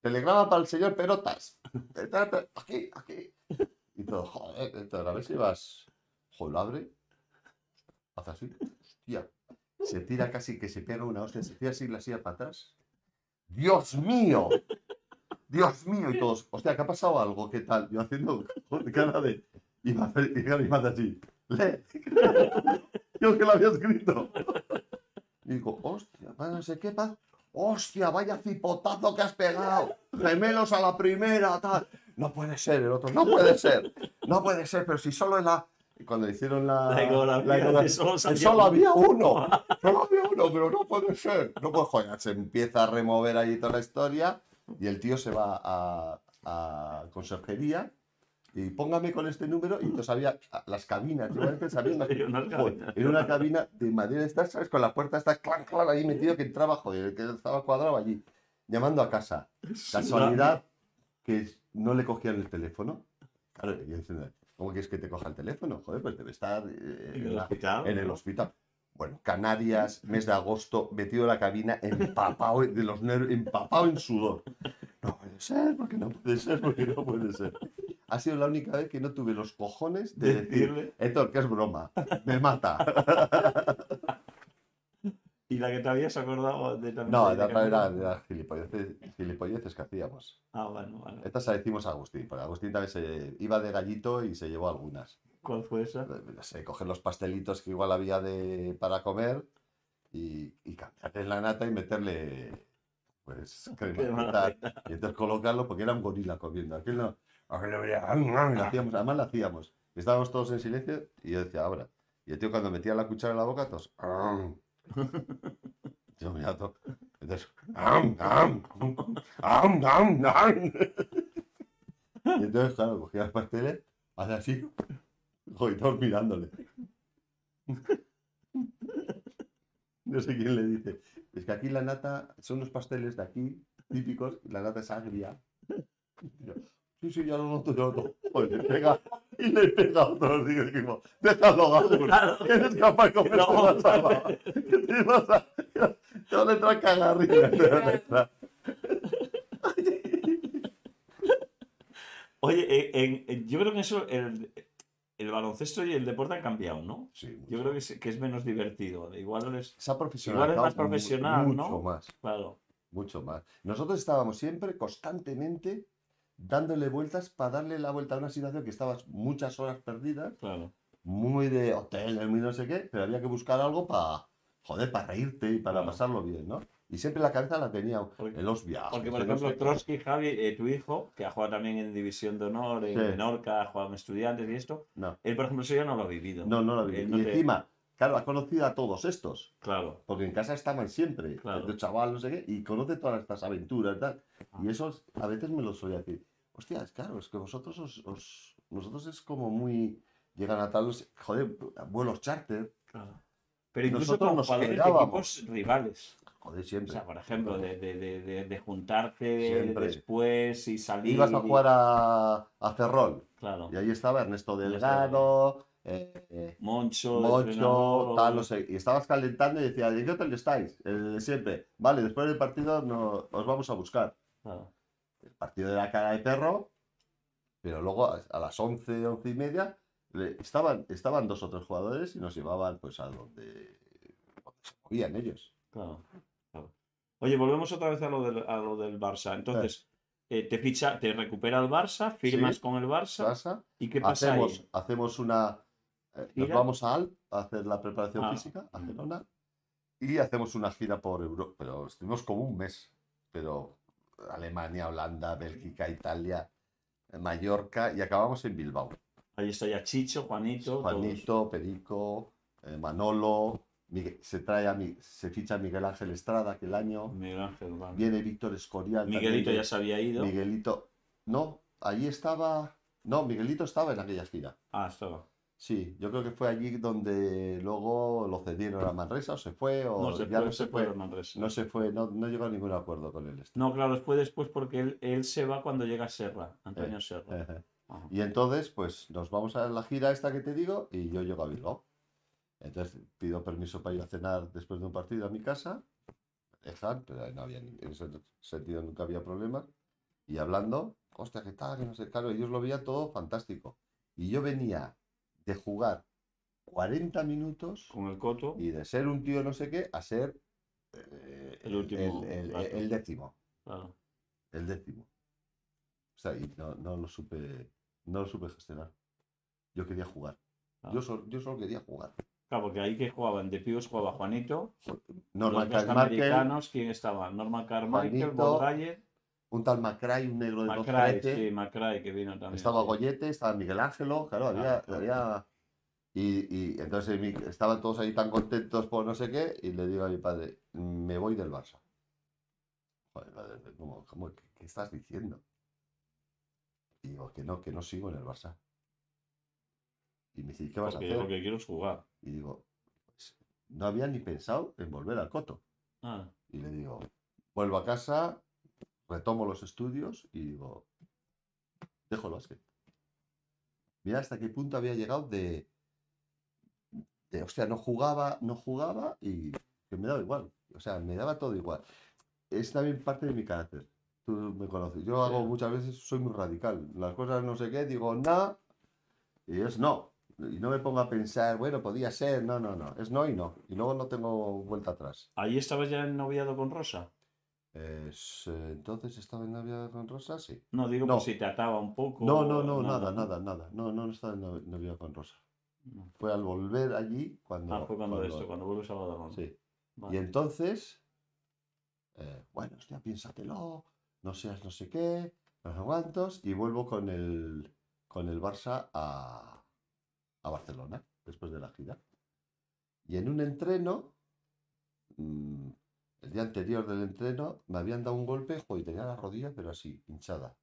Telegrama para el señor Perotas. Aquí, aquí. Y todo, joder, entonces, a ver si vas. Joder, lo abre. Hace así. Hostia. Se tira casi que se pega una hostia, se tira así la silla para atrás. ¡Dios mío! ¡Dios mío! Y todos, hostia, ¿qué ha pasado algo? ¿Qué tal? Yo haciendo cara de. Y me hace, y me hace así. ¡Lee! Yo que lo había escrito. Y digo, hostia, no sé qué pasa. ¡Hostia, vaya cipotazo que has pegado! Gemelos a la primera, tal. No puede ser, el otro, no puede ser. No puede ser, pero si solo en la. y Cuando hicieron la. La ecografía, la ecografía, solo solo había uno. Solo había uno, pero no puede ser. No puede joder. Se empieza a remover ahí toda la historia y el tío se va a, a conserjería y póngame con este número y entonces había las cabinas. Igualmente había joder, cabinas. era una cabina de madera, esta, ¿sabes? Con la puerta esta clan, clan, ahí metido que entraba, joder, que estaba cuadrado allí, llamando a casa. Casualidad que no le cogían el teléfono. Claro, y yo diciendo, ¿cómo quieres que te coja el teléfono? Joder, pues debe estar eh, En en, el la- hospital. en el hospital. Bueno, Canarias, mes de agosto, metido en la cabina, empapado de los nervios, empapado en sudor. No puede ser, porque no puede ser, porque no puede ser. Ha sido la única vez que no tuve los cojones de decir, Decirle. Héctor, que es broma, me mata. Y la que te habías acordado de también. No, de- otra era, era gilipolleces, gilipolleces que hacíamos. Ah, bueno, vale. Esta se la decimos a Agustín, porque Agustín también se iba de gallito y se llevó algunas. ¿Cuál fue esa? no sé, coger los pastelitos que igual había de, para comer y, y cambiarle la nata y meterle pues cremita y entonces colocarlo porque era un gorila comiendo. Aquel no, hacíamos, además lo hacíamos. Estábamos todos en silencio y yo decía, ahora. Y el tío cuando metía la cuchara en la boca, todos, yo me todo. Entonces. Y entonces, claro, cogía los pasteles, hace así, Joder, todos mirándole. No sé quién le dice. Es que aquí la nata son unos pasteles de aquí, típicos, y la nata es agria. Yo, Sí, sí, ya lo noto, ya lo noto. Joder, le pega, y le pega a otro. Y digo, déjalo, Gabriel. Eres capaz de comer esa baba. ¿Qué te vas a...? Te van a entrar cagarrillas. te van a entrar. Oye, eh, en- en- yo creo que eso, el, el baloncesto y el deporte han cambiado, ¿no? Sí, Yo creo que es, que es menos divertido. Igual es. se ha profesionalizado más mu- profesional, mucho ¿no? más. Claro. Mucho más. Nosotros estábamos siempre, constantemente, dándole vueltas para darle la vuelta a una situación que estabas muchas horas perdidas, Claro. muy de hotel, muy no sé qué, pero había que buscar algo para, joder, para reírte y para Claro. pasarlo bien, ¿no? Y siempre la cabeza la tenía Porque- en los viajes. Porque, por ejemplo, qué. Trotsky, Javi, eh, tu hijo, que ha jugado también en División de Honor, en Sí. Menorca, ha jugado en Estudiantes y esto, No, él, por ejemplo, eso ya no lo ha vivido. no, no lo vi. Él no y te- encima, claro, ha conocido a todos estos. Claro. Porque en casa estaban siempre, Claro. de chaval, no sé qué, y conoce todas estas aventuras y tal. Ah. Y eso a veces me lo solía decir. Hostia, es claro, es que vosotros os, os- nosotros es como muy. Llegan a tal, joder, vuelos charter, claro. Pero incluso Nosotros nos jugadores de equipos rivales. Joder, O siempre. sea, por ejemplo, de, de, de, de- de juntarte Siempre. después y salir. Ibas a jugar a, a Ferrol, Claro. y ahí estaba Ernesto Delgado, eh, Moncho, Mocho, entrenador, tal, no sé. Y estabas calentando y decía, ¿en qué hotel estáis? El de siempre. Vale, después del partido no, os vamos a buscar. Claro. el partido de la cara de perro, pero luego a, a las 11, 11 y media le- estaban, estaban dos o tres jugadores y nos llevaban pues a donde, donde se movían ellos. Claro. Oye, volvemos otra vez a lo del, a lo del Barça. Entonces, eh, te ficha, te recupera el Barça, firmas Sí. con el Barça. ¿Y qué pasa hacemos, ahí? hacemos una... eh, nos vamos a Alp a hacer la preparación Ah. física, a Gerona, Y hacemos una gira por Europa, pero estuvimos como un mes, pero Alemania, Holanda, Bélgica, Italia, Mallorca y acabamos en Bilbao. Ahí está ya Chicho, Juanito. todos. Juanito, Perico, eh, Manolo, Se trae a mi, se ficha Miguel Ángel Estrada aquel año, Miguel Ángel, vale. viene Víctor Escorial. Miguelito ya se había ido. Miguelito, no, allí estaba, no, Miguelito estaba en aquella gira. Ah, estaba. Sí, yo creo que fue allí donde luego lo cedieron a Manresa o se fue o No se ya fue, no se se fue Manresa. no se fue, no, no llegó a ningún acuerdo con él. No, claro, fue después porque él, él se va cuando llega Serra, Antonio Serra. Ejé. Ajá. Y entonces, pues nos vamos a la gira esta que te digo y yo llego a Bilbao. Entonces pido permiso para ir a cenar después de un partido a mi casa. Dejan, pero ahí no había, ni- en ese sentido nunca había problema. Y hablando, hostia, ¿qué tal? Que no sé, claro, ellos lo veían todo fantástico. Y yo venía de jugar 40 minutos Con el Coto. y de ser un tío no sé qué a ser eh, El último el, el- rato. el décimo. Claro. El décimo. O sea, y no, no lo supe, no lo supe gestionar. Yo quería jugar. Ah. Yo, sol- yo solo quería jugar. Claro, porque ahí que jugaban, de pibos jugaba Juanito. Norman americanos, ¿quién estaba? Norman Carmichael, Bob un tal Macray, un negro de McCray, Gonzalete, sí, McCray, que vino también. estaba sí. Goyete, estaba Miguel Ángelo, claro, había, Claro, había- Y, y entonces estaban todos ahí tan contentos por no sé qué, y le digo a mi padre, me voy del Barça. Joder, padre, ¿cómo- cómo- qué, qué estás diciendo? Y digo, que no, que no sigo en el Barça. Y me dice, "¿Y ¿qué vas Porque a yo hacer? lo que quiero es jugar. Y digo, pues, no había ni pensado en volver al Coto. Ah, Y le digo, vuelvo a casa, retomo los estudios y digo, dejo el básquet. Mira hasta qué punto había llegado de, de, hostia, no jugaba, no jugaba y que me daba igual. O sea, me daba todo igual. Es también parte de mi carácter. Tú me conoces. Yo hago muchas veces, soy muy radical. Las cosas no sé qué, digo no y es no. Y no me pongo a pensar, bueno, podía ser, no, no, no. Es no y no. Y luego no tengo vuelta atrás. ahí estabas ya en noviado con Rosa. Es, eh, entonces estaba en Navidad con Rosa, sí. No, digo No. si te ataba un poco. No, no, no, nada, nada, nada. No, no estaba en Navidad con Rosa. No. Fue al volver allí cuando. Ah, fue cuando, cuando- esto, cuando vuelves a Badalona. Sí. Y entonces, eh, bueno, hostia, piénsatelo, no seas no sé qué, no sé cuántos, y vuelvo con el, con el Barça a, a Barcelona, después de la gira. Y en un entreno, mm, el día anterior del entreno, me habían dado un golpe, y tenía la rodilla, pero así, hinchada.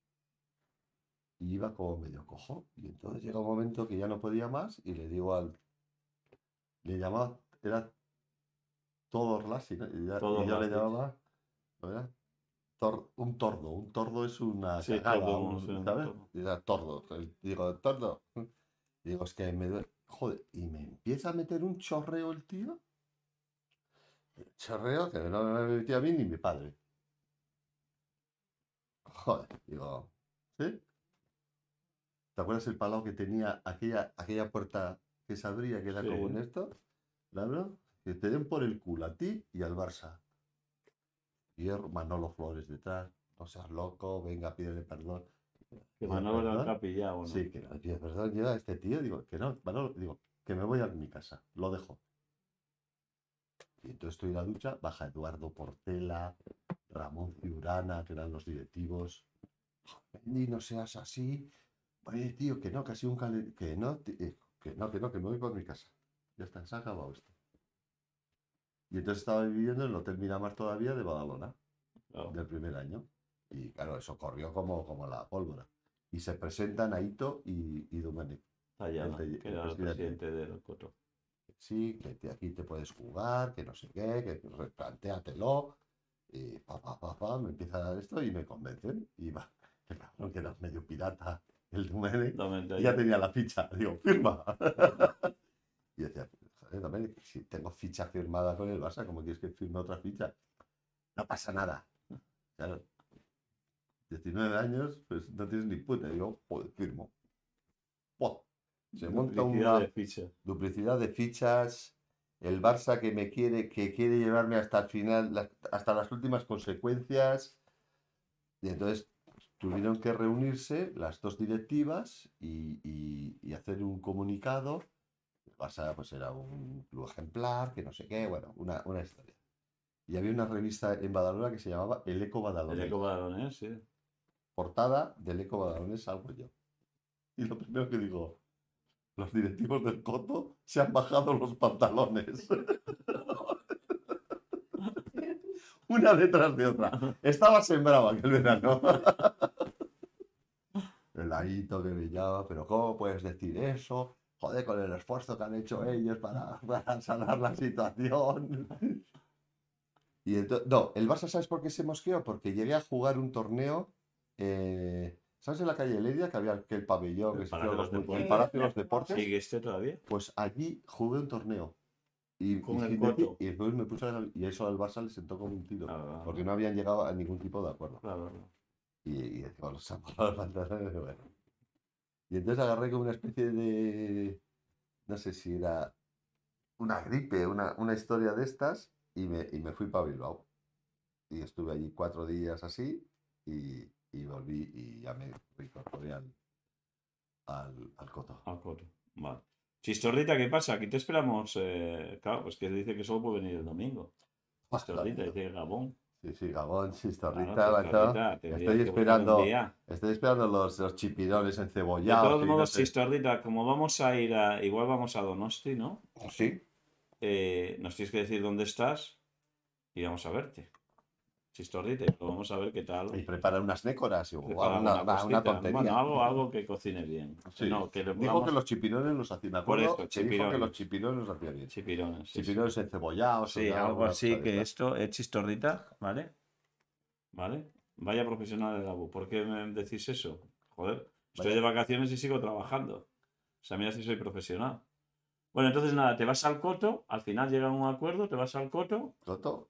Y iba como medio cojo. Y entonces llega un momento que ya no podía más y le digo al... Le llamaba, era todo Orlasi, ¿no? Y, ya- Todo y yo le llamaba, ¿no era? Tor- un tordo. Un tordo es una Sí, cagada, tordo, un- sí, un ¿sabes? tordo. Y era tordo. Digo, tordo. Digo, es que me duele. Joder, y me empieza a meter un chorreo el tío. Un chorreo que no me metía a mí ni mi padre. Joder, digo, ¿sí? ¿Te acuerdas el palao que tenía aquella, aquella puerta que se abría, que era Sí. como en esto? Que te den por el culo a ti y al Barça. Y Manolo Flores detrás. No seas loco, venga, pídele perdón. Que Manolo era el ¿perdón? capillado, ¿no? Sí, que no, tío, perdón, yo a este tío digo que no, Manolo, digo, que me voy a mi casa, lo dejo. Y entonces estoy en la ducha, baja Eduardo Portela, Ramón Ciurana, que eran los directivos. No seas así. Oye, tío, que no, que ha sido un que no, eh, que no, que no, que me voy por mi casa. Ya está, se ha acabado esto. Y entonces estaba viviendo en el Hotel Miramar todavía de Badalona del primer año. Y claro, eso corrió como, como la pólvora. Y se presentan Aito y, y Domènech. Tallana, el- que era el presidente. del Coto. Sí, que te- aquí te puedes jugar, que no sé qué, que replantéatelo. Y pa, pa, pa, pa, me empieza a dar esto y me convencen. Y va, cabrón que era medio pirata, el Domènech. Domènech y ya tenía la ficha. Digo, firma. y decía, joder, Domènech, si tengo ficha firmada con el Barça, ¿cómo quieres que firme otra ficha? No pasa nada. Claro. 19 años, pues no tienes ni puta. Digo, joder, firmo. Buah. Se monta Duplicidad una de ficha. duplicidad de fichas. El Barça que me quiere, que quiere llevarme hasta el final, la- hasta las últimas consecuencias. Y entonces tuvieron que reunirse las dos directivas y, y- y hacer un comunicado. El Barça pues era un club ejemplar, que no sé qué, bueno, una, una historia. Y había una revista en Badalona que se llamaba El Eco El Badalonés. Eco Badalonés, sí. Portada del Eco Badalonés salgo yo. Y lo primero que digo, los directivos del Coto se han bajado los pantalones. Una detrás de otra. Estaba sembrado aquel verano. El laguito que brillaba, pero ¿cómo puedes decir eso? Joder, con el esfuerzo que han hecho ellos para, para sanar la situación. Y entonces, no, el Barça, ¿sabes por qué se mosqueó? Porque llegué a jugar un torneo, eh, ¿sabes en la calle Ledia que había aquel pabellón, El que se Palacio de los hacía los- el. Palacio de los Deportes? ¿Sigue este todavía? Pues allí jugué un torneo. Y, Con y el decir- y después me puse a y eso al Barça le sentó como un tiro. Claro, Porque no habían llegado a ningún tipo de acuerdo. claro, claro. Y, y bajado los pantalones, bueno. Y entonces agarré como una especie de, no sé si era una gripe, una, una historia de estas, y me, y me fui para Bilbao. Y estuve allí cuatro días así, y, y volví y ya me reincorporé al, al, al coto. Al Coto. Vale. Chistorrita, ¿qué pasa? Aquí te esperamos. eh, claro, pues que dice que solo puede venir el domingo. Chistorrita, dice Gabón. Sí, sí, Gabón, Claro, Chistorrita, macho. Chistorrita, te Estoy esperando-. Estoy esperando los, los chipirones De encebollados. todos y no modos, sé. Chistorrita, como vamos a ir a. Igual vamos a Donosti, ¿no? Sí, Eh, nos tienes que decir dónde estás y vamos a verte. Chistorrita, y vamos a ver qué tal. y preparar unas nécoras o prepara una, una cosita. tontería. Bueno, algo, algo que cocine bien. Sí. No, que le Dijo pongamos que los chipirones los hacía. Me Por eso, que dijo que chipirones. los chipirones los hacía bien. chipirones. sí, sí. Chipirones encebollados. Sí, o algo así que esto es chistorrita, ¿vale? ¿Vale? Vaya profesional de la U. ¿Por qué me decís eso? Joder, estoy Vaya. de vacaciones y sigo trabajando. O sea, mira si soy profesional. Bueno, entonces nada, te vas al coto, al final llega a un acuerdo, te vas al coto,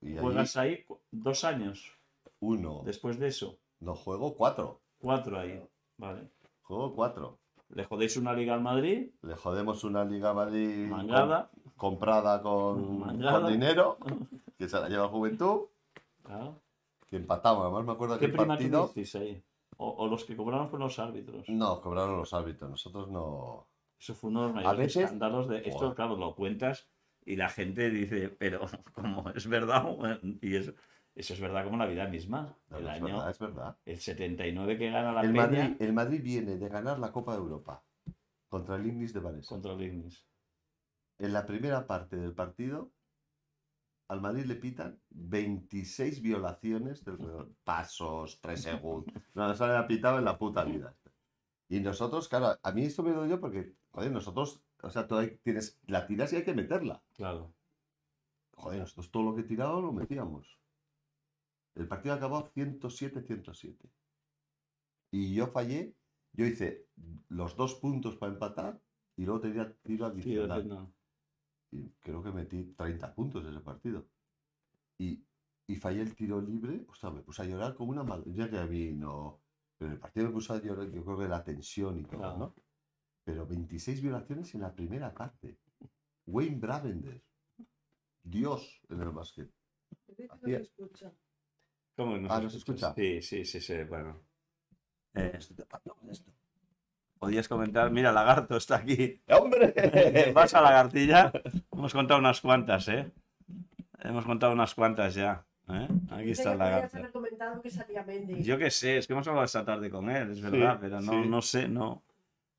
y ahí juegas ahí dos años uno. después de eso, No juego cuatro. cuatro ahí, ¿vale? Juego cuatro. Le jodéis una liga al Madrid, Le jodemos una Liga Madrid mangada, comprada con, Mangada. con dinero, que se la lleva Juventud, claro. que empatamos. Además, me acuerdo que ¿Qué el prima partido. ahí? O, o los que cobraron fueron los árbitros. No, cobraron los árbitros. Nosotros no. Eso fue uno de los mayores veces- escándalos de esto, claro, lo cuentas y la gente dice, pero como es verdad, y eso, eso es verdad como la vida misma. no, el no, es verdad, es verdad. el 79 que gana la El Peña Madrid, el Madrid viene de ganar la Copa de Europa contra el Ignis de Vanessa. contra el Ignis. En la primera parte del partido, al Madrid le pitan 26 violaciones del. Pasos, 3 segundos. No nos había pitado en la puta vida. Y nosotros, claro, a mí esto me dolió porque, joder, nosotros, o sea, tú hay- tienes, la tiras y hay que meterla. Claro. Joder, nosotros todo lo que tiraba lo metíamos. El partido acabó 107-107. Y yo fallé, yo hice los dos puntos para empatar y luego tenía tiro adicional. no. y creo que metí 30 puntos ese partido. Y, y fallé el tiro libre, o sea, me puse a llorar como una mal. Ya que a mí no. Pero en el partido me puse a llorar, yo creo que la tensión y todo, Claro. ¿no? Pero 26 violaciones en la primera parte. Wayne Bravender. Dios en el básquet. Hacía-. ¿Cómo que Ah, ¿no se escuchas? escucha? Sí, sí, sí, sí, bueno. Eh, estoy tapando con esto. Podías comentar, mira, Lagarto está aquí. ¡Hombre! Vas a Lagartilla. Hemos contado unas cuantas, ¿eh? Hemos contado unas cuantas ya. ¿eh? Aquí está Lagarto. que salía Mendy. Yo qué sé, es que hemos hablado esta tarde con él, es verdad, pero no, sí. no sé, no,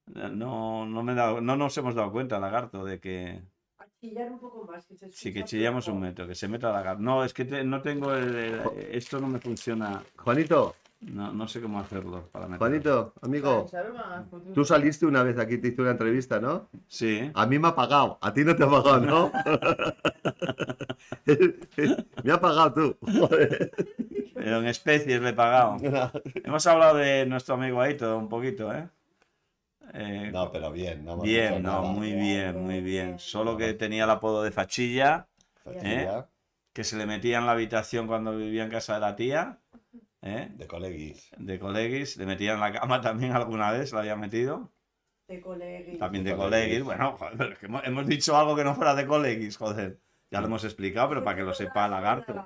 no, no, me he dado- no nos hemos dado cuenta, lagarto, de que A chillar un poco más. Que se sí que chillamos un metro, que se meta lagarto. No, es que te- no tengo el, el- esto no me funciona, Juanito, no, no sé cómo hacerlo para meterlo. Juanito, amigo. Tú saliste una vez aquí, te hice una entrevista, ¿no? Sí, A mí me ha pagado, a ti no te ha pagado, ¿no? me ha pagado tú. Joder. pero en especies le he pagado. Hemos hablado de nuestro amigo Aito un poquito, ¿eh? Eh, No, pero bien, no bien, no, muy bien, muy Bien. Solo que tenía el apodo de fachilla. Facilidad que se le metía en la habitación cuando vivía en casa de la tía, ¿eh? De coleguis. de colegis, le metía en la cama también alguna vez, la había metido, De colegui. también de De colegis, colegis. bueno, joder, pero es que hemos, hemos dicho algo que no fuera de colegis, joder, ya lo hemos explicado, pero para que lo sepa Lagarto.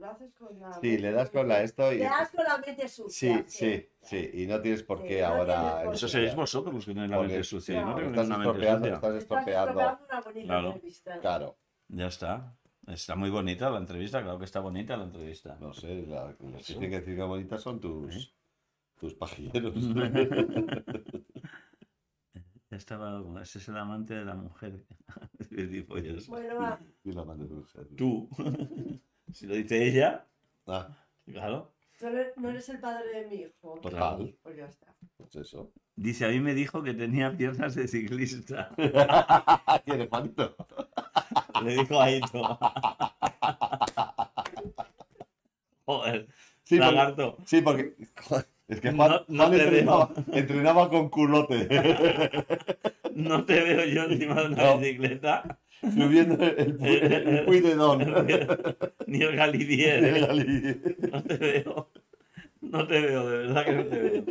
Lo haces con la. Sí, le das con la esto y... Le das con la mente Sí, sucia. sí, sí. Y no tienes por Sí, qué ahora... Eso seréis vosotros los que tenéis la Porque- mente sucia. No No, Estás una mente estropeando, sucia. estás Estás estropeando. estropeando una bonita Claro. entrevista. Claro, Ya está. Está muy bonita la entrevista, claro que está bonita la entrevista. no sé, la- que tienen que decir que bonitas son tus, ¿Eh? tus pajilleros. Ya estaba, ese es el amante de la mujer. Bueno, va. Y la mano de mujer. Tú, si lo dice ella, Ah, claro. Tú eres- no eres el padre de mi hijo. total, Pues ya está. pues eso. Dice, a mí me dijo que tenía piernas de ciclista. ¿Quiere Juanito? Le dijo a Ito. Joder, Sí, porque, lagarto. sí, porque es que Juan, No- no Juan te entrenaba, entrenaba con culote, No te veo yo encima de una No. bicicleta, subiendo el, el, Puy- el Puy de Don. ni el Galibier. ¿eh? No te veo. No te veo, de verdad que no te veo.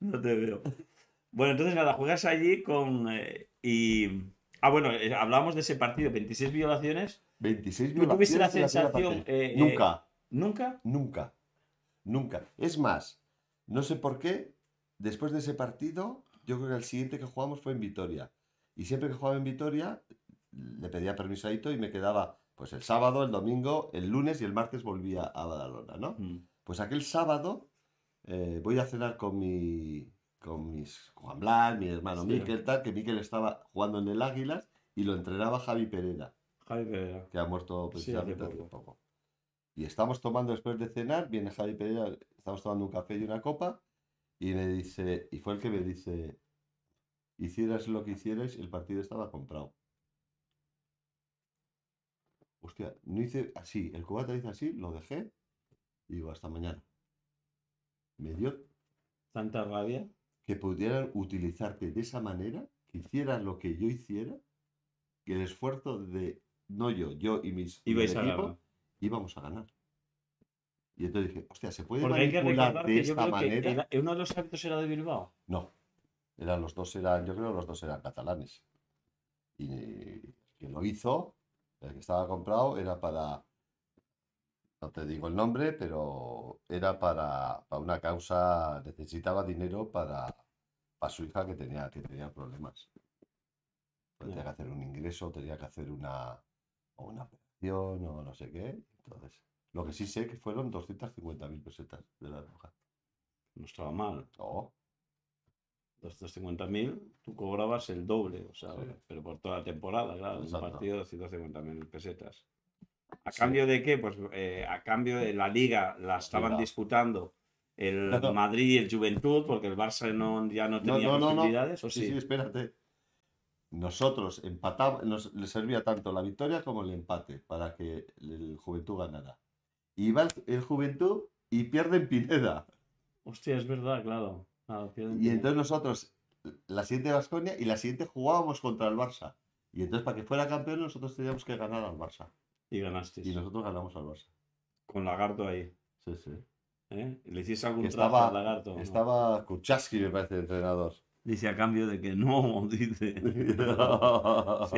No te veo. Bueno, entonces nada, juegas allí con. eh, y. Ah, bueno, eh, hablábamos de ese partido, 26 violaciones. 26 ¿Tú tuviste la violaciones sensación, eh, Nunca. ¿Nunca? Nunca, nunca. Es más, no sé por qué, después de ese partido, yo creo que el siguiente que jugamos fue en Vitoria. Y siempre que jugaba en Vitoria, le pedía permiso a Ito y me quedaba pues el sábado, el domingo, el lunes y el martes volvía a Badalona, ¿no? Mm. Pues aquel sábado eh, voy a cenar con mi con mis Juan Blas, mi hermano Sí. Miquel, tal, que Miquel estaba jugando en el Águilas y lo entrenaba Javi Pereira Javi Pereira. que ha muerto precisamente hace hace poco. poco. Y estamos tomando después de cenar, viene Javi Pereira, estamos tomando un café y una copa, y me dice, y fue el que me dice, hicieras lo que hicieras, el partido estaba comprado. Hostia, no hice así, el cubata hizo así, lo dejé, y digo, hasta mañana. Me dio Tanta rabia. que pudieran utilizarte de esa manera, que hicieras lo que yo hiciera, que el esfuerzo de, no yo, yo y mis y Ibais a equipo, ganar. íbamos a ganar. Y entonces dije, hostia, ¿se puede Porque hay que manipular de que yo esta creo que manera? el- uno de los árbitros era de Bilbao. No, eran los dos, eran, yo creo que los dos eran catalanes. Y quien lo hizo, el que estaba comprado, era para, no te digo el nombre, pero era para, para una causa, necesitaba dinero para, para su hija que tenía, que tenía problemas. Pues Tenía que hacer un ingreso, tenía que hacer una, o una operación o no sé qué. Entonces, lo que sí sé que fueron 250.000 pesetas de la roja. No estaba mal. No, 250.000, tú cobrabas el doble, o sea, Sí. pero por toda la temporada, claro, un partido de 250.000 pesetas. ¿A Sí. cambio de qué? Pues eh, a cambio de la liga la estaban Liga. disputando el Madrid y el Juventud, porque el Barça no, ya no tenía no, no, no. posibilidades, ¿o Sí, sí? sí, espérate. Nosotros empatamos, nos le servía tanto la victoria como el empate para que el Juventud ganara. Y va el, el Juventud y pierde en Pineda. Hostia, es verdad, claro. Pierden- Y entonces nosotros, la siguiente Vasconia y la siguiente jugábamos contra el Barça. Y entonces para que fuera campeón nosotros teníamos que ganar al Barça. Y ganasteis. Y nosotros ganamos al Barça. Con Lagarto ahí. Sí, sí. ¿eh? ¿Le hiciste algún estaba- al Lagarto? no? Estaba Kuchaski, me parece, el entrenador. Dice a cambio de que no, dice. Sí,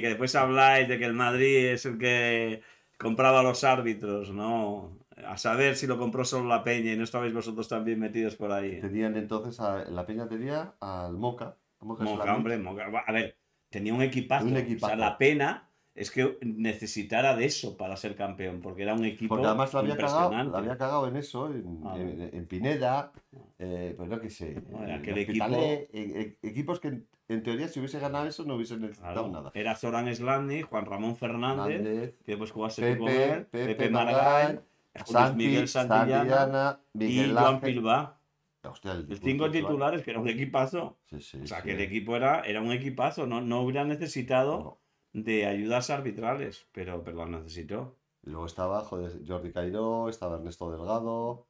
que después habláis de que el Madrid es el que compraba a los árbitros, ¿no? A saber si lo compró solo la Peña y no estabais vosotros también metidos por ahí. Tenían entonces, a- la Peña tenía al Moca. Moca Moca, hombre, Moca. A ver, tenía un equipazo. Un O equipazo. sea, la pena es que necesitara de eso para ser campeón, porque era un equipo Porque además la había, cagado, impresionante. la había cagado en eso, en, Ah, en- bueno. en Pineda, eh, pues no qué sé, No, en aquel en- equipos que en, en teoría si hubiese ganado eso no hubiesen necesitado Claro, nada. Era Zoran Slanny, Juan Ramón Fernández, Hernández, que después jugaste Pepe, con él, Pepe, Pepe Maragall, Santi, Miguel Santillana Santillana, y Miguel Joan. Pilbá. Hostia, el cinco titulares, que era un equipazo. Sí, sí, O sea, sí. que el equipo era, era un equipazo, no, no hubiera necesitado No. de ayudas arbitrales, pero, pero lo necesitó. Y luego estaba joder, Jordi Cairó, estaba Ernesto Delgado.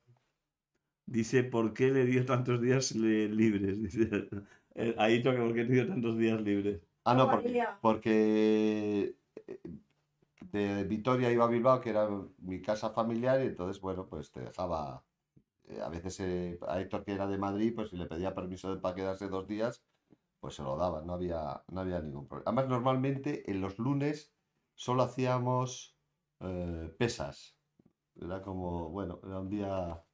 Dice, ¿por qué le dio tantos días li- libres? Dice, eh, ahí toca, ¿por qué le dio tantos días libres? Ah, no, porque, de Vitoria iba a Bilbao, que era mi casa familiar, y entonces, bueno, pues te dejaba. eh, a veces eh, a Héctor, que era de Madrid, pues si le pedía permiso de- para quedarse dos días, pues se lo daban, no había, no había ningún problema. Además, normalmente en los lunes solo hacíamos eh, pesas. Era como, bueno, era un día.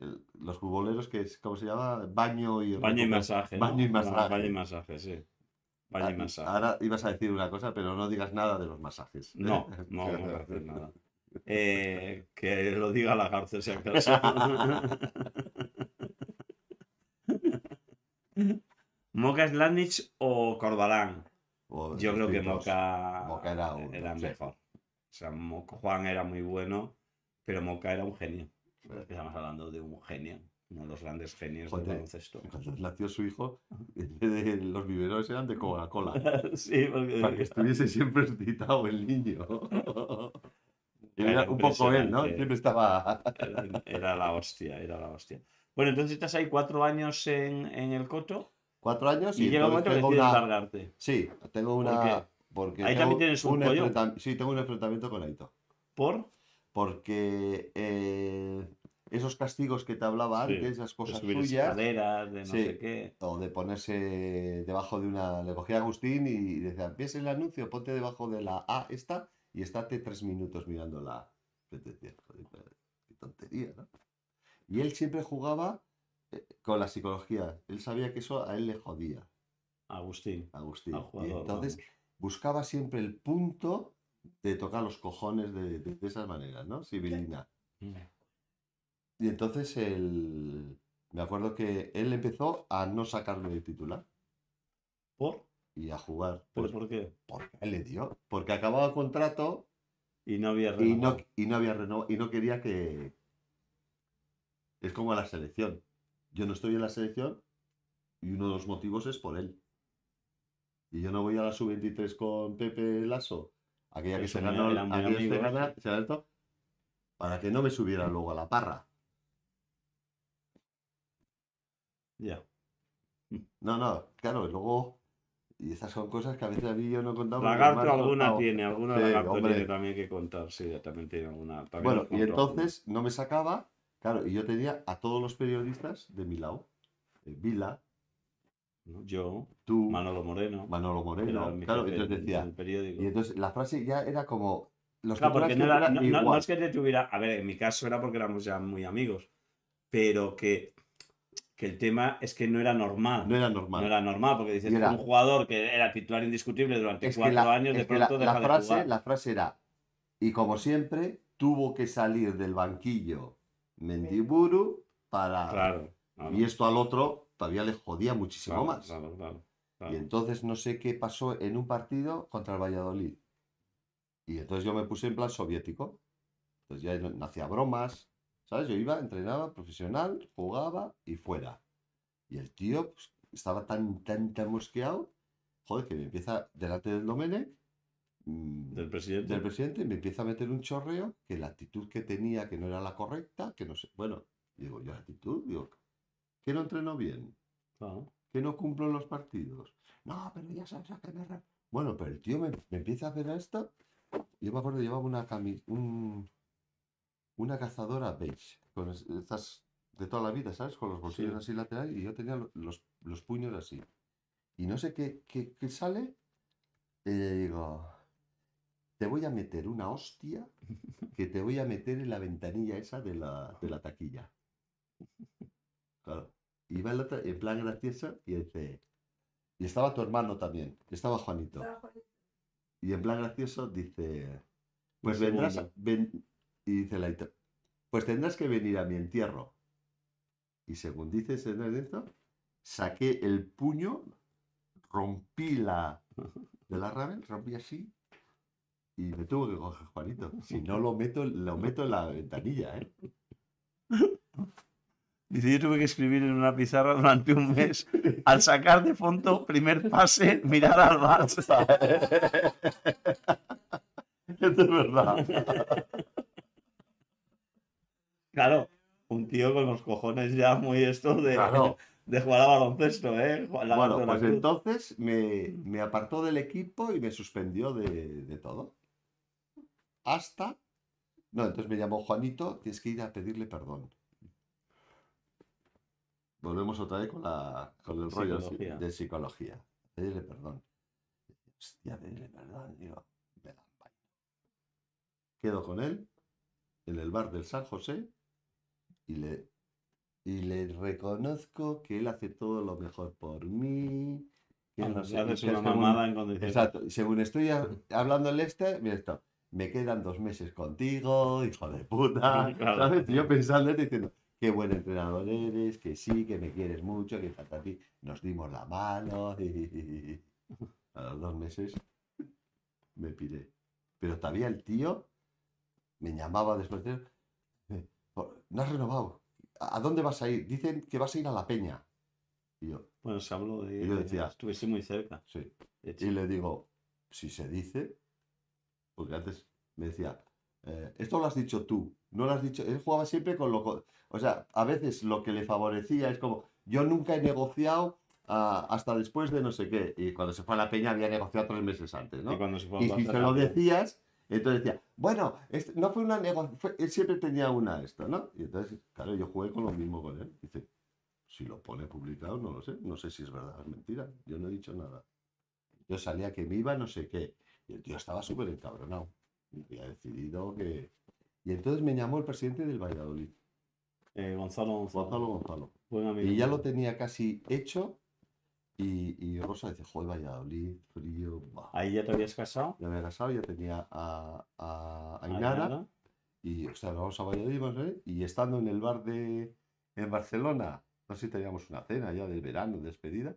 el- los futboleros que es, ¿cómo se llama? Baño y Baño y masaje. ¿no? Baño y masaje. Baño y masaje, sí. Ah, masaje. Ahora ibas a decir una cosa, pero no digas nada de los masajes. ¿eh? No, no, no voy a decir nada. Eh, que lo diga la García, si acaso. ¿Moca Slanich o Corbalán? O Yo creo que. Moca, Moca era mejor. O sea, Juan era muy bueno, pero Moca era un genio. Estamos hablando de un genio, uno de los grandes genios del baloncesto. Cuando nació su hijo, los biberones eran de Coca-Cola. sí, porque Para que estuviese siempre excitado el niño. Era un poco él, ¿no? Siempre estaba. Era, era la hostia, era la hostia. Bueno, entonces estás ahí cuatro años en, en el coto Cuatro años y, y, llega un momento que decides una. largarte. Sí, tengo ¿Por una. qué? Porque Ahí también tienes un enfrenta- Sí, tengo un enfrentamiento con Aito. ¿Por? Porque eh, esos castigos que te hablaba Sí, antes, esas De cosas subir suyas, de no Sí. sé qué. o de ponerse debajo de una. Le cogía a Agustín y decía: ¿ves el anuncio? Ponte debajo de la A esta y estate tres minutos mirando la A. Yo te decía, "Joder, pero qué tontería, ¿no? Y él siempre jugaba eh, con la psicología. Él sabía que eso a él le jodía, Agustín, a Agustín. al y jugador. entonces buscaba siempre el punto de tocar los cojones de, de- de esas maneras, ¿no? Sibilina. vamos. Y entonces él, me acuerdo que él empezó a no sacarme de titular ¿Por? y a jugar. ¿Pero Pues por qué? porque él le dio. Porque acababa contrato Y no había y no, renovado. y no había renovado y no quería que. Es como la selección. Yo no estoy en la selección y uno de los motivos es por él. Y yo no voy a la sub-23 con Pepe Lasso, aquella que Pues se ganó, aquella se gana- esto, para que no me subiera luego a la parra. Ya. No, no, claro, luego. Y estas son cosas que a veces a mí yo no contaba. Lagarto han alguna tiene, alguna Sí, lagarto hombre. tiene también que contar, sí, también tiene alguna. también Bueno, y entonces no me sacaba, claro, y yo tenía a todos los periodistas de mi lado. Eh, Vila. Yo, tú, Manolo Moreno, Manolo Moreno, claro, jefe entonces en- decía. en el periódico. Y entonces la frase ya era como. Los Claro, porque no, era, no, no- es que te tuviera. A ver, en mi caso era porque éramos ya muy amigos. Pero que, que el tema es que no era normal. No era No normal. era normal, porque dices era- un jugador que era titular indiscutible durante Es cuatro la, años, de la- pronto la de frase, jugar. la frase era. Y como siempre, tuvo que salir del banquillo Mendiburu para. Claro. claro, Y esto al otro todavía le jodía muchísimo claro, más. claro, claro, Y entonces no sé qué pasó en un partido contra el Valladolid. Y entonces yo me puse en plan soviético. Entonces ya no, no hacía bromas, ¿sabes? Yo iba, entrenaba profesional, jugaba y fuera. Y el tío pues, estaba tan, tan, tan mosqueado, joder, que me empieza delante del Domenech, mm, Del presidente. del presidente, me empieza a meter un chorreo, que la actitud que tenía que no era la correcta, que no sé. Bueno, digo, yo la actitud, digo, que no entreno bien Claro. que no cumplo los partidos. No, pero ya sabes a qué me Bueno, pero el tío me, me empieza a hacer esto. Yo me acuerdo, llevaba una cami- un- una cazadora beige, con es- estas de toda la vida, ¿sabes? Con los bolsillos Sí. así laterales y yo tenía lo- los, los puños así. Y no sé qué, qué, qué sale. Y le digo, te voy a meter una hostia que te voy a meter en la ventanilla esa de la, de la taquilla. Claro. Iba el otro en plan gracioso y dice. Y estaba tu hermano también. Estaba Juanito. Y en plan gracioso dice. Pues vendrás. ven- y dice la Ita, Pues tendrás que venir a mi entierro. Y según dice ese esto, saqué el puño, rompí la. De la ramen, rompí así. Y me tuvo que coger Juanito. Si no lo meto, lo meto en la ventanilla, ¿eh? Dice, yo tuve que escribir en una pizarra durante un mes. Al sacar de fondo, primer pase, mirar al Barça. Esto es verdad. Claro, un tío con los cojones ya muy esto de, Claro. de jugar a baloncesto, ¿eh? Bueno, pues entonces me, me apartó del equipo y me suspendió de, de todo. Hasta. No, entonces me llamó Juanito, tienes que ir a pedirle perdón. Volvemos otra vez con, la, con el rollo Psicología. de psicología. Pedirle perdón. Hostia, pedirle perdón. Digo, me la quedo con él en el bar del San José y le, y le reconozco que él hace todo lo mejor por mí. que no sé, haces una según- mamada en condiciones. Exacto, según estoy ha- hablando el este, mira esto, me quedan dos meses contigo, hijo de puta, Claro. ¿sabes? Yo pensando diciendo, qué buen entrenador eres, que sí, que me quieres mucho, que ti nos dimos la mano, y a los dos meses me piré. Pero todavía el tío me llamaba después de... eh, "Por- No has renovado. ¿A dónde vas a ir? Dicen que vas a ir a la peña. Y yo, Bueno, se habló de. Y yo decía- Estuviste muy cerca. sí. Y le digo, si se dice, porque antes me decía, eh, esto lo has dicho tú, no lo has dicho, él jugaba siempre con lo, o sea, a veces lo que le favorecía es como, yo nunca he negociado ah, hasta después de no sé qué, y cuando se fue a la peña había negociado tres meses antes, ¿no? Y cuando se fue a Y si se lo decías, entonces decía, bueno, este- no fue una negociación, él siempre tenía una esto, ¿no? Y entonces, claro, yo jugué con lo mismo con él. Dice, si lo pone publicado, no lo sé, no sé si es verdad o es mentira, yo no he dicho nada. Yo salía que me iba, no sé qué, y el tío estaba súper encabronado. Y había decidido que... Y entonces me llamó el presidente del Valladolid, Eh, Gonzalo Gonzalo. Gonzalo Gonzalo. Buen amigo. Y ya lo tenía casi hecho, y, y Rosa dice, joder, Valladolid, frío, bah". Ahí ya te habías casado. Ya me había casado, ya tenía a, a. Ainara. Y, ostras, vamos a Valladolid, vamos a ver, Y estando en el bar de en Barcelona, no sé si teníamos una cena ya de verano, despedida.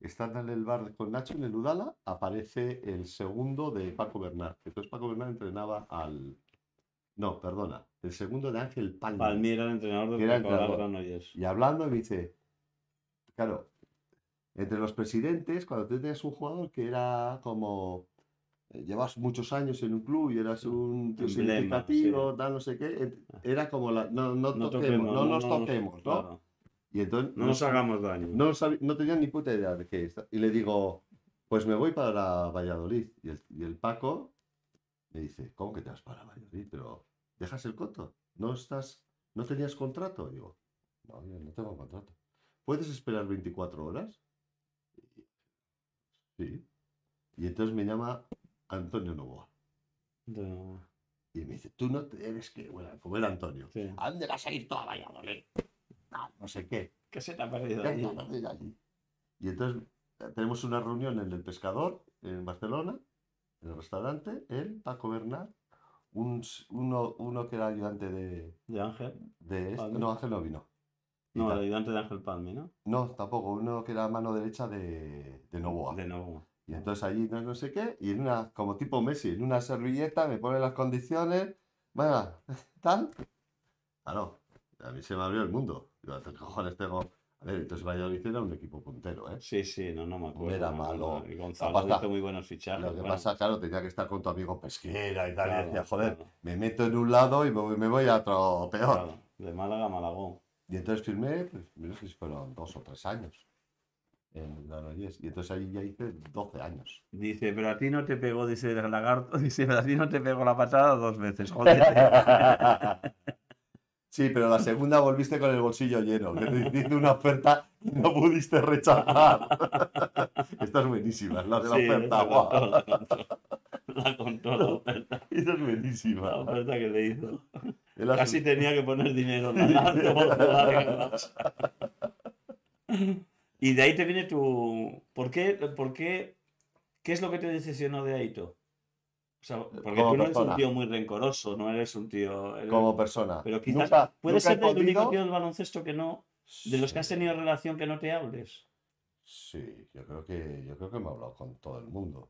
Estando en el bar con Nacho en el Udala, aparece el segundo de Paco Bernard. Entonces Paco Bernard entrenaba al. No, perdona. El segundo de Ángel Palmi. Palmi era el entrenador el Paco. Granollers. Y hablando me dice, claro, entre los presidentes, cuando tú tenías un jugador que era como, eh, llevas muchos años en un club y eras un tío significativo, sí. tal, no sé qué, eh, era como la, no, no, No toquemos, toquemos, no, nos toquemos, ¿no? claro. Y entonces No nos hagamos daño. no, no tenía ni puta idea de qué es. Y le digo, pues me voy para Valladolid. Y el, y el Paco me dice, ¿cómo que te vas para Valladolid? Pero, ¿dejas el coto? ¿No estás, no tenías contrato? digo, no, yo no tengo contrato. ¿Puedes esperar 24 horas? Sí. Y entonces me llama Antonio Novoa. Y me dice, tú no eres que, bueno, como era Antonio, sí. ¿a dónde vas a ir tú a Valladolid? No, no sé qué. ¿Qué se te ha perdido allí. Y entonces eh, tenemos una reunión en el Pescador, en Barcelona, en el restaurante, él, Paco Bernal, un, uno, uno que era ayudante de, De Ángel. de este- no, Ángel no vino. No, el ayudante de Ángel Palmi, ¿no? no, tampoco, uno que era mano derecha de, de Novoa. De nuevo. Y entonces allí no, no sé qué, y en una, como tipo Messi, en una servilleta me pone las condiciones, venga, tal. Claro, a mí se me abrió el mundo. Digo, ¿qué cojones tengo? A ver, entonces Valladolid era un equipo puntero, ¿eh? Sí, sí, no, no me acuerdo. Era no, malo. no. Y Gonzalo Aparte, hizo muy buenos fichajes. Lo que bueno, pasa, claro, tenía que estar con tu amigo pesquera y tal. claro, y decía, joder, claro, me meto en un lado y me voy, me voy a otro peor. claro. De Málaga a Malagón. Y entonces firmé, pues, no sé si fueron dos o tres años en Granollers. Y entonces ahí ya hice 12 años. Dice, pero a ti no te pegó, dice el lagarto, dice, pero a ti no te pegó la patada dos veces, joder. Sí, pero la segunda volviste con el bolsillo lleno. Que te hice una oferta y no pudiste rechazar. Esta es buenísima, la de la Sí, oferta. la guau. La contó. La la oferta, Esta es la buenísima. oferta que le hizo. Casi tenía que poner dinero en la. Y de ahí te viene tu... ¿Por qué, por qué, qué es lo que te decepcionó de Aito? O sea, porque Como tú no eres un tío muy rencoroso, no eres un tío... eres- como persona. Pero quizás Nunca- puede nunca ser el único tío del baloncesto que no... De los que has tenido relación que no te hables. Sí, yo creo que yo creo que me he hablado con todo el mundo.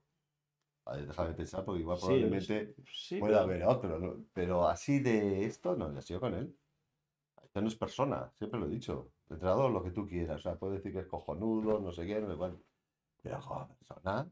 Ver, déjame pensar, porque igual Sí, probablemente Sí, puede pero- haber otro, ¿no? Pero así de esto, no, he sido con él. Esto no es persona, siempre lo he dicho. Entrenador, lo que tú quieras. O sea, puede decir que es cojonudo, no sé qué, no. Pero como persona,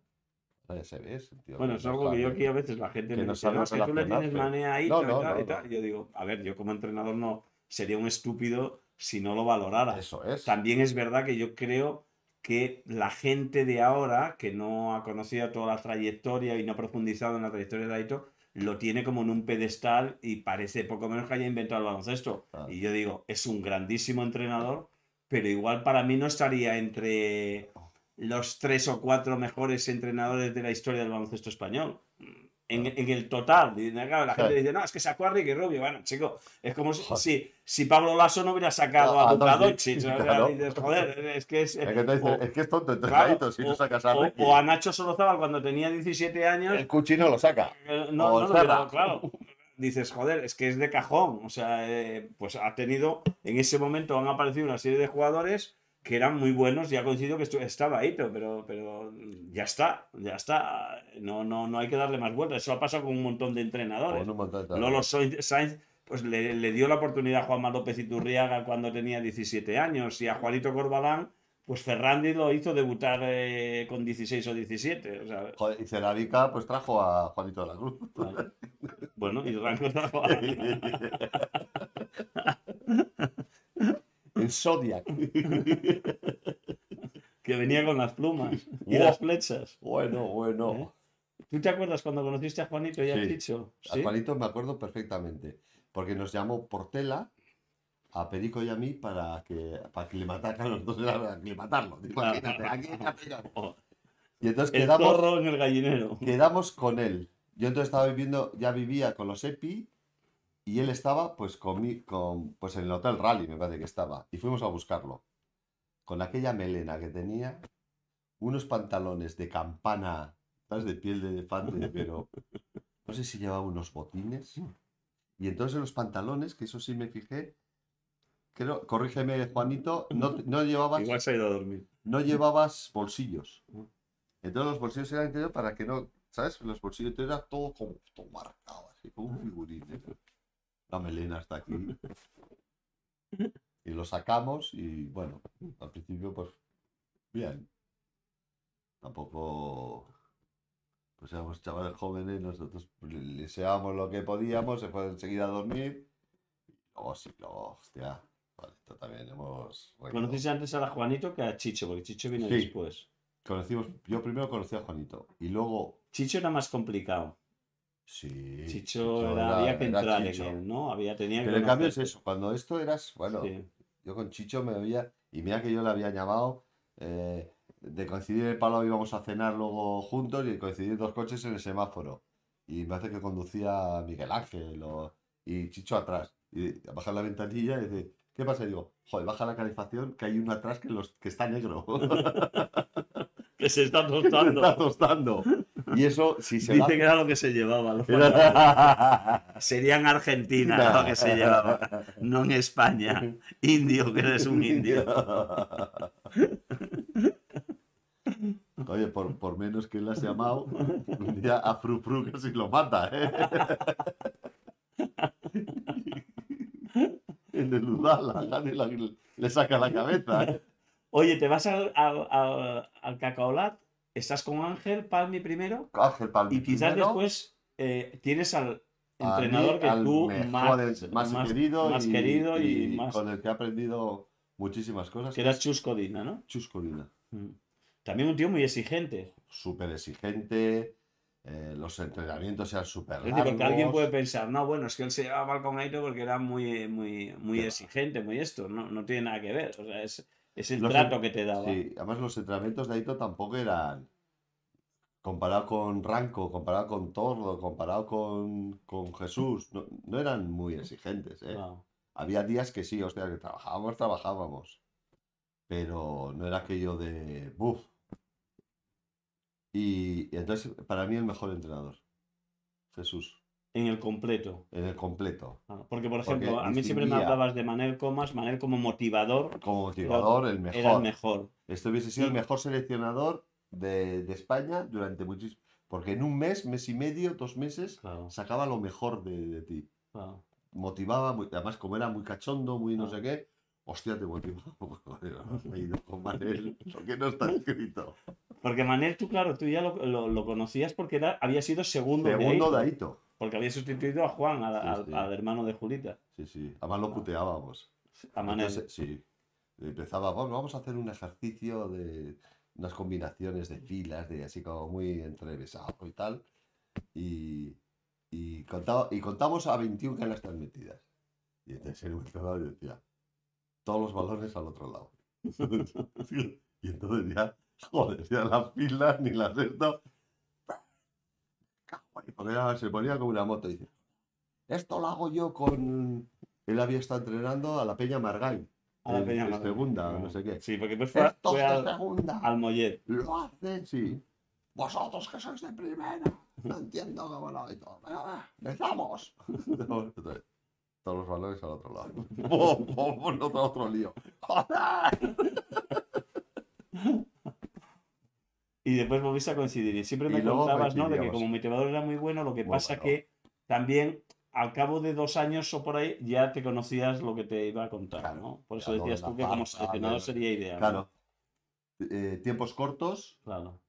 no, ya se ve, tío Bueno, es algo que yo aquí a veces la gente que me no dice, sabe "No, es que tú le tienes relacionarse". manía ahí, No, no, tal", y tal". Yo digo, a ver, yo como entrenador no sería un estúpido si no lo valorara. Eso es. También es verdad que yo creo que la gente de ahora, que no ha conocido toda la trayectoria y no ha profundizado en la trayectoria de Aito, lo tiene como en un pedestal y parece poco menos que haya inventado el baloncesto. Ah. Y yo digo, es un grandísimo entrenador, pero igual para mí no estaría entre los tres o cuatro mejores entrenadores de la historia del baloncesto español. En, en el total. Y, claro, la gente dice, no, es que sacó a Ricky Rubio. Bueno, chico, es como si, si, si Pablo Lasso no hubiera sacado A- Luka Doncic, o joder, es que es... Es que, o- es, que es tonto, claro, entrenadito, si o- no sacas a o, Ricky. o a Nacho Solozábal cuando tenía 17 años. El cuchino lo saca. Eh, No, O no, no, claro. Dices, joder, es que es de cajón. O sea, eh, pues ha tenido, en ese momento han aparecido una serie de jugadores que eran muy buenos. Ya coincido que estaba Aito, pero, pero ya está, ya está. No, no, no hay que darle más vueltas. Eso ha pasado con un montón de entrenadores. De- Lolo Sainz pues le, le dio la oportunidad a Juanma López Iturriaga cuando tenía 17 años y a Juanito Corbalán, pues Ferrandi lo hizo debutar eh, con 16 o 17. O sea, Joder, y Ceravica pues trajo a Juanito de la Cruz. Vale. Bueno, y Rango estaba- en Zodiac. que venía con las plumas y las flechas. Bueno, bueno. ¿Eh? ¿Tú te acuerdas cuando conociste a Juanito y a Sí. Chicho? A Juanito me acuerdo perfectamente, porque nos llamó por tela a Perico y a mí para que, para aclimatar, claro, los dos era aclimatarlo. Imagínate, aquí. Oh, Y entonces El quedamos, en el gallinero. quedamos con él. Yo entonces estaba viviendo, ya vivía con los EPI y él estaba pues con, mi- con pues en el Hotel Rally, me parece que estaba. Y fuimos a buscarlo. Con aquella melena que tenía, unos pantalones de campana, ¿sabes? De piel de elefante, pero no sé si llevaba unos botines. Y entonces en los pantalones, que eso sí me fijé, creo, corrígeme Juanito, no, no llevabas Igual se ha ido a dormir. no llevabas bolsillos. Entonces los bolsillos eran interior para que no, ¿sabes? Los bolsillos era todo como todo marcado, así, como un figurín. ¿eh? La melena está aquí. Y lo sacamos y bueno, al principio pues bien. Tampoco, pues éramos chavales jóvenes, nosotros liseábamos lo que podíamos, se fue enseguida a dormir. Y luego sí, luego, hostia, vale, esto también hemos... Conociste antes a la Juanito que a Chicho, porque Chicho vino Sí. después. Conocimos, yo primero conocí a Juanito y luego, Chicho era más complicado. Sí, Chicho, era- había que era entrar Chicho. en él, ¿no? Había, tenía Pero en cambio es eso, cuando esto eras, bueno, Sí. yo con Chicho me veía, y mira que yo le había llamado, eh, de coincidir el palo íbamos a cenar luego juntos y coincidir dos coches en el semáforo. Y me hace que conducía Miguel Ángel o- y Chicho atrás. Y baja la ventanilla y dice, ¿qué pasa? Y digo, joder, baja la calefacción que hay uno atrás que, los, que está negro. Que se está está tostando. Y eso, si se Dice da- que era lo que se llevaba. los Sería en Argentina lo que se llevaba, no en España. Indio, que eres un indio. Oye, por, por menos que le has llamado, un día a Fru Fru casi lo mata, ¿eh? En el Udala, le saca la cabeza. ¿eh? Oye, ¿te vas al, al, al, al Cacaolat? ¿Estás con Ángel Palmi primero? Ángel Palmi Y quizás primero, después eh, tienes al mí, entrenador que al tú más, más, más- querido, más y, querido y y más- con el que he aprendido muchísimas cosas. que eras Chusco Dina, ¿no? Chus Corina. Mm. También un tío muy exigente. Súper exigente, eh, los entrenamientos eran súper decir, porque alguien largos. puede pensar, no, bueno, es que él se llevaba mal con Aito porque era muy, muy, muy Pero- exigente, muy esto. No, no tiene nada que ver. O sea, es, es el Los trato que te daba. Sí, además los entrenamientos de Aito tampoco eran. Comparado con Ranco, comparado con Tordo, comparado con, con Jesús, no, no eran muy exigentes. ¿eh? Había días que sí, hostia, que trabajábamos, trabajábamos. Pero no era aquello de. ¡Buf! Y, y entonces, para mí, el mejor entrenador. Jesús, En el completo. en el completo. Ah, Porque, por Porque ejemplo, a mí siempre me hablabas de Manel Comas, Manel como motivador Como motivador, el era el mejor. mejor. Este hubiese sido el mejor seleccionador de, de España durante muchísimo. Porque en un mes, mes y medio, dos meses, Claro, sacaba lo mejor de, de ti. claro. Motivaba, muy- además, como era muy cachondo, muy no Ah. sé qué, hostia, te motivaba. Joder, has leído con Manel lo que no está escrito. Porque Manel, tú, claro, tú ya lo, lo- lo conocías porque era, había sido segundo, de Segundo de Aito. Porque había sustituido a Juan, al, Sí, al- hermano de Julita. Sí, sí. Además lo puteábamos. A Manel. Entonces, sí. Empezaba, bueno, vamos a hacer un ejercicio de unas combinaciones de filas, de así como muy entrevesado y tal. Y, y, contaba, y contamos a 21 canastas metidas. Y entonces momento dado yo decía, todos los balones al otro lado. y entonces ya, joder, ya las filas ni las esto. Porque era- se ponía como una moto y dice, esto lo hago yo con... Él había estado entrenando a la Peña Margall. A la Peña Madrid. segunda, no sé qué. Sí, porque después fue, Estos fue al, segunda al Mollet. lo hacen, sí. Vosotros que sois de primera, no entiendo cómo lo y todo. ¡Empezamos! Todos los balones al otro lado. ¡Pum, pum, pum! Otro, otro lío. ¡Joder! Y después volviste a coincidir. Y siempre me Y contabas, ¿no? De que como motivador era muy bueno, lo que Muy pasa bueno. que también al cabo de dos años o por ahí ya te conocías lo que te iba a contar, Claro, ¿no? Por eso decías tú que como seleccionador sería ideal. ¿no? Claro. Eh, tiempos cortos, Claro.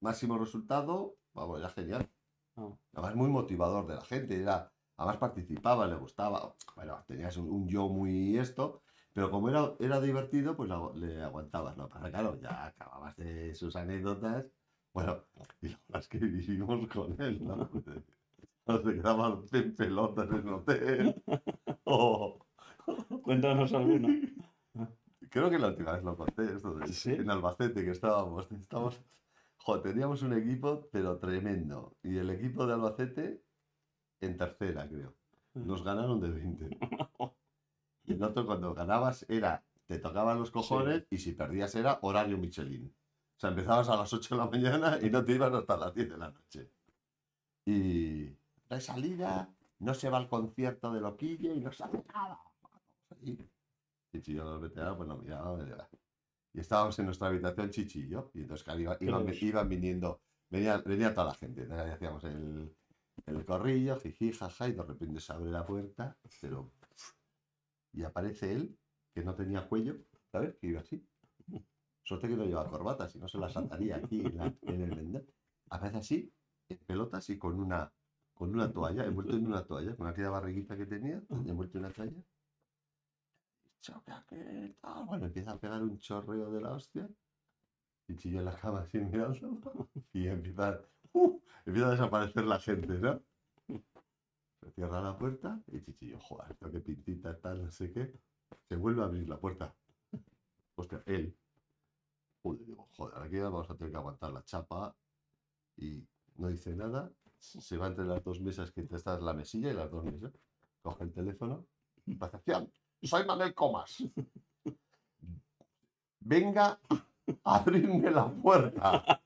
máximo resultado, vamos, ya genial. Ah. Además, muy motivador de la gente. Era, además, participaba, le gustaba. Bueno, tenías un, un yo muy esto, pero como era, era divertido, pues la- le aguantabas. ¿no? Para claro, ya acababas de sus anécdotas. Bueno, y las que vivimos con él, ¿no? Nos quedaban en pelotas en el hotel. Cuéntanos alguno. Creo que la última vez lo conté, esto de, ¿Sí? en Albacete, que estábamos, estábamos, jo, teníamos un equipo, pero tremendo. Y el equipo de Albacete, en tercera, creo. Nos ganaron de 20. Y el otro, cuando ganabas, era, te tocaban los cojones, y si perdías era horario Michelin. O sea, empezabas a las 8 de la mañana y no te ibas hasta las 10 de la noche. Y de salida, no se va al concierto de Loquille y no se hace nada. Y Chichillo, los veteranos, pues nos miraban. y, y estábamos en nuestra habitación, Chichillo. Y entonces, iban, iban viniendo, venía, venía toda la gente. Entonces hacíamos el, el corrillo, jiji, jaja, y de repente se abre la puerta, pero. Y aparece él, que no tenía cuello, ¿sabes? Que iba así. Suerte que no lleva corbata, si no se las ataría aquí en, la- en el vendón. Aparece así, en pelotas y con una, con una toalla, envuelto en una toalla, con aquella barriguita que tenía, envuelto en una toalla. Choca, ¿qué tal? Bueno, empieza a pegar un chorreo de la hostia. Y chillo en la cama así mirando. Y empieza, ¡uh! empieza a desaparecer la gente, ¿no? Se cierra la puerta y Chichillo, joder, esto qué pintita, tal, no sé qué. Se vuelve a abrir la puerta. Hostia, él. Joder, digo, joder, aquí vamos a tener que aguantar la chapa. Y no dice nada. Se va entre las dos mesas, que esta es la mesilla y las dos mesas. Coge el teléfono. Recepción, soy Manuel Comas. Venga a abrirme la puerta.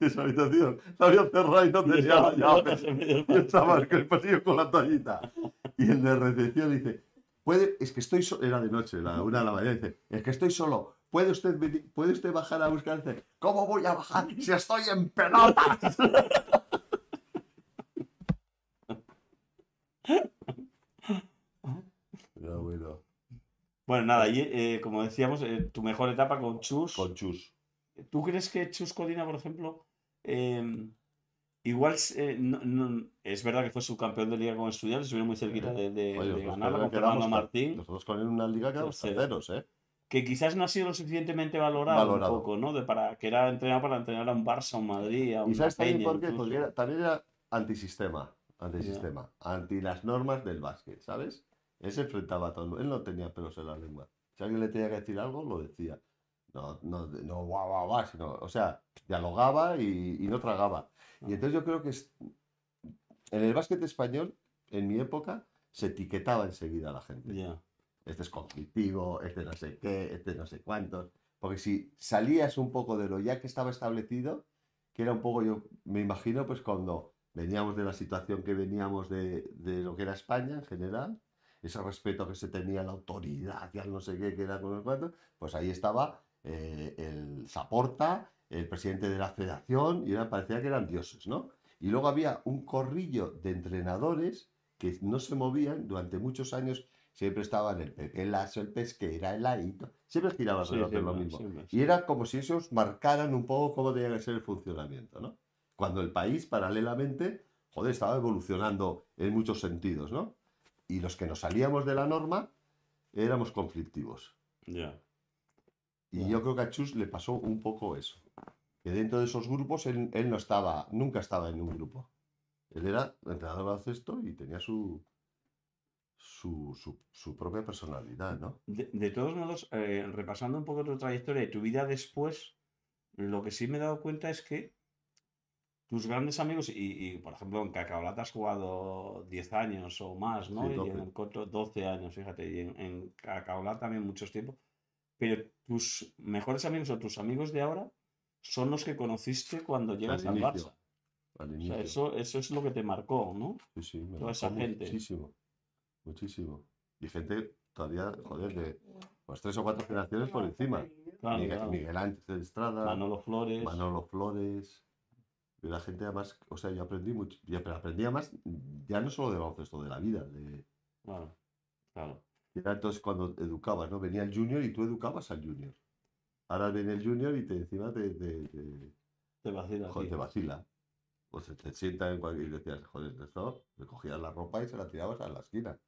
Esa habitación la había cerrado y no tenía la llave. Y estaba en el pasillo con la toallita. Y el de recepción dice, puede, es que estoy solo, era de noche, la una de la mañana, dice, es que estoy solo, ¿puede usted, venir- ¿puede usted bajar a buscar? Dice, ¿cómo voy a bajar si estoy en pelotas? Pero bueno, Bueno, nada, y eh, como decíamos, eh, tu mejor etapa con Chus. con Chus. ¿Tú crees que Chus Codina, por ejemplo, eh, igual eh, no- no- es verdad que fue subcampeón de liga con estudiantes, estuvieron muy cerquita de, de- Oye, de ganarla con quedamos Fernando Martín, Nosotros con él en una liga quedamos Tercero. terceros, ¿eh? que quizás no ha sido lo suficientemente valorado, Valorado. un poco, ¿no? De para, que era entrenado para entrenar a un Barça, a un Madrid, a un ¿Y sabes también Peña por qué? incluso. Porque era- también era antisistema, antisistema, anti las normas del básquet, ¿sabes? Él se enfrentaba a todo él no tenía pelos en la lengua. Si alguien le tenía que decir algo, lo decía. No, no, no guau, guau, guau, sino, o sea, dialogaba y, y no tragaba. Y entonces yo creo que es- en el básquet español, en mi época, se etiquetaba enseguida a la gente este es conflictivo, este no sé qué, este no sé cuántos. Porque si salías un poco de lo ya que estaba establecido, que era un poco, yo me imagino, pues cuando veníamos de la situación que veníamos de, de lo que era España en general, ese respeto que se tenía a la autoridad y al no sé qué, que era con los cuantos, pues ahí estaba eh, el Zaporta, el presidente de la federación, y era, parecía que eran dioses, ¿no? Y luego había un corrillo de entrenadores que no se movían durante muchos años siempre estaban el Pepe Lasso, el Pesquera, el Aito, siempre giraba Sí, alrededor de lo mismo. siempre, Y era como si esos marcaran un poco cómo tenía que ser el funcionamiento, ¿no? Cuando el país, paralelamente, joder, estaba evolucionando en muchos sentidos, ¿no? Y los que nos salíamos de la norma éramos conflictivos. Ya. Y yo creo que a Chus le pasó un poco eso. Que dentro de esos grupos él, él no estaba, nunca estaba en un grupo. Él era entrenador de baloncesto y tenía su, su, su, su propia personalidad, ¿no? De, de todos modos, eh, repasando un poco tu trayectoria y tu vida después, lo que sí me he dado cuenta es que tus grandes amigos, y, y, por ejemplo en Cacaolat has jugado 10 años o más, ¿no? Sí, y en 12. el Coto 12 años, fíjate, y en, en Cacaolat también muchos tiempos. Pero tus mejores amigos o tus amigos de ahora son los que conociste cuando llegas al inicio, Barça. Al O sea, eso, eso es lo que te marcó, ¿no? Sí, sí, me toda esa gente. Muchísimo, muchísimo. Y gente todavía, joder, de pues tres o cuatro generaciones por encima. Claro, Miguel, claro. Miguel Ángel Estrada, Manolo Flores. Manolo Flores. Y la gente además, o sea, yo aprendí mucho, yo pero aprendía más, ya no solo de baloncesto, de la vida. De, Claro, claro. Era entonces cuando educabas, ¿no? Venía el junior y tú educabas al junior. Ahora viene el junior y te encima te, te, te- Te vacila, joder, te vacila. O se te sienta en cualquier y decías, joder, esto, le cogías la ropa y se la tirabas a la esquina.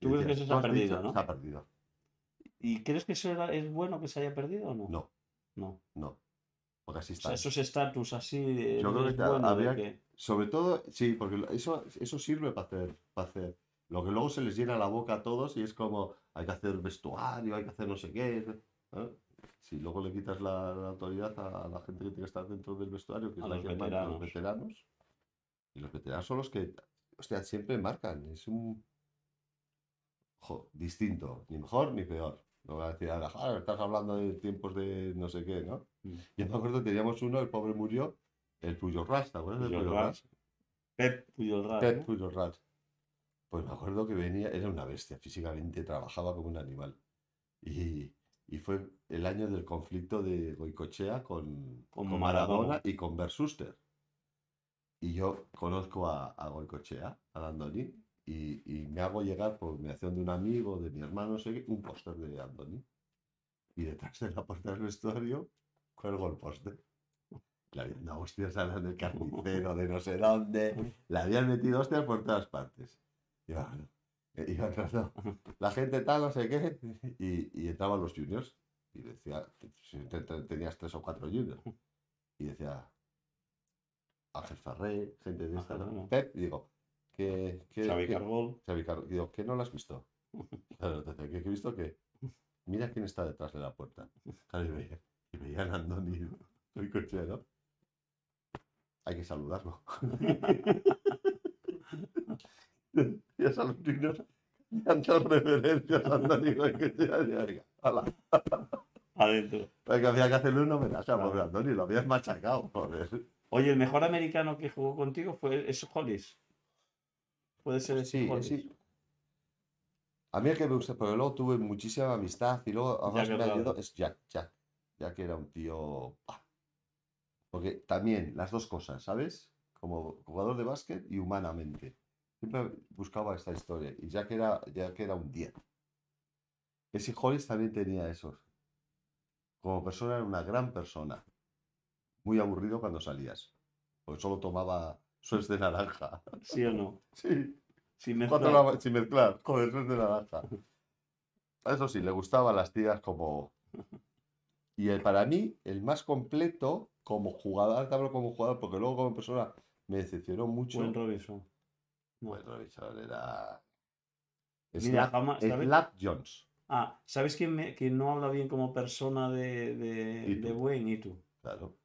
Y ¿Tú crees que eso se "¿Tú ha perdido, dicho?". no? Se ha perdido. ¿Y crees que eso era- es bueno que se haya perdido o no? No, No. no. Porque así O está. sea, esos estatus así de, Yo creo que es te- bueno habría que- Sobre todo, sí, porque eso, eso sirve para hacer, para hacer. Lo que luego se les llena la boca a todos y es como hay que hacer vestuario, hay que hacer no sé qué. ¿eh? Si luego le quitas la, la autoridad a, la gente que tiene que estar dentro del vestuario, que es A la los que manda, los veteranos. veteranos. Y los veteranos son los que, hostia, siempre marcan. Es un. jo, distinto. Ni mejor ni peor. No voy a decir, "Ah, estás hablando de tiempos de no sé qué, ¿no? Mm. Yo me acuerdo, teníamos uno, el pobre murió, el Puyo Ras, ¿te acuerdas del Puyo Ras. Pep Puyol Ras, Pep ¿no? Puyol Ras. Pues me acuerdo que venía, era una bestia, físicamente trabajaba como un animal. Y, y fue el año del conflicto de Goicochea con, Con con Maradona. Maradona y con Versuster. Y yo conozco a, a Goicochea, a Andoni, y, y me hago llegar por mediación de un amigo, de mi hermano, no sé qué, un póster de Andoni. Y detrás de la puerta del vestuario cuelgo el póster. Le habían dado hostias a del carnicero de no sé dónde. Le habían metido hostias por todas partes. Eh, iba entrando la gente tal, no sé qué. Y, y entraban los juniors. Y decía, tenías tres o cuatro juniors. Y decía, Ángel Ferré, gente de esta, ¿no? y digo, ¿qué, qué, Xavi Cargol. Xavi Car- digo, ¿qué no lo has visto? Claro, decía, ¿qué he visto? que Mira quién está detrás de la puerta. Claro, y veía, y veían a Andoni, el cochero. Hay que saludarlo. y a los niños dando reverencias a. Y venga, hala. Adentro. Porque había que hacerle un homenaje a Claro. pobre Andoni, lo habías machacado, joder. Oye, el mejor americano que jugó contigo fue es Hollis. Puede ser ese Sí, Hollis. sí. A mí el que me gusta, pero luego tuve muchísima amistad y luego además Jack me ayudó es Jack, Jack. Jack era un tío. ¡pah! Porque también las dos cosas, ¿sabes? Como jugador de básquet y humanamente. Siempre buscaba esta historia. Y Jack era, Jack era un 10. Ese Hollis también tenía esos. Como persona era una gran persona. Muy aburrido cuando salías. Porque solo tomaba suez de naranja. ¿Sí o no? Sí. Sin mezclar. la- sin mezclar, joder, eso es de naranja. Eso sí, le gustaban las tías como. Y el, para mí, el más completo como jugador, hablo como jugador, porque luego como persona me decepcionó mucho. Buen Robinson. No. Pues Robinson era. Mira, Slap, jamás, ¿sabes? Slap Jones, Ah, ¿sabes quién, me- quién no habla bien como persona de, de, de. Wayne? Y tú. claro.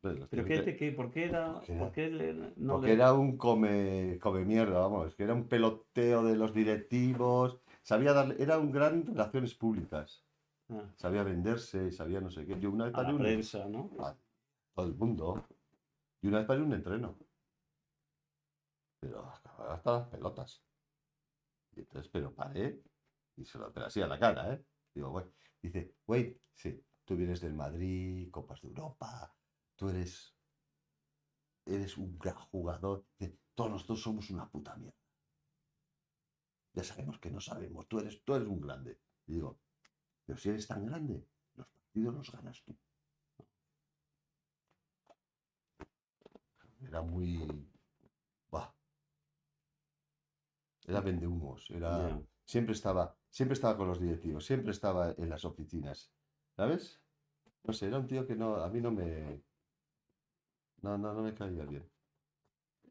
¿Pero tiene qué, te- qué- por qué era? Porque era- ¿Por qué le- no Porque le- era un come, come mierda, vamos, que era un peloteo de los directivos, sabía darle, era un gran relaciones públicas, Ah, sabía venderse, sabía no sé qué. Yo una vez a la un- prensa, ¿no? todo el mundo. Y una vez paré un entreno. Pero hasta las pelotas. Y entonces, pero paré y se lo pero así a la cara, ¿eh? Digo, güey. Dice, güey, sí, tú vienes del Madrid, Copas de Europa, tú eres. Eres un gran jugador. Todos nosotros somos una puta mierda. Ya sabemos que no sabemos. Tú eres, tú eres un grande. Y digo, pero si eres tan grande, los partidos los ganas tú. Era muy. Bah. Era vendehumos. Era. Siempre estaba. Siempre estaba con los directivos. Siempre estaba en las oficinas. ¿Sabes? No sé, era un tío que no. A mí no me. No, no, no me caía bien.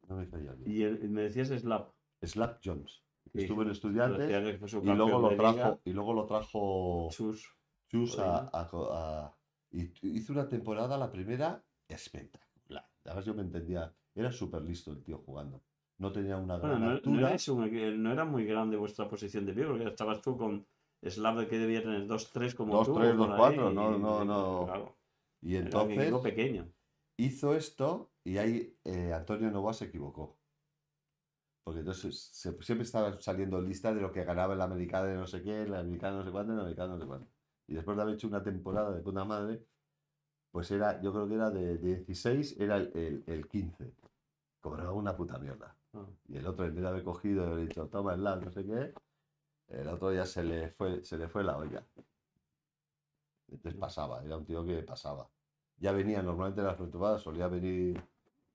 No me caía bien. Y el- me decías Slap. Slap Jones. Sí, Estuvo en estudiantes y luego lo liga. trajo. Y luego lo trajo. Chus. Chus a, y hizo una temporada, la primera, espectacular. Además yo me entendía, era súper listo el tío jugando. No tenía una gran no, no altura. era eso, un- no era muy grande vuestra posición de pie, porque estabas tú con Slav que debía tener 2-3 como Dos, tú. tres, o dos, por cuatro, ahí, no, y- no, no. claro, Y entonces pequeño. hizo esto y ahí eh, Antonio Nova se equivocó. Porque entonces se- siempre estaba saliendo lista de lo que ganaba el americano de no sé qué, el americano no sé cuánto, el americano no sé cuánto. Y después de haber hecho una temporada de puta madre, pues era, yo creo que era de, de 16, era el, el, el 15. Cobraba una puta mierda. Y el otro, en vez de haber cogido y haber dicho, toma el lado, no sé qué, el otro ya se le fue, se le fue la olla. Entonces pasaba, era un tío que pasaba. Ya venía, normalmente en las pretemporadas solía venir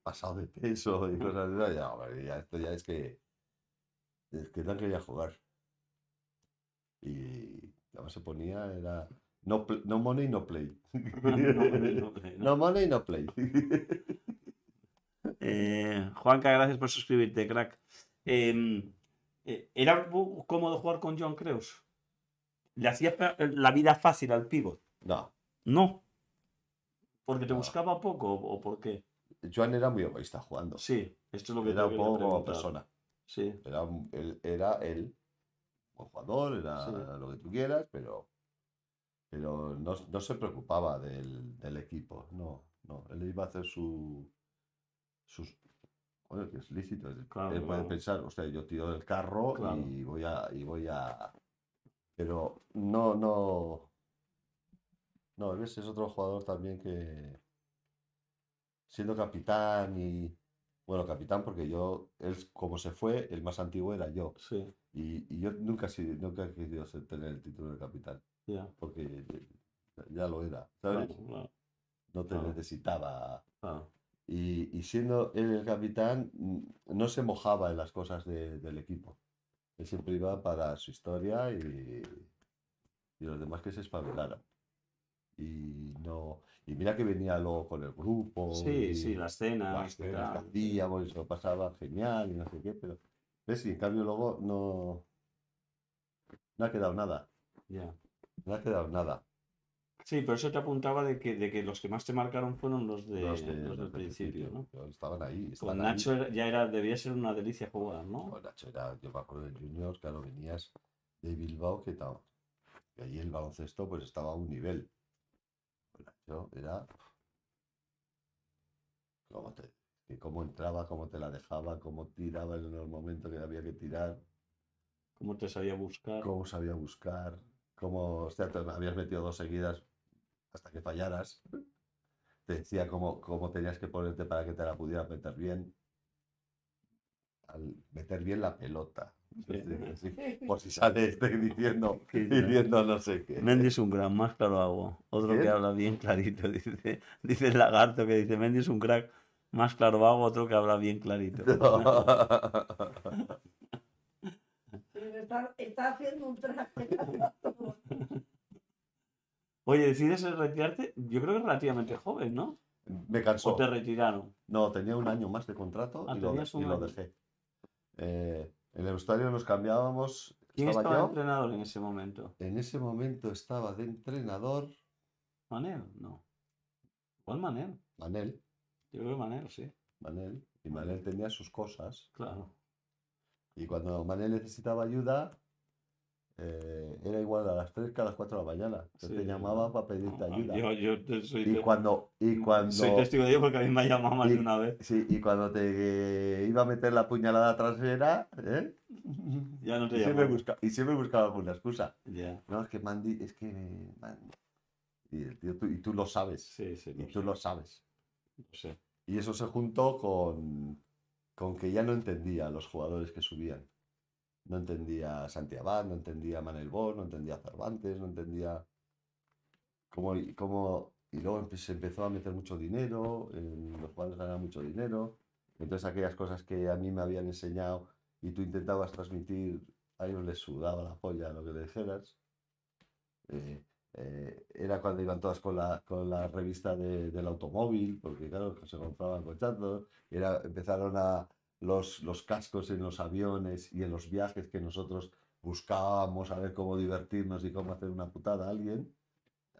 pasado de peso y cosas así. Ya, hombre, ya esto ya es que. Es que no quería jugar. Y además se ponía, era. No, no money, no play. No, no money, no play. Eh, Juanca, gracias por suscribirte, crack. Em, eh, ¿Era cómodo jugar con John Creus? ¿Le hacía fa- la vida fácil al pivot? No, No. ¿Porque te No. buscaba poco o por qué? Joan era muy egoísta jugando. Sí, esto es lo que Era un poco como persona. Sí, Era, él, era él, buen jugador, era Sí. lo que tú quieras, pero, pero no, no se preocupaba del, del equipo. No, no. Él iba a hacer su, sus. Bueno, que es lícito. Él, Claro, él puede claro. pensar, hostia, yo tiro del carro Claro. y voy a. Y voy a. Pero no, no. No, ves, es otro jugador también que. Siendo capitán y. Bueno, capitán, porque yo, él como se fue, el más antiguo era yo. sí, Y, y yo nunca, nunca he querido tener el título de capitán, ya. porque ya lo era, ¿sabes? Claro, No te necesitaba. claro. Y, y siendo él el capitán, mm, no se mojaba en las cosas de- del equipo. Él siempre iba para su historia y, y los demás que se espabilaran. Y no. Y mira que venía luego con el grupo. Sí, y sí, las cenas. las cenas que hacíamos y se lo pasaba genial y no sé qué, pero. ¿Ves? Y en cambio luego no. No ha quedado nada. Ya. No ha quedado nada. Sí, pero eso te apuntaba de que, de que los que más te marcaron fueron los, de, Los, de- los los del principio, ¿no? Estaban ahí. Con estaban ahí. Nacho ya era, debía ser una delicia jugar, ¿no? Con Nacho era, yo me acuerdo de Juniors, claro, venías de Bilbao, que tal. Y allí el baloncesto pues estaba a un nivel. Con Nacho era. Cómo, te, que cómo entraba, cómo te la dejaba, cómo tiraba en los momentos que había que tirar. Cómo te sabía buscar. cómo sabía buscar, cómo, hostia, te habías metido dos seguidas hasta que fallaras. Te decía cómo, cómo tenías que ponerte para que te la pudieras meter bien. Al meter bien la pelota. Sí. Por si sale este diciendo, diciendo no sé qué. Mendy es un gran, más claro hago. Otro que habla bien clarito. Dice, dice el lagarto que dice Mendy es un crack, más claro hago. Otro que habla bien clarito. Me está, está haciendo un traje. Oye, decides retirarte, yo creo que relativamente joven, ¿no? Me cansó. O te retiraron. No, tenía un año más de contrato Ah, y, lo, y dejé. Eh, en el vestuario nos cambiábamos. ¿Quién estaba de entrenador en ese momento? En ese momento estaba de entrenador ¿Manel? No. ¿Cuál Manel? Manel. Yo creo que Manel, sí. Manel. Y Manel tenía sus cosas. Claro. Y cuando Manel necesitaba ayuda, eh, era igual a las 3 que a las 4 de la mañana. Yo Sí, te llamaba para pedirte No, ayuda. Yo, soy, Y cuando, y cuando, soy testigo de ello porque a mí me ha llamado más de una vez. sí, y cuando te iba a meter la puñalada trasera, ¿eh? Ya no te y, siempre busca- y siempre buscaba alguna excusa. Ya, No, es que Mandy, es que... man- Y, el tío, tú, y tú lo sabes. sí, sí. Y tú sé, lo sabes. sé. Y eso se juntó con, con que ya no entendía a los jugadores que subían. No entendía a Santi Abad, no entendía Manel Bo, no entendía Cervantes, no entendía cómo, cómo- y luego se empezó a meter mucho dinero, los jugadores ganaban mucho dinero. Entonces aquellas cosas que a mí me habían enseñado y tú intentabas transmitir, a ellos les sudaba la polla lo que le dijeras. Eh, eh, era cuando iban todas con la, con la revista de- del automóvil, porque claro, se compraban cochazos, empezaron a los, los cascos en los aviones y en los viajes que nosotros buscábamos a ver cómo divertirnos y cómo hacer una putada a alguien.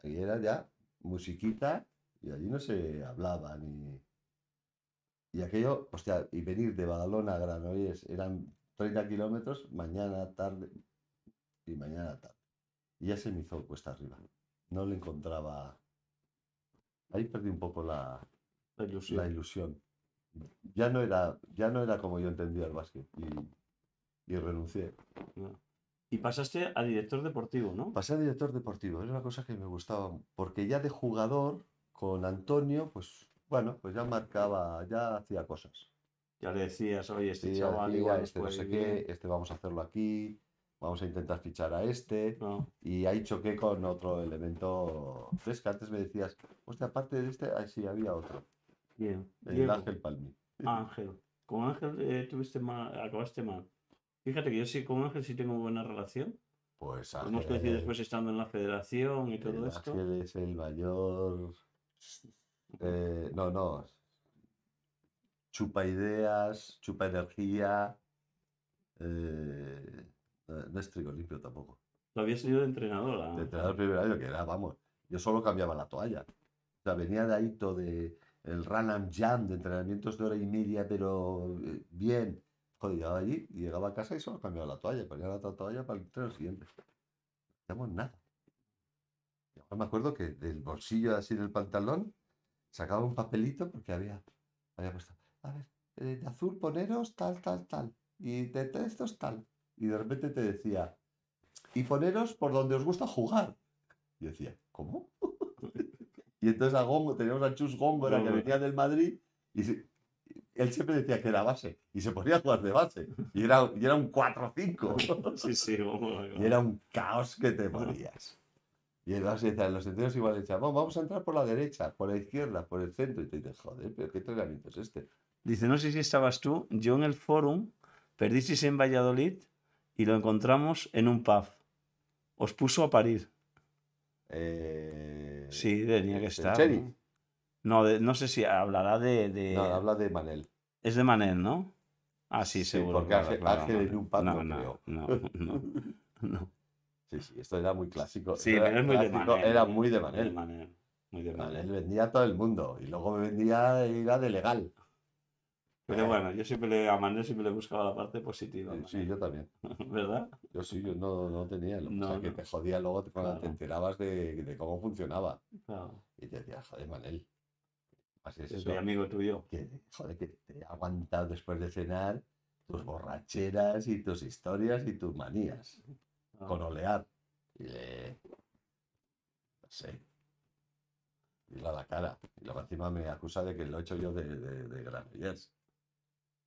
Ahí era ya musiquita y allí no se hablaba ni... Y aquello, hostia, y venir de Badalona a Granollers eran 30 kilómetros, mañana, tarde y mañana, tarde. Y ya se me hizo cuesta arriba. No le encontraba. Ahí perdí un poco la, La ilusión. la ilusión. Ya no era, ya no era como yo entendía el básquet y, y renuncié. Y pasaste a director deportivo, ¿no? Pasé a director deportivo, era una cosa que me gustaba, porque ya de jugador con Antonio, pues bueno, pues ya marcaba, ya hacía cosas. Ya le decías, oye, este Sí, chaval igual este no sé qué, bien". este vamos a hacerlo aquí, vamos a intentar fichar a este. No, Y ahí choqué con otro elemento. ¿Ves que antes me decías, hostia, aparte de este, ahí sí había otro, bien. el Diego, Ángel Palmi. Ángel. Con Ángel eh, tuviste mal, acabaste mal. Fíjate que yo sí con Ángel sí tengo buena relación. Pues Hemos coincidido Ángel, después estando en la federación y todo el esto. Ángel es el mayor. eh, no, no. Chupa ideas, chupa energía. eh, no es trigo limpio tampoco. Lo había sido de entrenadora. De entrenador primer año, que era, vamos, yo solo cambiaba la toalla. O sea, venía de ahí todo de el run and jam, de entrenamientos de hora y media, pero eh, bien. Joder, llegaba allí llegaba a casa y solo cambiaba la toalla, ponía la toalla para el entreno siguiente. No hacíamos nada. Y ahora me acuerdo que del bolsillo así del pantalón sacaba un papelito porque había, había puesto, a ver, eh, de azul poneros tal, tal, tal, y de estos tal. Y de repente te decía, y poneros por donde os gusta jugar. Y yo decía, ¿cómo? Y entonces a Gongo, teníamos a Chus Góngora que Góngora. venía del Madrid y se- él siempre decía que era base y se ponía a jugar de base. Y era, y era un 4-5. Sí, sí, vamos. y era un caos que te morías. Y el base decía, los entrenos igual decían, "Vamos, vamos a entrar por la derecha, por la izquierda, por el centro. Y te dices, joder, pero ¿qué entrenamiento es este? Dice, no sé si estabas tú, yo en el forum, perdisteis en Valladolid y lo encontramos en un pub. Os puso a parir. Eh, Sí, tenía que ¿el estar. Cheri? ¿no? No, de- no sé si hablará de... de- No, habla de Manel. Es de Manel, ¿no? Ah, sí, Sí, seguro. porque Ángel- claro, en un pub no, no no, creo. no, no, no. Sí, sí, esto era muy clásico. Sí, era pero es muy de clásico, Manel. Era ¿no? muy de Manel. Manel, Muy de Manel Manel. vendía a todo el mundo y luego me vendía, iba de legal. Pero bueno, yo siempre le, a Manel siempre le buscaba la parte positiva. Sí, yo también. ¿Verdad? Yo sí, yo no, no tenía. Lo No, pasa es que te jodía luego cuando te enterabas de, de cómo funcionaba. Claro. Y te decía, joder, Manel. Así es de amigo tuyo. Que, joder, que te he aguantado después de cenar tus borracheras y tus historias y tus manías. Ah, Con olear. Y le. No sé. Y a la cara. Y luego encima me acusa de que lo he hecho yo de, de, de.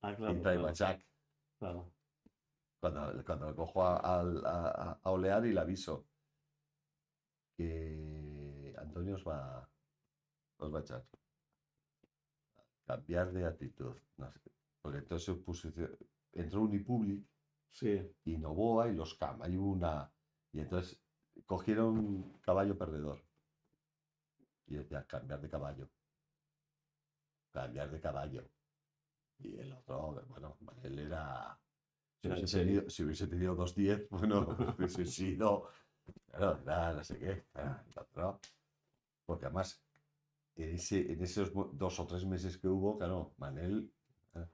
Ah, claro, y trae claro, Machac. claro. Cuando, cuando cojo a, al- a- a- a olear y le aviso que Antonio os va, os va a echar. Cambiar de actitud. No sé. Porque entonces puso- entró Unipublic Sí, y Novoa y los CAM. Hay una. Y entonces cogieron caballo perdedor. Y decía, cambiar de caballo. Cambiar de caballo. Y el otro, bueno, él era. Si hubiese, tenido, si hubiese tenido 2.10, bueno, hubiese sido. Claro, era no sé qué. el otro. Porque además, en, ese, en esos dos o tres meses que hubo, claro, Manel, eh,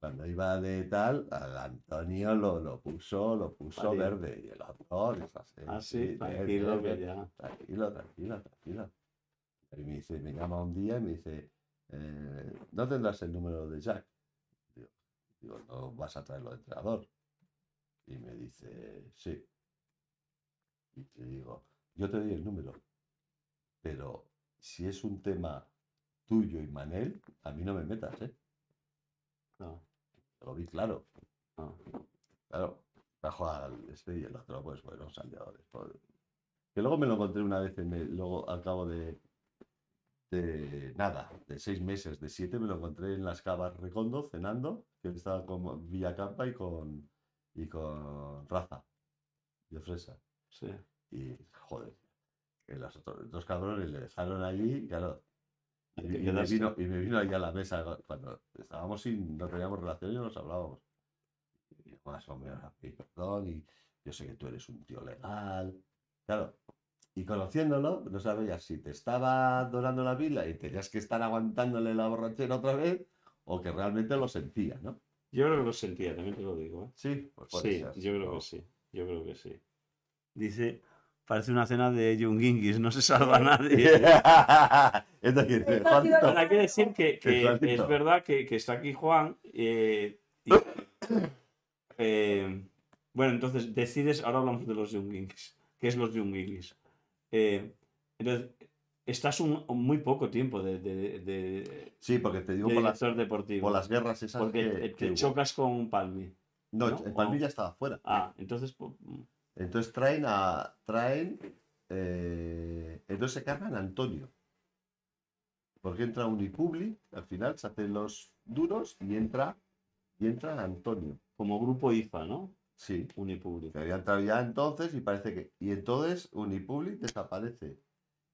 cuando iba de tal, al Antonio lo, lo puso, lo puso verde. Y el otro dijo así. ah, sí, tranquilo, ya. Tranquilo, tranquilo, tranquilo. Y me dice, me llama un día y me dice, eh, ¿no tendrás el número de Jack? Digo, digo, no vas a traerlo de entrenador. Y me dice, sí. Y te digo, yo te doy el número, pero si es un tema tuyo y Manel, a mí no me metas, ¿eh? Claro. Lo vi claro. Claro, bajo al este y el otro, pues bueno, después. Que luego me lo encontré una vez, en el- luego al cabo de, de nada, de seis meses, de siete, me lo encontré en las Cavas Recondo, cenando, que estaba con Villacampa y con, y con Raza, de Fresa. sí. Y, joder, que los otros dos cabrones le dejaron allí, y claro. Y, y me vino, y me vino ahí a la mesa cuando estábamos sin, no teníamos relación y no nos hablábamos. Y más o menos, "Ay, perdón, y yo sé que tú eres un tío legal. Claro. Y conociéndolo, no sabías si te estaba dorando la pila y tenías que estar aguantándole la borrachera otra vez, o que realmente lo sentía, ¿no? Yo creo que lo sentía, también te lo digo. ¿eh? Sí, pues Sí, ser, yo creo ¿no? que sí. Yo creo que sí. Dice, parece una cena de Junginguis, no se salva nadie. Esto quiere Hay que decir que, es verdad que, que está aquí Juan. eh, y, eh, bueno, entonces decides, ahora hablamos de los Junginguis. ¿Qué es los Junginguis? Eh, entonces, estás un, muy poco tiempo de, de, de- Sí, porque te digo de por las, deportivo. por las guerras esas porque que, te, que te hubo. chocas con Palmi. No, ¿no? el Palmilla estaba fuera. Ah, entonces, pues, Entonces traen a. traen. eh, entonces se cargan a Antonio. Porque entra Unipublic, al final se hacen los duros y entra. Y entra Antonio. como grupo IFA, ¿no? Sí. Unipublic. Había entrado ya entonces y parece que. Y entonces Unipublic desaparece.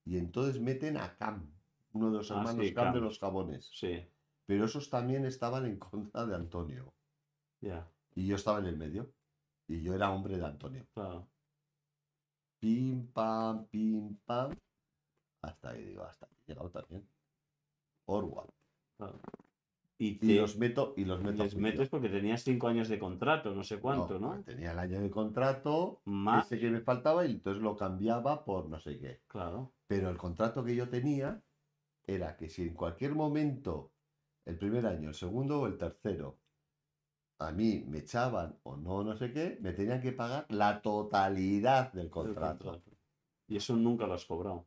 Y entonces meten a Cam, uno de los Ah, hermanos sí, Cam, de los jabones. Sí, Pero esos también estaban en contra de Antonio. ya, Y yo estaba en el medio. Y yo era hombre de Antonio. claro. Pim, pam, pim, pam. Hasta ahí digo, hasta aquí llegado también. Orwell. claro. Y, Y te- los meto, y los meto. les metes porque tenías cinco años de contrato, no sé cuánto, ¿no? Tenía el año de contrato, Más, ese que me faltaba, y entonces lo cambiaba por no sé qué. claro. Pero el contrato que yo tenía era que si en cualquier momento, el primer año, el segundo o el tercero, a mí me echaban o no, no sé qué, me tenían que pagar la totalidad del el contrato. contrato. Y eso nunca lo has cobrado.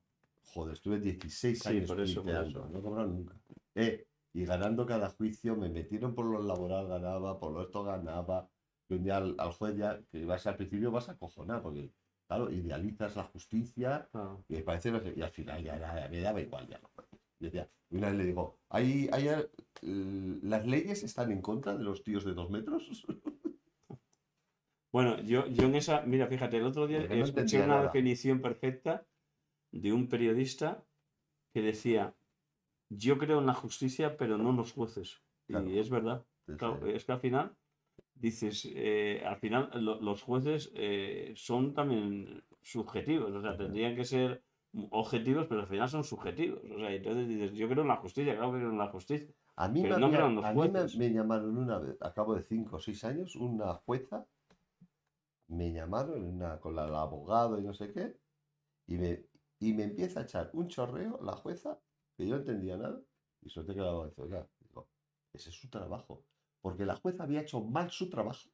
Joder, estuve 16 Sí, años por eso, por eso. no he cobrado nunca. Eh, y ganando cada juicio, me metieron por lo laboral, ganaba, por lo esto ganaba. Y un día al, al juez ya, que vas al principio vas a cojonar, porque, claro, idealizas la justicia y parece, no sé, y al final ya, era- me daba igual ya. Y decía, y una vez le digo, ¿hay, hay, ¿las leyes están en contra de los tíos de dos metros? Bueno, yo, yo en esa, mira, fíjate, el otro día no escuché una nada. definición perfecta de un periodista que decía, yo creo en la justicia, pero no en los jueces. Claro. Y es verdad. Claro, es que al final, dices, eh, al final lo- los jueces eh, son también subjetivos, o sea, tendrían que ser objetivos, pero al final son subjetivos. O sea, entonces dices, yo creo en la justicia, claro que creo en la justicia. A mí, me, Pero no había- creo en los a mí me- jueces. me llamaron una vez, a cabo de 5 o 6 años, una jueza, me llamaron una, con la, el abogado y no sé qué, y me, y me empieza a echar un chorreo la jueza, que yo no entendía nada, y suerte que la oiga, digo, ese es su trabajo, porque la jueza había hecho mal su trabajo.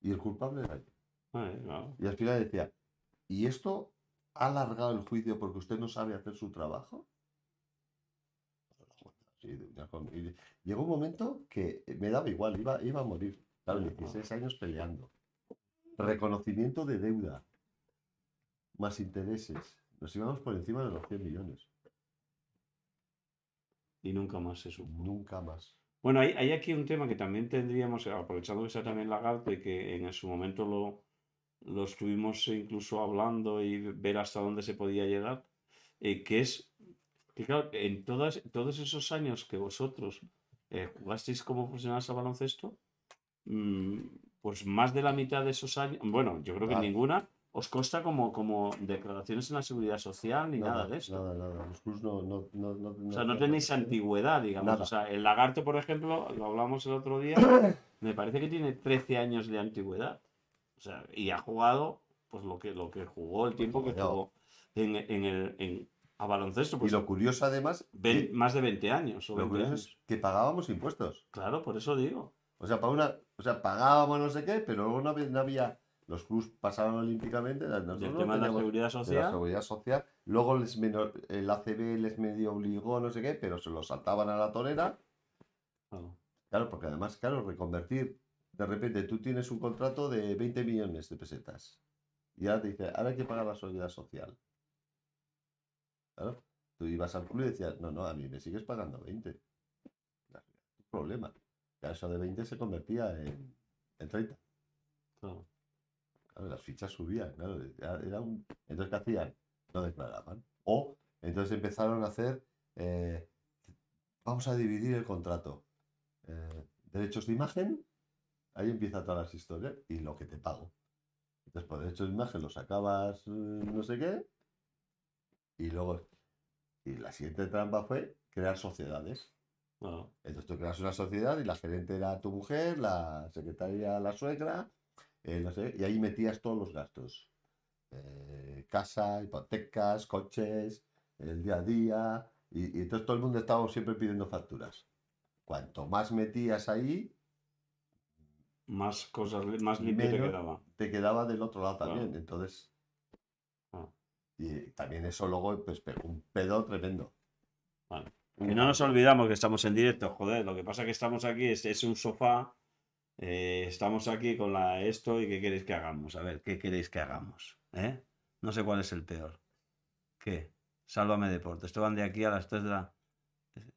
Y el culpable era yo. Ay, claro. Y al final decía, ¿y esto ha alargado el juicio porque usted no sabe hacer su trabajo? Sí, y llegó un momento que me daba igual, iba, iba a morir. Claro, 16 años peleando. Reconocimiento de deuda. Más intereses. Nos íbamos por encima de los 100 millones. Y nunca más se supo. Nunca más. Bueno, hay, hay aquí un tema que también tendríamos, aprovechando que está también Lagarto y que en su momento lo, lo estuvimos incluso hablando y ver hasta dónde se podía llegar, eh, que es que claro, en todas, todos esos años que vosotros eh, jugasteis como profesionales al baloncesto, mm, pues más de la mitad de esos años, bueno, yo creo que ninguna, os consta como, como declaraciones en la seguridad social ni nada, de esto. Nada, nada. Los clubs no, no, no, no, O sea, no tenéis antigüedad, digamos. Nada. O sea, el lagarto, por ejemplo, lo hablamos el otro día, me parece que tiene 13 años de antigüedad. O sea, y ha jugado, pues lo que, lo que jugó, el tiempo que jugó en, en el, en, a baloncesto, Y pues lo curioso además, que- más de 20 años. O lo 20 curioso años. es que pagábamos impuestos. Claro, por eso digo. O sea, para una, o sea, pagábamos no sé qué, pero luego no había- los clubs pasaban olímpicamente, nosotros El no tema de la seguridad de la social. seguridad social. Luego les meno- el ACB les medio obligó, no sé qué, pero se lo saltaban a la torera. claro. Claro, porque además, claro, reconvertir. De repente tú tienes un contrato de 20 millones de pesetas. Y ahora te dice, ahora hay que pagar la seguridad social. Claro. Tú ibas al club y decías, no, no, a mí me sigues pagando 20. Claro, problema. Ya eso de 20 se convertía en, en 30. claro. Claro, las fichas subían, claro. era- un- Entonces, ¿qué hacían? No declaraban. O entonces empezaron a hacer, eh, vamos a dividir el contrato. Eh, derechos de imagen, ahí empieza todas las historias y lo que te pago. Entonces, por derechos de imagen lo sacabas eh, no sé qué. Y luego, y la siguiente trampa fue crear sociedades. Claro. Entonces tú creas una sociedad y la gerente era tu mujer, la secretaria la suegra, eh, no sé, y ahí metías todos los gastos. Eh, casa, hipotecas, coches, el día a día, y, y entonces todo el mundo estaba siempre pidiendo facturas. Cuanto más metías ahí, Más cosas, más limpio te quedaba. te quedaba del otro lado Claro. también. Entonces, Ah. y también eso luego pues pegó un pedo tremendo. Vale. Y no nos olvidamos que estamos en directo, joder. Lo que pasa que estamos aquí, es, es un sofá. Eh, estamos aquí con la esto y ¿qué queréis que hagamos? A ver, ¿qué queréis que hagamos? ¿Eh? No sé cuál es el peor. ¿Qué? Sálvame Deportes. Te van de aquí a las 3 de la...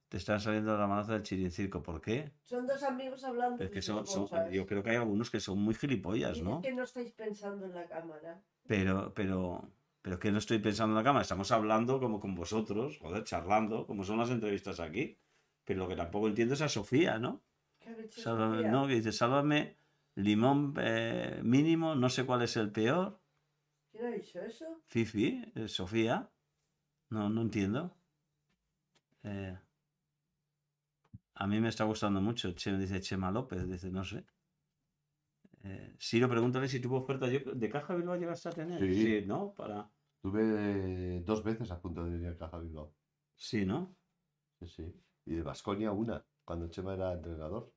Te están saliendo de la manaza del chirincirco. ¿Por qué? Son dos amigos hablando. Es que son, yo creo que hay algunos que son muy gilipollas, ¿no? que no estáis pensando en la cámara. Pero, pero, pero que no estoy pensando en la cámara, estamos hablando como con vosotros, joder, charlando, como son las entrevistas aquí. Pero lo que tampoco entiendo es a Sofía, ¿no? No, que dice, sálvame, limón eh, mínimo, no sé cuál es el peor. ¿Quién ha dicho eso? Fifi, eh, Sofía. No, no entiendo. Eh, a mí me está gustando mucho. Che- dice Chema López, dice, no sé. Eh, Siro, pregúntale si tuvo oferta. Yo, ¿De Caja Bilbao llegaste a tener? Sí. ¿no? Para... Tuve dos veces a punto de venir a Caja Bilbao. Sí, ¿no? Sí, sí. Y de Vasconia una, cuando Chema era entrenador.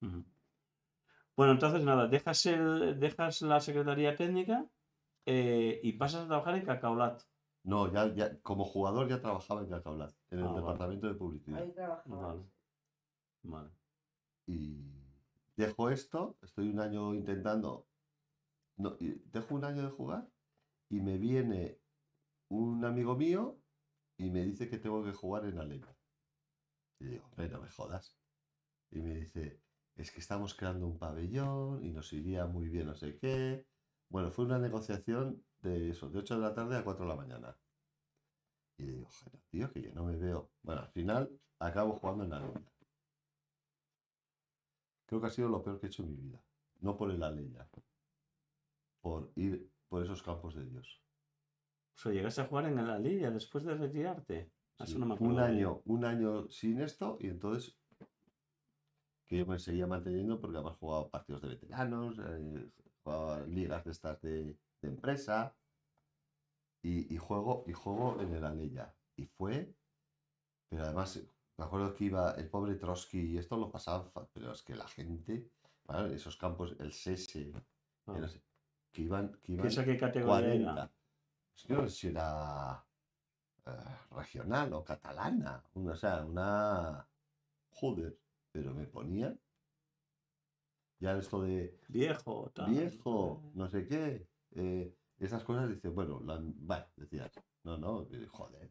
Bueno, entonces nada, dejas, el, dejas la Secretaría Técnica eh, y pasas a trabajar en Cacaolat. No, ya, ya, como jugador ya trabajaba en Cacaulat, en el Ah, vale. departamento de publicidad. Ahí trabajaba. Vale. Vale. Y dejo esto, estoy un año intentando, no, dejo un año de jugar y me viene un amigo mío y me dice que tengo que jugar en Aleña. Y digo, hombre, no me jodas. Y me dice, es que estamos creando un pabellón y nos iría muy bien no sé qué. Bueno, fue una negociación de eso, de 8 de la tarde a 4 de la mañana. Y digo, joder, tío, que yo no me veo. Bueno, al final acabo jugando en Aleña. Creo que ha sido lo peor que he hecho en mi vida. No por el Aleña, por ir por esos campos de Dios. O sea, llegaste a jugar en la Liga después de retirarte. Sí, no me un año, un año sin esto y entonces que yo me seguía manteniendo porque además jugaba partidos de veteranos, eh, jugaba ligas de estas de, de empresa y, y juego y juego en el Aleya y fue, pero además me acuerdo que iba el pobre Trotsky y esto lo pasaban, fa- pero es que la gente, esos campos, el Sese, Ah. que, no sé, que iban, que ¿Qué iban esa qué categoría era? 40. Es que no sé si era eh, regional o catalana. Una, o sea, una. Joder, pero me ponía. Ya esto de Viejo, tal. viejo, no sé qué. eh, esas cosas dices, bueno, la, bueno, decías, no, no, joder,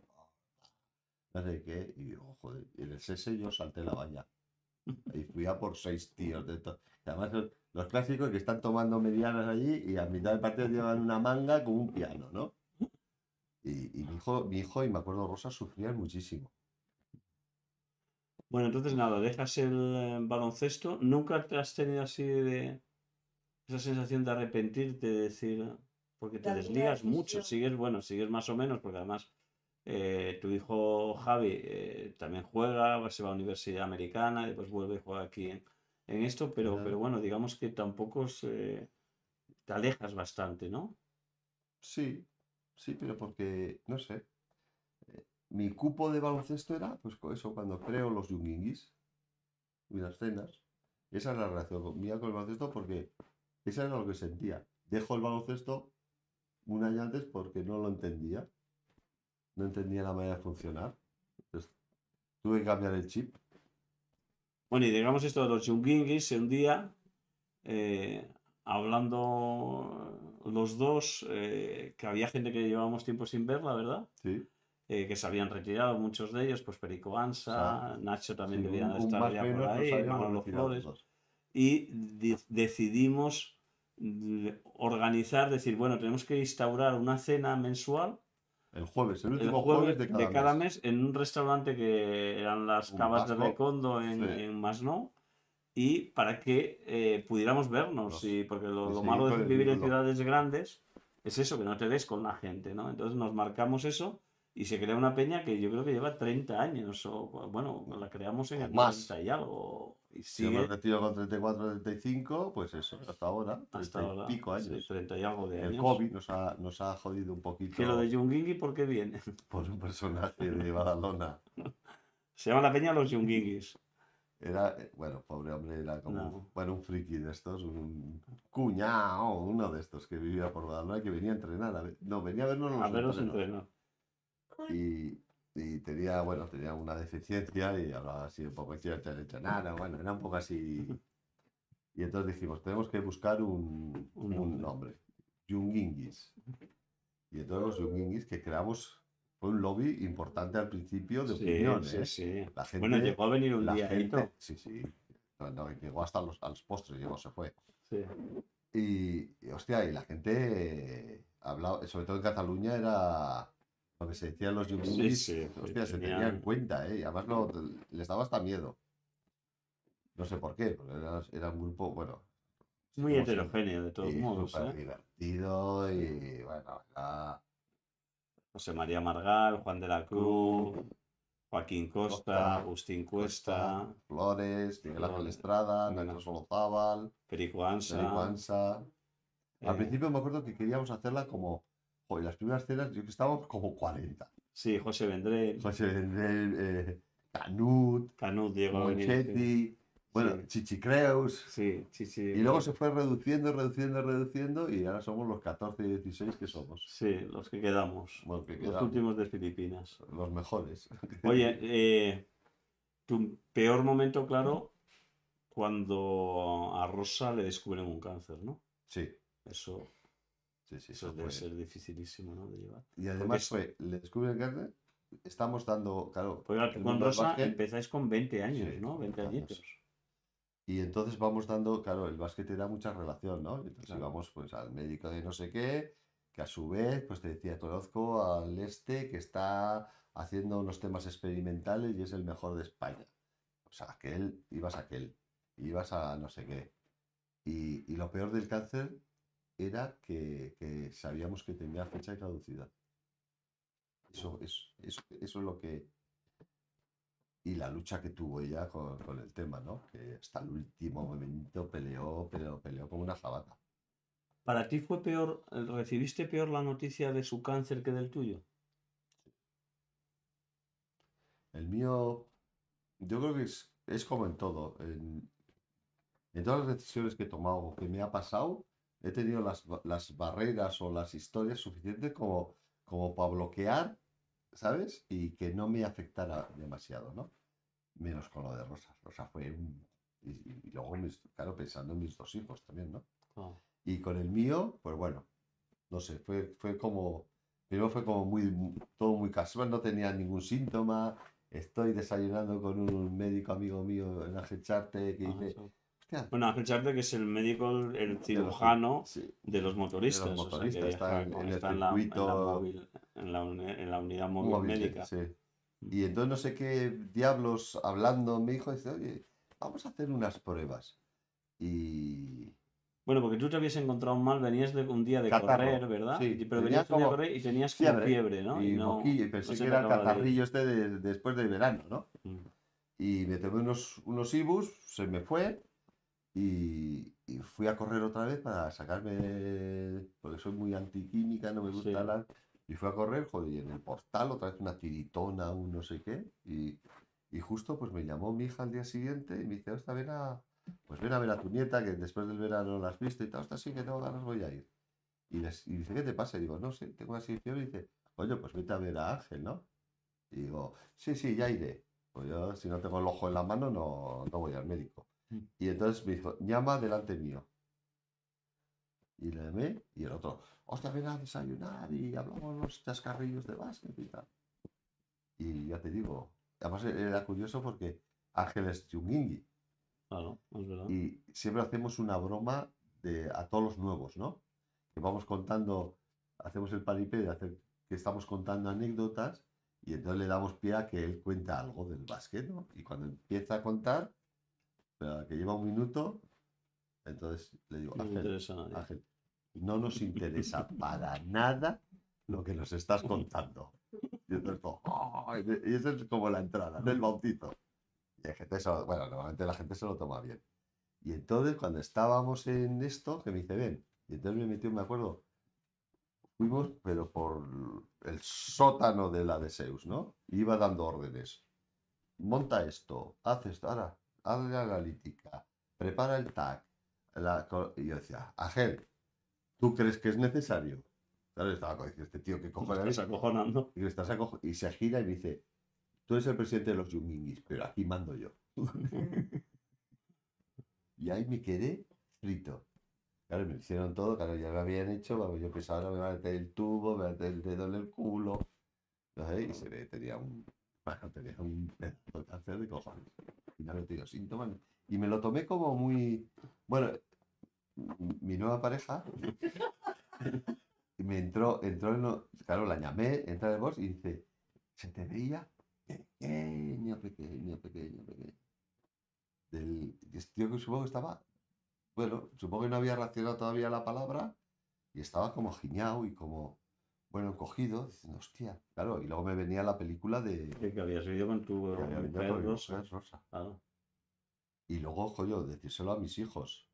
no sé qué. Y digo, joder, y en el SS yo salté la valla. Y fui a por seis tíos de to- y Además, los, los clásicos que están tomando medianas allí y a mitad del partido llevan una manga con un piano, ¿no? Y, y mi hijo, mi hijo, y me acuerdo, Rosa, sufrían muchísimo. Bueno, entonces nada, dejas el eh, baloncesto. ¿Nunca te has tenido así de esa sensación de arrepentirte, de decir, porque te desligas mucho, sigues, bueno, sigues más o menos, porque además eh, tu hijo Javi eh, también juega, se va a universidad americana, y después vuelve y juega aquí en, en esto, pero, pero bueno, digamos que tampoco se- te alejas bastante, ¿no? Sí, sí, pero porque, no sé, mi cupo de baloncesto era, pues con eso, cuando creo los yunguinguis y las cenas. Esa es la relación mía con el baloncesto porque esa era lo que sentía. Dejo el baloncesto un año antes porque no lo entendía. No entendía la manera de funcionar. Entonces, tuve que cambiar el chip. Bueno, y digamos esto de los yunguinguis, un día, eh, hablando los dos, eh, que había gente que llevábamos tiempo sin verla, ¿verdad? Sí, Eh, que se habían retirado muchos de ellos, pues Perico Ansa, Nacho también sí, debían estar ya por ahí, Manolo Flores, todos. y di- decidimos mm, organizar, decir, bueno, tenemos que instaurar una cena mensual El jueves, el el último jueves jueves, de cada, mes. mes en un restaurante que eran las Un Cavas de vasco, Recondo en, sí. en Masnou y para que eh, pudiéramos vernos Los- y porque lo, lo malo de el vivir en ciudades grandes es eso que no te des con la gente no entonces nos marcamos eso Y se crea una peña que yo creo que lleva 30 años, o bueno, la creamos en el Más. 30 y algo. Y Si hemos sigue retiro con 34, 35, pues eso, hasta ahora, hasta 30 y ahora. pico sí, años. 30 y algo de El años. COVID nos ha, nos ha jodido un poquito Que lo de Yungingui, ¿por qué viene? por un personaje de Badalona. Se llama la peña Los Yunguinguis. Era, bueno, pobre hombre, era como, No. bueno, un friki de estos, un cuñado, uno de estos que vivía por Badalona, que venía a entrenar. a ver- no, venía a vernos los A verlos entrenos. Entrenar. y, y tenía, bueno, tenía una deficiencia y hablaba así un poco nada, bueno, era un poco así. Y entonces dijimos, tenemos que buscar un, Un un nombre, Yunguinguis. Y entonces los Yunguinguis que creamos fue un lobby importante al principio de Sí, opinión, sí, ¿eh? sí. La gente, Bueno, llegó a venir un la día gente, sí, sí, no, no, llegó hasta los, a los postres, llegó, se fue. Sí. Y, y, hostia, y la gente eh, hablaba, sobre todo en Cataluña, era lo que se decían los Sí, yunguis, sí, hostia, se tenían- tenía en cuenta, ¿eh? Y además lo- les daba hasta miedo. No sé por qué, porque era, era un grupo, bueno. Muy heterogéneo, de todos y modos. súper ¿eh? divertido y bueno, José María Margal, Juan de la Cruz, Joaquín Costa, Costa, Agustín Cuesta, Flores, Miguel Ángel Estrada, Nacho. Solozábal, Perico Ansa. Federico Ansa. Al eh, principio me acuerdo que queríamos hacerla como, joder, las primeras cenas, yo que estábamos como 40. Sí, José Vendrell, José Vendrell, eh, Canut, Canut, Diego. Monchetti, bueno, Sí. Chichicreus. Sí. Y luego se fue reduciendo, reduciendo, reduciendo y ahora somos los 14 y 16 que somos. Sí, los que quedamos. Bueno, que Los últimos de Filipinas. los mejores. Oye, eh, tu peor momento, claro, cuando a Rosa le descubren un cáncer, ¿no? Sí, Eso, sí, sí. eso eso debe fue. ser dificilísimo, ¿no? De llevar. Y además fue, le descubren el cáncer, estamos dando, claro, Pues con Rosa empezáis con 20 años, Sí, ¿no? con 20 20 años. añitos. Y entonces vamos dando, claro, el básquet te da mucha relación, ¿no? Entonces Claro. íbamos pues al médico de no sé qué, que a su vez pues te decía, conozco al este que está haciendo unos temas experimentales y es el mejor de España. O sea, que él, ibas a aquel, ibas a no sé qué. Y, y lo peor del cáncer era que, que sabíamos que tenía fecha de caducidad. Eso, es, eso, eso es lo que... Y la lucha que tuvo ella con, con el tema, ¿no? Que hasta el último momento peleó, peleó, peleó como una jabata. ¿Para ti fue peor, recibiste peor la noticia de su cáncer que del tuyo? El mío, yo creo que es, es como en todo. En, en todas las decisiones que he tomado que me ha pasado, he tenido las, las barreras o las historias suficientes como, como para bloquear, ¿sabes? Y que no me afectara demasiado, ¿no? Menos con lo de Rosa. Rosa fue un... Y, luego, mis- claro, pensando en mis dos hijos también, ¿no? Claro. Y con el mío, pues bueno, no sé, fue, fue como, primero fue como muy, todo muy casual, no tenía ningún síntoma. Estoy desayunando con un médico amigo mío en Ángel Charte que Ah, dice, eso. Hostia, Bueno, Ángel Charte, que es el médico, el de los- cirujano de los motoristas. o sea, que motoristas, está en- el está la, en la circuito- móvil- en la uni- en la unidad móvil, móvil, médica. sí. Y entonces no sé qué diablos hablando me dijo, dice, oye, vamos a hacer unas pruebas. Y Bueno, porque tú te habías encontrado mal, venías de un día de Catarro, correr, ¿verdad? sí, Y- Pero venías día de como correr y tenías como fiebre, fiebre, ¿no? y no- y no pensé se que era el acababa de catarrillo este de- después del verano, ¿no? Mm. Y me tomé unos, unos ibus, se me fue y, y fui a correr otra vez para sacarme, porque soy muy antiquímica, no me gusta Sí. la... Y fui a correr, joder, y en el portal otra vez una tiritona, un no sé qué. Y, y justo pues me llamó mi hija al día siguiente y me dice, esta ven a, pues ven a ver a tu nieta, que después del verano la has visto y tal, hasta sí que tengo ganas, voy a ir. Y, les, y dice, ¿qué te pasa? Y digo, no sé, tengo una fiebre y dice, oye, pues vete a ver a Ángel, ¿no? Y digo, sí, sí, ya iré. Pues yo, si no tengo el ojo en la mano, no, no voy al médico. Y entonces me dijo, llama delante mío. Y le llamé, y el otro, hostia, ven a desayunar y hablamos los chascarrillos de básquet y tal. Y ya te digo, además era curioso porque Ángel es Yungingui Claro, es verdad. y siempre hacemos una broma de, a todos los nuevos, ¿no? Que vamos contando, hacemos el paripé de hacer que estamos contando anécdotas y entonces le damos pie a que él cuenta algo del básquet, ¿no? Y cuando empieza a contar, pero que lleva un minuto, entonces le digo, No Ángel. Ángel, no nos interesa para nada lo que nos estás contando. Y entonces "Oh", y es como la entrada del bautizo. Y la gente se lo- bueno, normalmente la gente se lo toma bien. Y entonces cuando estábamos en esto, que me dice, ven, y entonces me metió, me acuerdo, fuimos, pero por el sótano de la de Zeus, ¿no? Iba dando órdenes. Monta esto, haz esto, ahora, haz la analítica, prepara el tag. la y yo decía, Ángel, ¿tú crees que es necesario? Claro, estaba con este tío que cojones estás acojonando. y, le estás acojo- y se gira y me dice, tú eres el presidente de los Yuminguis, pero aquí mando yo. y ahí me quedé frito. Claro, me hicieron todo, claro, ya lo habían hecho, vamos, yo pensaba, ahora me va a meter el tubo, me va a meter el dedo en el culo. Entonces, y se ve, tenía un, bueno, tenía un pedazo de cáncer de cojones. Síntomas. Y me lo tomé como muy, bueno, mi nueva pareja me entró, entró en lo- claro, la llamé, entra en el box y dice, se te veía pequeño, pequeño, pequeño, pequeño. Del y tío que supongo que estaba, bueno, supongo que no había reaccionado todavía la palabra y estaba como giñado y como, bueno, cogido, diciendo, hostia, claro, y luego me venía la película de Que, que habías vivido con tu que había venido mujer con mi rosa. mujer rosa. Claro. Y luego, coño, decírselo a mis hijos.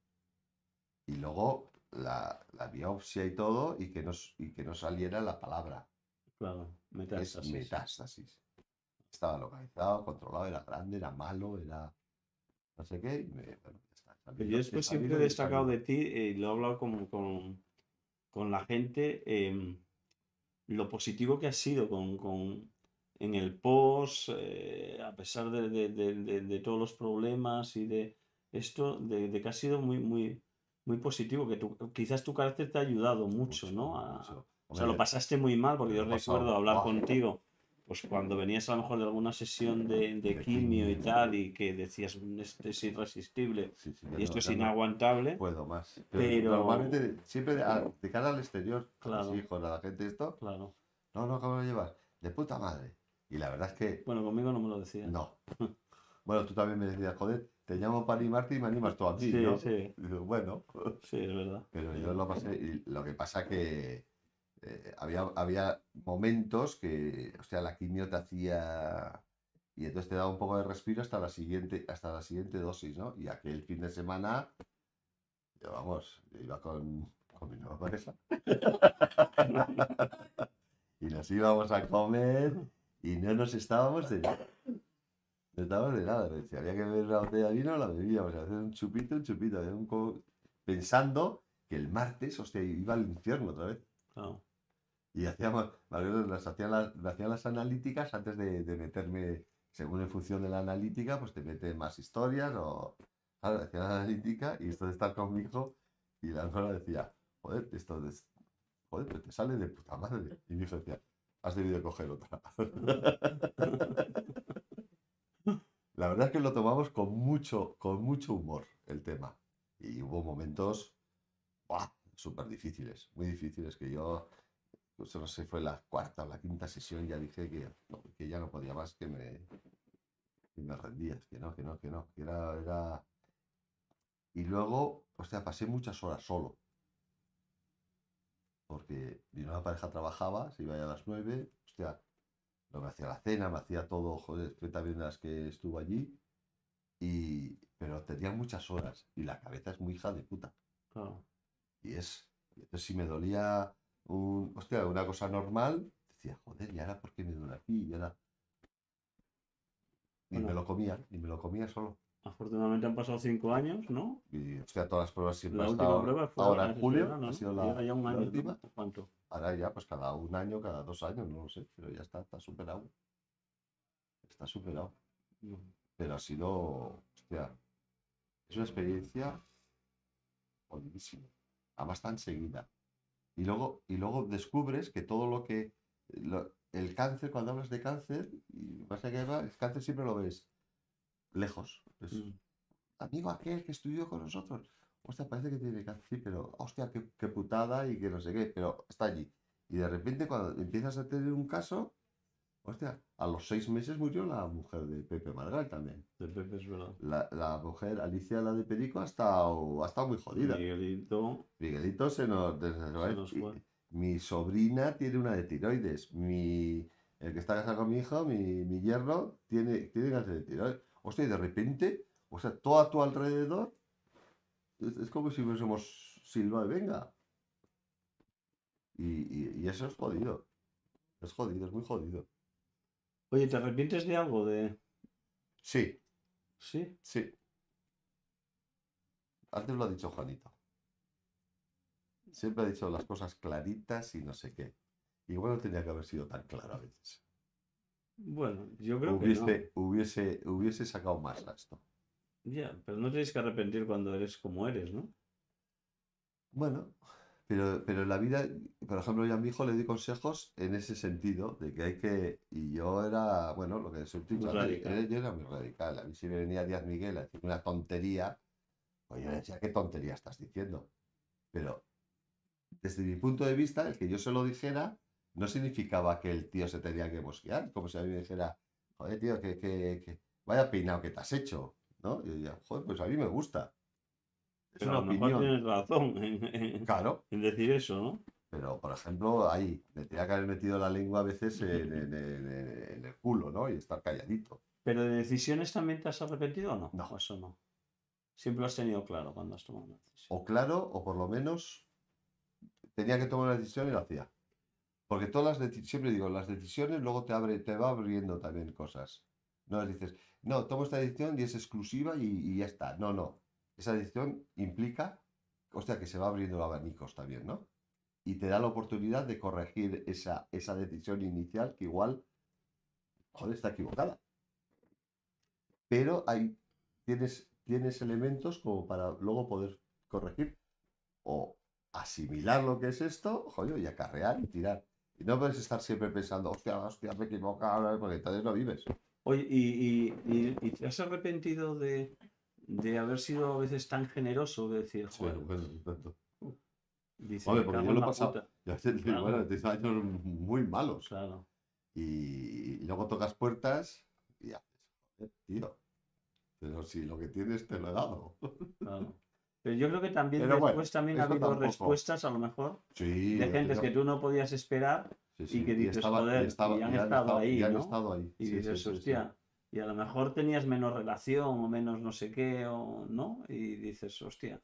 Y luego la, la biopsia y todo, y que, no, y que no saliera la palabra. Claro, Es metástasis. metástasis. Estaba localizado, controlado, era grande, era malo, era no sé qué. Y me, bueno, está. Salido- yo después siempre he destacado de ti, eh, y lo he hablado con, con, con la gente, em, lo positivo que has sido con, con- en el post, eh, a pesar de, de- de- de- todos los problemas y de esto, de, de que has sido muy, muy, muy positivo, que tu- quizás tu carácter te ha ayudado mucho, ¿no? A- mucho. o sea, lo pasaste muy mal, porque yo recuerdo hablar contigo, pues cuando venías a lo mejor de alguna sesión de, de quimio y tal, y que decías, "Mm, esto es irresistible sí, sí, ya y esto no- es no inaguantable. puedo más. Pero- Normalmente, siempre de, a- de cara al exterior, Claro. mis hijos, a la gente, esto, Claro. no, no, ¿cómo lo llevas? De puta madre. Y la verdad es que Bueno, conmigo no me lo decías. no. Bueno, tú también me decías, joder, te llamo para animarte y me animas tú a mí, Sí, ¿no? sí, Y digo, bueno, sí, es verdad. pero yo lo pasé. Y lo que pasa que eh, había, había momentos que, o sea, la quimio te hacía. Y entonces te daba un poco de respiro hasta la siguiente, hasta la siguiente dosis, ¿no? Y aquel fin de semana, yo iba con, con mi nueva pareja. y nos íbamos a comer y no nos estábamos de nada. No estábamos de nada. Si había que beber una botella de vino, la bebíamos. Hacer un chupito, un chupito. Pensando que el martes, hostia, iba al infierno otra vez. Y hacíamos, las hacían las, las analíticas antes de, de meterme, según en función de la analítica, pues te meten más historias o... Hacía la analítica y esto de estar con mi hijo y la nora decía, joder, esto de, joder, te sale de puta madre. Y mi hijo decía, has debido coger otra. La verdad es que lo tomamos con mucho, con mucho humor el tema. Y hubo momentos súper difíciles, muy difíciles, que yo, pues no sé, fue la cuarta o la quinta sesión, ya dije que, no, que ya no podía más, que me, que me rendía, que no, que no, que no, que era, era... Y luego, o sea, pasé muchas horas solo. Porque mi nueva pareja trabajaba, se iba ya a las nueve, hostia, no me hacía la cena, me hacía todo, joder, fue también las que estuvo allí, y, pero tenía muchas horas, y la cabeza es muy hija de puta. Claro. Y es, entonces si me dolía un, hostia, una cosa normal, decía, joder, ¿y ahora por qué me duele aquí? Y ahora... Ni me lo comía, ni me lo comía solo. Afortunadamente han pasado cinco años, ¿no? Y, hostia, todas las pruebas siempre La han última estado- prueba fue ahora en julio, verano, ha ¿no? sido la, ya un año, ¿no? última. ¿Cuánto? Ahora ya, pues cada un año, cada dos años, no lo sé, pero ya está, está superado. Está superado. No. Pero ha sido, hostia, es una experiencia jodidísima. Además tan seguida. Y luego, y luego descubres que todo lo que, lo- el cáncer, cuando hablas de cáncer, y más allá que va, el cáncer siempre lo ves lejos. Es, Mm. amigo aquel que estudió con nosotros. Hostia, parece que tiene cáncer, sí, pero hostia, qué, qué putada y que no sé qué, pero está allí. Y de repente cuando empiezas a tener un caso, hostia, a los seis meses murió la mujer de Pepe Margal también. De Pepe es verdad. La, la mujer, Alicia, la de Perico, ha estado, ha estado muy jodida. Miguelito, Miguelito se nos, se nos fue. Mi sobrina tiene una de tiroides. Mi, el que está casado con mi hijo, mi, mi yerno, tiene, tiene ganas de "Ay, hostia, y de repente, o sea, todo a tu alrededor, es, es como si fuésemos venga. Y, y- y eso es jodido. Es jodido, es muy jodido. Oye, ¿te arrepientes de algo? De... Sí, Sí. sí. Antes lo ha dicho Juanito. Siempre ha dicho las cosas claritas y no sé qué. Igual no tenía que haber sido tan claro a veces. Bueno, yo creo Hubiese, que hubiese, hubiese sacado más a esto. Ya, pero no tienes que arrepentir cuando eres como eres, ¿no? Bueno, pero, pero en la vida, por ejemplo, yo a mi hijo le doy consejos en ese sentido, de que hay que, y yo era, bueno, lo que Muy radical. yo era muy radical. A mí si me venía Díaz Miguel a decir una tontería, pues yo le decía, ¿qué tontería estás diciendo? Pero desde mi punto de vista, el que yo se lo dijera no significaba que el tío se tenía que mosquear, como si a mí me dijera, joder, tío, que, que, que vaya peinado que te has hecho, ¿no? Y yo diría, joder, pues a mí me gusta. Es Pero una a lo mejor opinión. tienes razón en, en- Claro, en decir eso, ¿no? pero, por ejemplo, ahí, me tenía que haber metido la lengua a veces en, el culo, ¿no? Y estar calladito. ¿Pero de decisiones también te has arrepentido o no? No. ¿O Eso no. Siempre lo has tenido claro cuando has tomado una decisión. O claro, o por lo menos tenía que tomar una decisión y lo hacía. Porque todas las decisiones, siempre digo, las decisiones luego te abre, te va abriendo también cosas. No les dices, no, tomo esta decisión y es exclusiva y, y ya está. No, no. Esa decisión implica, hostia, que se va abriendo abanicos también, ¿no? Y te da la oportunidad de corregir esa, esa decisión inicial que igual, joder, está equivocada. Pero hay, tienes, tienes elementos como para luego poder corregir o asimilar lo que es esto, joder, y acarrear y tirar. Y no puedes estar siempre pensando, hostia, hostia, me he equivocado, porque entonces no vives. Oye, ¿y, y, y- y te has arrepentido de, de haber sido a veces tan generoso? De decir, joder, bueno, tanto. dice, Hombre, "Me porque yo lo he pasado- puta". Ya sé, Claro. bueno, tienes años muy malos. Claro. Y, y luego tocas puertas y haces, joder, tío. Pero si lo que tienes te lo he dado. Claro. Pero yo creo que también Pero después bueno, también ha habido tampoco- respuestas, a lo mejor, Sí, de gentes que tú no podías esperar sí, y que dices, "Joder, y han estado ahí, y han estado ahí. y dices, hostia, y a lo mejor tenías menos relación o menos no sé qué, o no, y dices, hostia,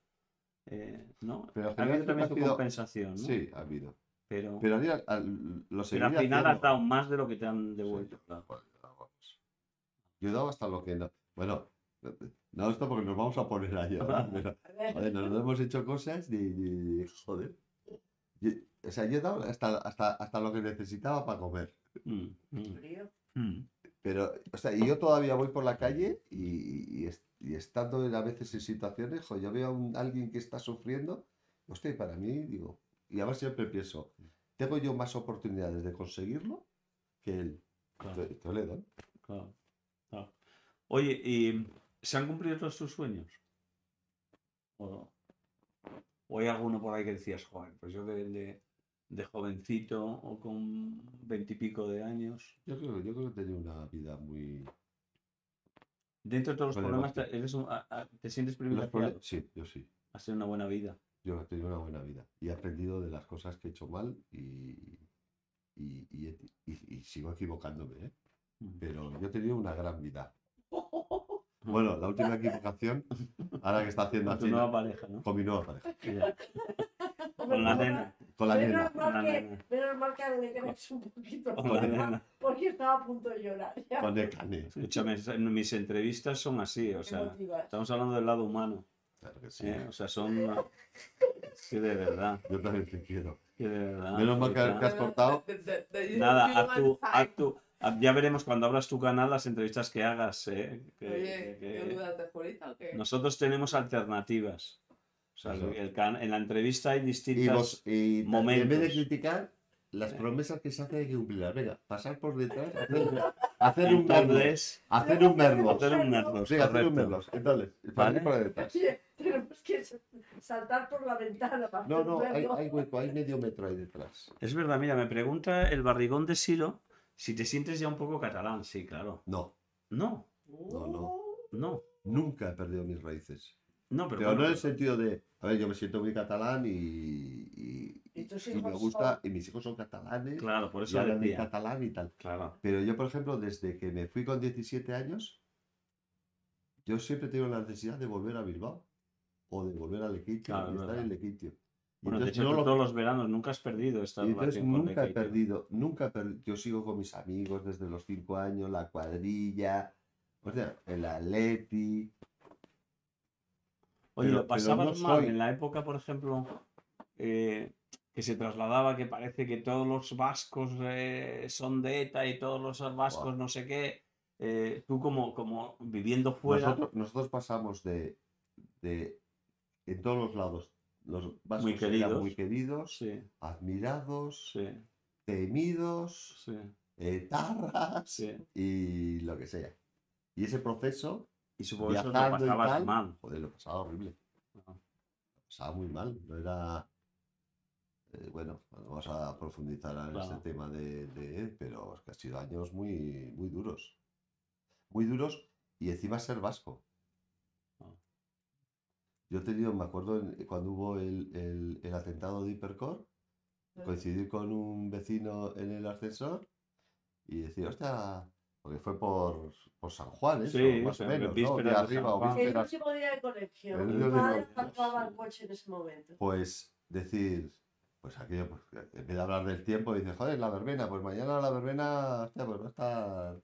eh, ¿no? Pero ha habido también tu sido- compensación, ¿no? Sí, ha habido. Pero, pero, al, al- al- final has dado más de lo que te han devuelto. Sí, claro. Yo he dado hasta lo que no. Bueno, no esto porque nos vamos a poner a llorar, pero joder, nos hemos hecho cosas de- joder. Yo- o sea, yo he dado hasta, hasta, hasta lo que necesitaba para comer. Mm, mm, mm. Pero, o sea, y yo todavía voy por la calle y, y est- y estando en- a veces en situaciones, jo, yo veo a un- alguien que está sufriendo, hostia, y para mí, digo, y ahora siempre pienso, tengo yo más oportunidades de conseguirlo que él. Claro. Entonces, entonces le doy. Claro, claro. Oye, ¿y se han cumplido todos tus sueños? ¿O, o hay alguno por ahí que decías, joder, pues yo de, de- de jovencito o con veintipico de años, Yo creo, yo creo que tenía una vida muy... dentro de todos los problemas, te, eres un- a- a- te sientes privilegiado, Sí, yo sí. has tenido una buena vida. Yo he tenido una buena vida. Y he aprendido de las cosas que he hecho mal y, y, y y- sigo equivocándome, ¿eh? Pero yo he tenido una gran vida. Bueno, la última equivocación, ahora que está haciendo Con tu nueva pareja, ¿no? con mi nueva pareja, Con la nena. con la nena. Menos mal, que, nena. menos mal que alegres un poquito Con la nena. porque estaba a punto de llorar. Ya. Con el cane. Escúchame, mis entrevistas son así, o sea, Emotivas. estamos hablando del lado humano, Claro que sí. ¿eh? o sea, son... Que de verdad, Yo también te quiero. que de verdad. Menos mal que, que has cortado. Nada, haz tu, haz tu- haz- ya veremos cuando abras tu canal las entrevistas que hagas. ¿eh? Que- Oye, que- que- ¿qué duda te favorita o qué? nosotros tenemos alternativas. O sea, el can- en la entrevista hay Y, distintas. vos, y y en vez de momentos. criticar, las Sí. promesas que se hacen hay que cumplirlas. Venga, pasar por detrás, hacer, hacer un merlos. Entonces, Hacer un merlos. hacer un merlos, Sí, hacer un merlos. Entonces, Vale. para por detrás. Sí, tenemos que saltar por la ventana para No, no, hay, hay hueco, hay medio metro ahí detrás. Es verdad, mira, me pregunta el barrigón de Siro si te sientes ya un poco catalán. Sí, claro. No, No, No, no. no. nunca he perdido mis raíces. No, pero, Pero no en el sentido de, a ver, yo me siento muy catalán y, y, Y y me gusta, son- y mis hijos son catalanes, Claro, por y eso hablan en decía. catalán y tal. Claro. Pero yo, por ejemplo, desde que me fui con 17 años, yo siempre tengo la necesidad de volver a Bilbao o de volver a Lequeitio Claro, y es estar en Lequeitio. Y Bueno, de hecho, no tú lo- todos los veranos nunca has perdido esta y entonces nunca he perdido, nunca he perdido. Yo sigo con mis amigos desde los 5 años, la cuadrilla, o sea, el Atleti. Oye, Pero- ¿lo pero pasabas no mal soy- en la época, por ejemplo, eh, que se trasladaba que parece que todos los vascos eh, son de ETA y todos los vascos Buah. no sé qué? eh, tú como, como viviendo fuera, Nosotros, nosotros pasamos de, de, en todos los lados, los vascos Muy eran queridos. muy queridos, sí, admirados, sí, temidos, sí, etarras sí. y lo que sea. Y ese proceso, Y supongo que eso lo viajando y pasabas tal, mal. joder, lo pasaba horrible. Lo pasaba muy mal. No era. eh, bueno, no vamos a profundizar en Claro. ese tema de, de- Pero es que ha sido años muy, muy duros. Muy duros y encima ser vasco. Ah. Yo he tenido, me acuerdo cuando hubo el, el- el atentado de Hipercor, coincidí con un vecino en el ascensor y decía, hostia, porque fue por, por San Juan, eso, Sí, más o menos, ¿no? De arriba o. El último día de conexión. El Mi el coche en ese momento. Pues decir, pues aquello, pues, en vez de hablar del tiempo, dice, joder, la verbena, pues mañana la verbena, hostia, pues va a estar,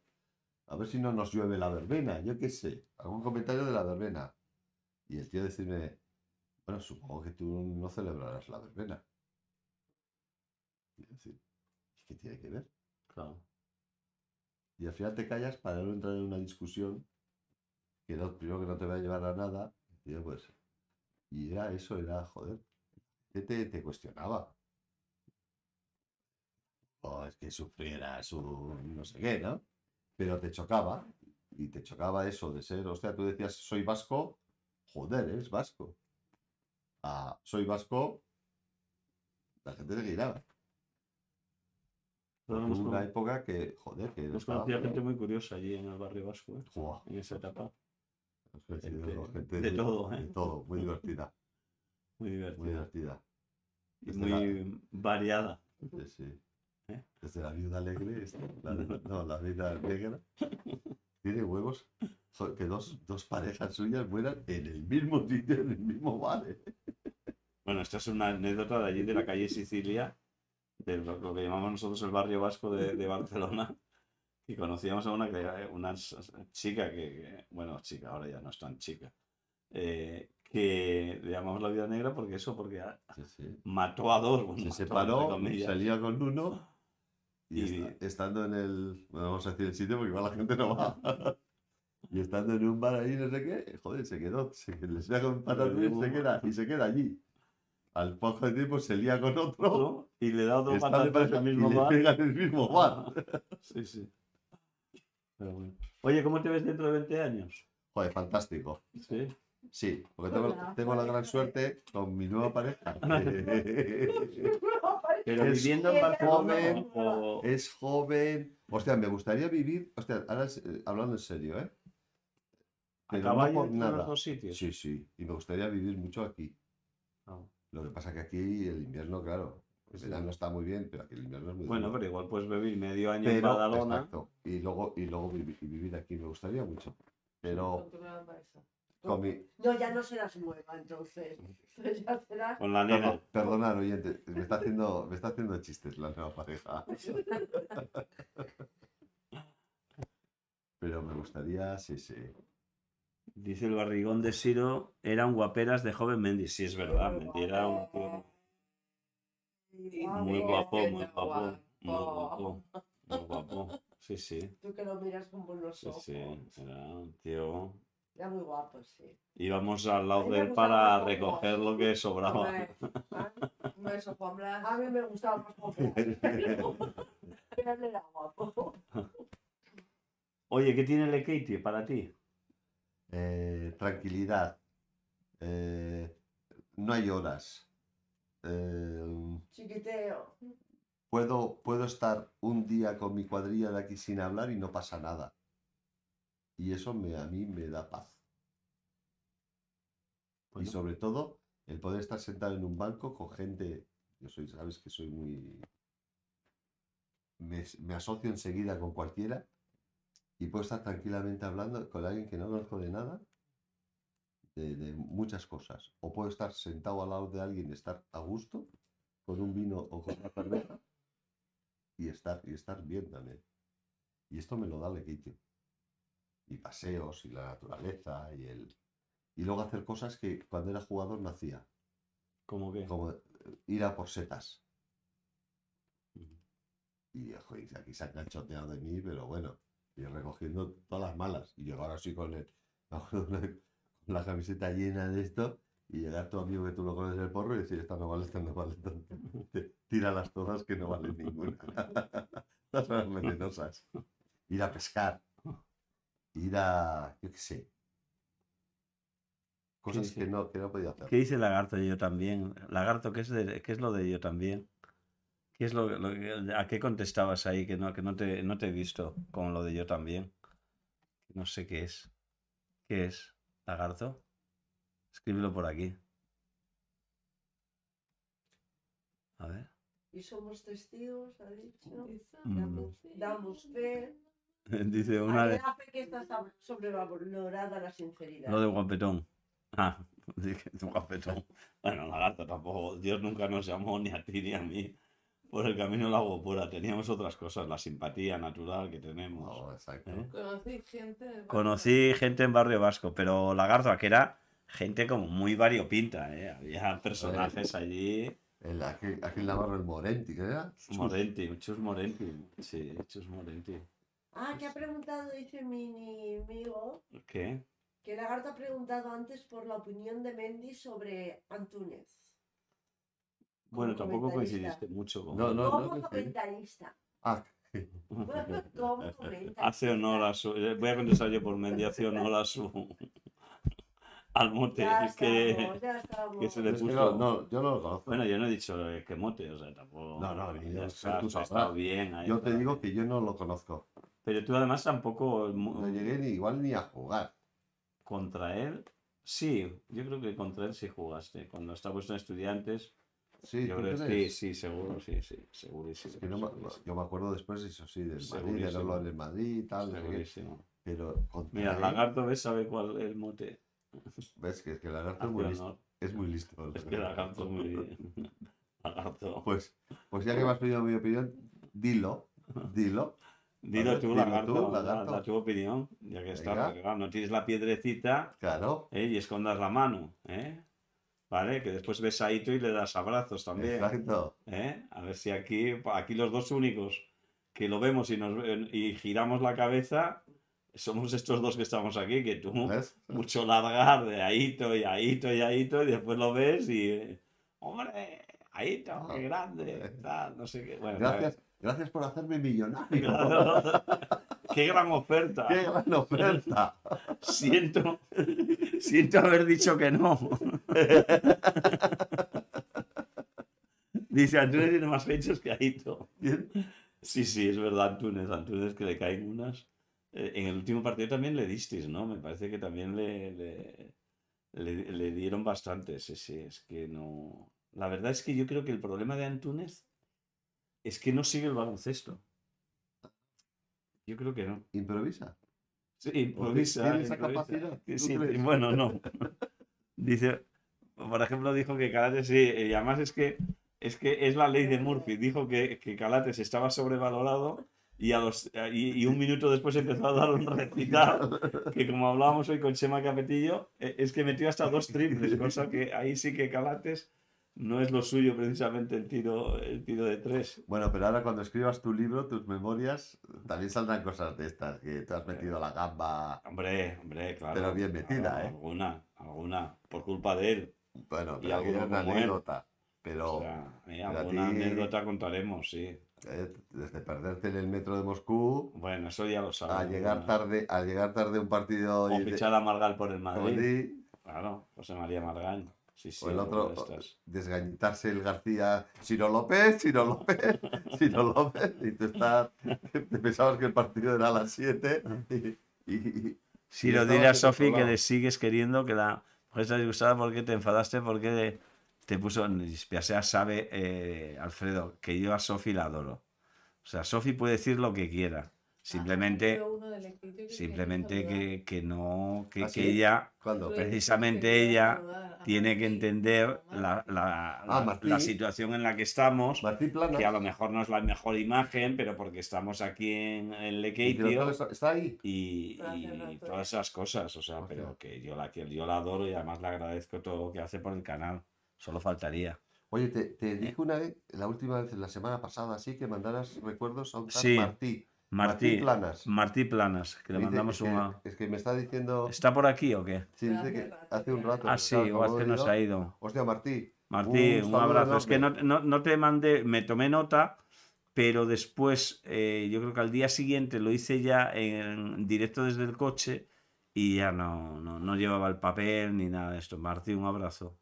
a ver si no nos llueve la verbena, yo qué sé, algún comentario de la verbena. Y el tío decirme, bueno, supongo que tú no celebrarás la verbena. Y decir, ¿qué tiene que ver? Claro. Y al final te callas para no entrar en una discusión que no, primero que no te va a llevar a nada. Y, pues, y era eso, era, joder, te, te cuestionaba. O es que sufrieras un no sé qué, ¿no? Pero te chocaba. Y te chocaba eso de ser, hostia, tú decías, soy vasco, joder, eres vasco. Ah, soy vasco, la gente te giraba. Hubo hemos, una con- época que, joder, que conocido feo. gente muy curiosa allí en el barrio vasco, ¿eh? En esa etapa. Gente- gente de muy- todo, ¿eh? de todo, muy divertida, Muy muy divertida. divertida. y Desde muy variada. Sí, sí. ¿Eh? Desde la viuda alegre, la, no, la viuda negra, tiene huevos que dos, dos parejas suyas mueran en el mismo sitio, en el mismo bar. ¿eh? Bueno, esta es una anécdota de allí, de la calle Sicilia, de lo, lo que llamamos nosotros el barrio vasco de, de Barcelona, y conocíamos a una, que- una s- chica que, que- bueno, chica, ahora ya no es tan chica, eh, que le llamamos la vida negra porque eso, porque a- Sí, sí. mató a dos. bueno, Se separó, salía con uno y, Y- esta- estando en el. Bueno, vamos a decir el sitio porque igual la gente no va. Y estando en un bar ahí, no sé qué, joder, se quedó, se le lía con patatas y se queda, y se queda allí. Al poco de tiempo se lía con otro, Otro, Y le da otro pareja al y mismo le pega en el mismo bar. Sí, sí. Pero bueno. Oye, ¿cómo te ves dentro de 20 años? Joder, fantástico. Sí. Sí, porque tengo, la gran suerte con mi nueva pareja. Pero Es viviendo en Barcelona joven, o... es joven. Hostia, me gustaría vivir. Hostia, ahora es- eh, hablando en serio, ¿eh? Pero no por los nada. dos sitios. Sí, sí. Y me gustaría vivir mucho aquí. Ah. Lo que pasa que aquí el invierno, claro, el Sí. verano está muy bien, pero aquí el invierno es muy Bueno, duro. pero igual puedes vivir medio año en Pero, Badalona. exacto. Y luego, y luego vivi- y vivir aquí me gustaría mucho. Pero con mi, No, ya no serás nueva, entonces. Entonces ya serás. Con la nena. Perdón, perdonad, oyente, me está haciendo, me está haciendo chistes la nueva pareja. Pero me gustaría, sí, sí. Dice el barrigón de Siro, eran guaperas de joven Mendy. Sí, es verdad, Mendy era un tío muy guapo, muy guapo, muy guapo, muy guapo. Sí, sí, Tú que lo miras con buenos sí, ojos. sí, era un tío... Era muy guapo, sí. Íbamos al lado de él para recoger lo que sobraba. Un. A mí me gustaba más. Pero él era guapo. Oye, ¿qué tiene el Katie para ti? Eh, tranquilidad. Eh, no hay horas. Eh, Chiquiteo. puedo, puedo estar un día con mi cuadrilla de aquí sin hablar y no pasa nada. Y eso me, a mí me da paz. Y sobre todo, el poder estar sentado en un banco con gente Yo soy, sabes que soy muy. Me, me asocio enseguida con cualquiera y puedo estar tranquilamente hablando con alguien que no conozco de nada, de, de muchas cosas. O puedo estar sentado al lado de alguien, estar a gusto, con un vino o con una cerveza, y estar, y estar bien también. Y esto me lo da el. Y paseos, y la naturaleza, y el. Y luego hacer cosas que cuando era jugador no hacía ¿Cómo que? como eh, ir a por setas. Y joder, aquí se han canchoteado de mí, pero bueno, y recogiendo todas las malas. Y llegar así con, el, con la camiseta llena de esto y llegar tu amigo que tú lo conoces el porro y decir, esta no vale, esta no vale. esta no". Te- Tíralas todas que no valen ninguna. Todas son las venenosas. Ir a pescar. Ir a, yo qué sé. Cosas que no, que no podía hacer. ¿Qué dice Lagarto yo también? Lagarto, ¿qué es, de- qué es lo de yo también? ¿Qué es lo, lo que- ¿A qué contestabas ahí que no, que no te, no te he visto con lo de yo también? No sé qué es. ¿Qué es? ¿Lagarto? Escríbelo por aquí. A ver. Y somos testigos, ha dicho. Mm. Damos, fe. Dice una de, una fe que está sobrevalorada la sinceridad. lo de guapetón. Ah, dije, guapetón. Bueno, lagarto tampoco. Dios nunca nos llamó ni a ti ni a mí por el camino la pura. Teníamos otras cosas, la simpatía natural que tenemos. No, exacto. ¿Eh? Conocí gente. Conocí gente en Barrio Vasco, pero Lagarto, que era gente como muy variopinta, ¿eh? Había personajes allí. El, aquel, aquel Navarro, el Morenti, ¿qué era? Morenti, Chus Morenti. Sí, Chus Morenti. Ah, que ha preguntado, dice mi amigo, ¿Qué? que Lagarto ha preguntado antes por la opinión de Mendy sobre Antúnez. Bueno, tampoco coincidiste mucho con No, no, Como no, comentarista. Ah, Como comentarista. Hace honor a su. eh, Voy a contestar yo por Mendy, hace honor a su. al mote Ya que, estamos, ya estamos. que se le es que puso. no, no, yo no lo conozco. Bueno, yo no he dicho eh, que mote, o sea, tampoco. No, no, ya yo, está, tú está bien. ahí yo te está. digo que yo no lo conozco. Pero tú además tampoco. No llegué ni igual ni a jugar. Contra él, sí, yo creo que contra él sí jugaste. Cuando estábamos en estudiantes, Sí, yo ¿tú creo que sí, sí, seguro, sí, sí, segurísimo. Es que no me- segurísimo, yo me acuerdo después, eso sí, del Madrid, de verlo en el Madrid y tal. segurísimo. pero Mira, él, Lagarto, ¿ves? Sabe cuál es el mote. ves que, es que el lagarto es muy listo. Es muy listo. Es que Lagarto es muy. Lagarto. Pues, pues ya que me has pedido mi opinión, dilo, dilo. Dilo ver, tú, Lagarto, tú, da- Lagarto. Da, tu opinión, ya que está, Venga. porque, claro, no tienes la piedrecita Claro, ¿eh? y escondas la mano, ¿eh? ¿Vale? Que después ves a Ito y le das abrazos también. exacto. ¿eh? A ver si aquí, aquí los dos únicos que lo vemos y, nos, y giramos la cabeza somos estos dos que estamos aquí, que tú ¿Ves? mucho largar de Aito y Aito y Aito y después lo ves y, eh, hombre, Aito, qué grande, tal, no sé qué. Bueno, Gracias, gracias por hacerme millonario. Claro. Qué gran oferta. ¡Qué gran oferta! Siento, siento haber dicho que no. Dice Antunes tiene más hechos que Aito. Sí, sí, es verdad, Antunes. Antunes que le caen unas. Eh, en el último partido también le disteis, ¿no? Me parece que también le, le, le- le dieron bastante. Sí, sí, es que no. La verdad es que yo creo que el problema de Antunes es que no sigue el baloncesto. Yo creo que no. Improvisa. Sí, improvisa. tiene esa improvisa. capacidad? Que ¿Tú sí, bueno, no. Dice, por ejemplo, dijo que Calates sí, y además es que es que es la ley de Murphy. Dijo que, que Calates estaba sobrevalorado y, a los, y, y un minuto después empezó a dar un recital que como hablábamos hoy con Chema Capetillo, eh, es que metió hasta dos triples, cosa que ahí sí que Calates no es lo suyo precisamente el tiro, el tiro de tres. Bueno, pero ahora cuando escribas tu libro, tus memorias, también saldrán cosas de estas, que te has metido la gamba. Hombre, hombre, claro. Pero bien metida, claro, ¿eh? Alguna, alguna, por culpa de él. Bueno, Y pero aquí una anécdota. Pero O sea, eh, pero a alguna ti- anécdota contaremos, sí. eh, desde perderte en el metro de Moscú Bueno, eso ya lo a sabes. llegar ¿no? tarde, a llegar tarde a un partido O y de- fichar a Margal por el Madrid. Madrid, Claro, José María Margal. Sí, sí. o el otro, desgañitarse el García, Sino López, Sino López, Sino López, y tú estás, te pensabas que el partido era a las 7 y, y- y lo dile en a otro Sofi que le sigues queriendo, que la mujer está disgustada porque te enfadaste, porque te puso, Piasea sabe, eh, Alfredo, que yo a Sofi la adoro. O sea, Sofi puede decir lo que quiera. Simplemente, simplemente que, que no, que, ¿Ah, que sí? ella, ¿Cuándo? precisamente ella, tiene que entender la, la- Ah, la- situación en la que estamos, que a lo mejor no es la mejor imagen, pero porque estamos aquí en el ¿Y Lekeitio está, ahí? y, y todas esas cosas, o sea, pero que yo la, que yo la adoro y además le agradezco todo lo que hace por el canal, solo faltaría. Oye, te, te dije una vez, la última vez, la semana pasada, así, que mandaras recuerdos a un tal Sí, Martí. Martí, Planas. Martí Planas, que le Dice- mandamos es que, una... Es que me está diciendo. ¿Está por aquí o qué? Sí, dice que hace un rato. Ah, sí, claro, igual que nos ha ido. Hostia, Martí. Martí, Un abrazo. Es que no, no- no te mandé, me tomé nota, pero después, eh, yo creo que al día siguiente lo hice ya en directo desde el coche y ya no, no, no llevaba el papel ni nada de esto. Martí, un abrazo.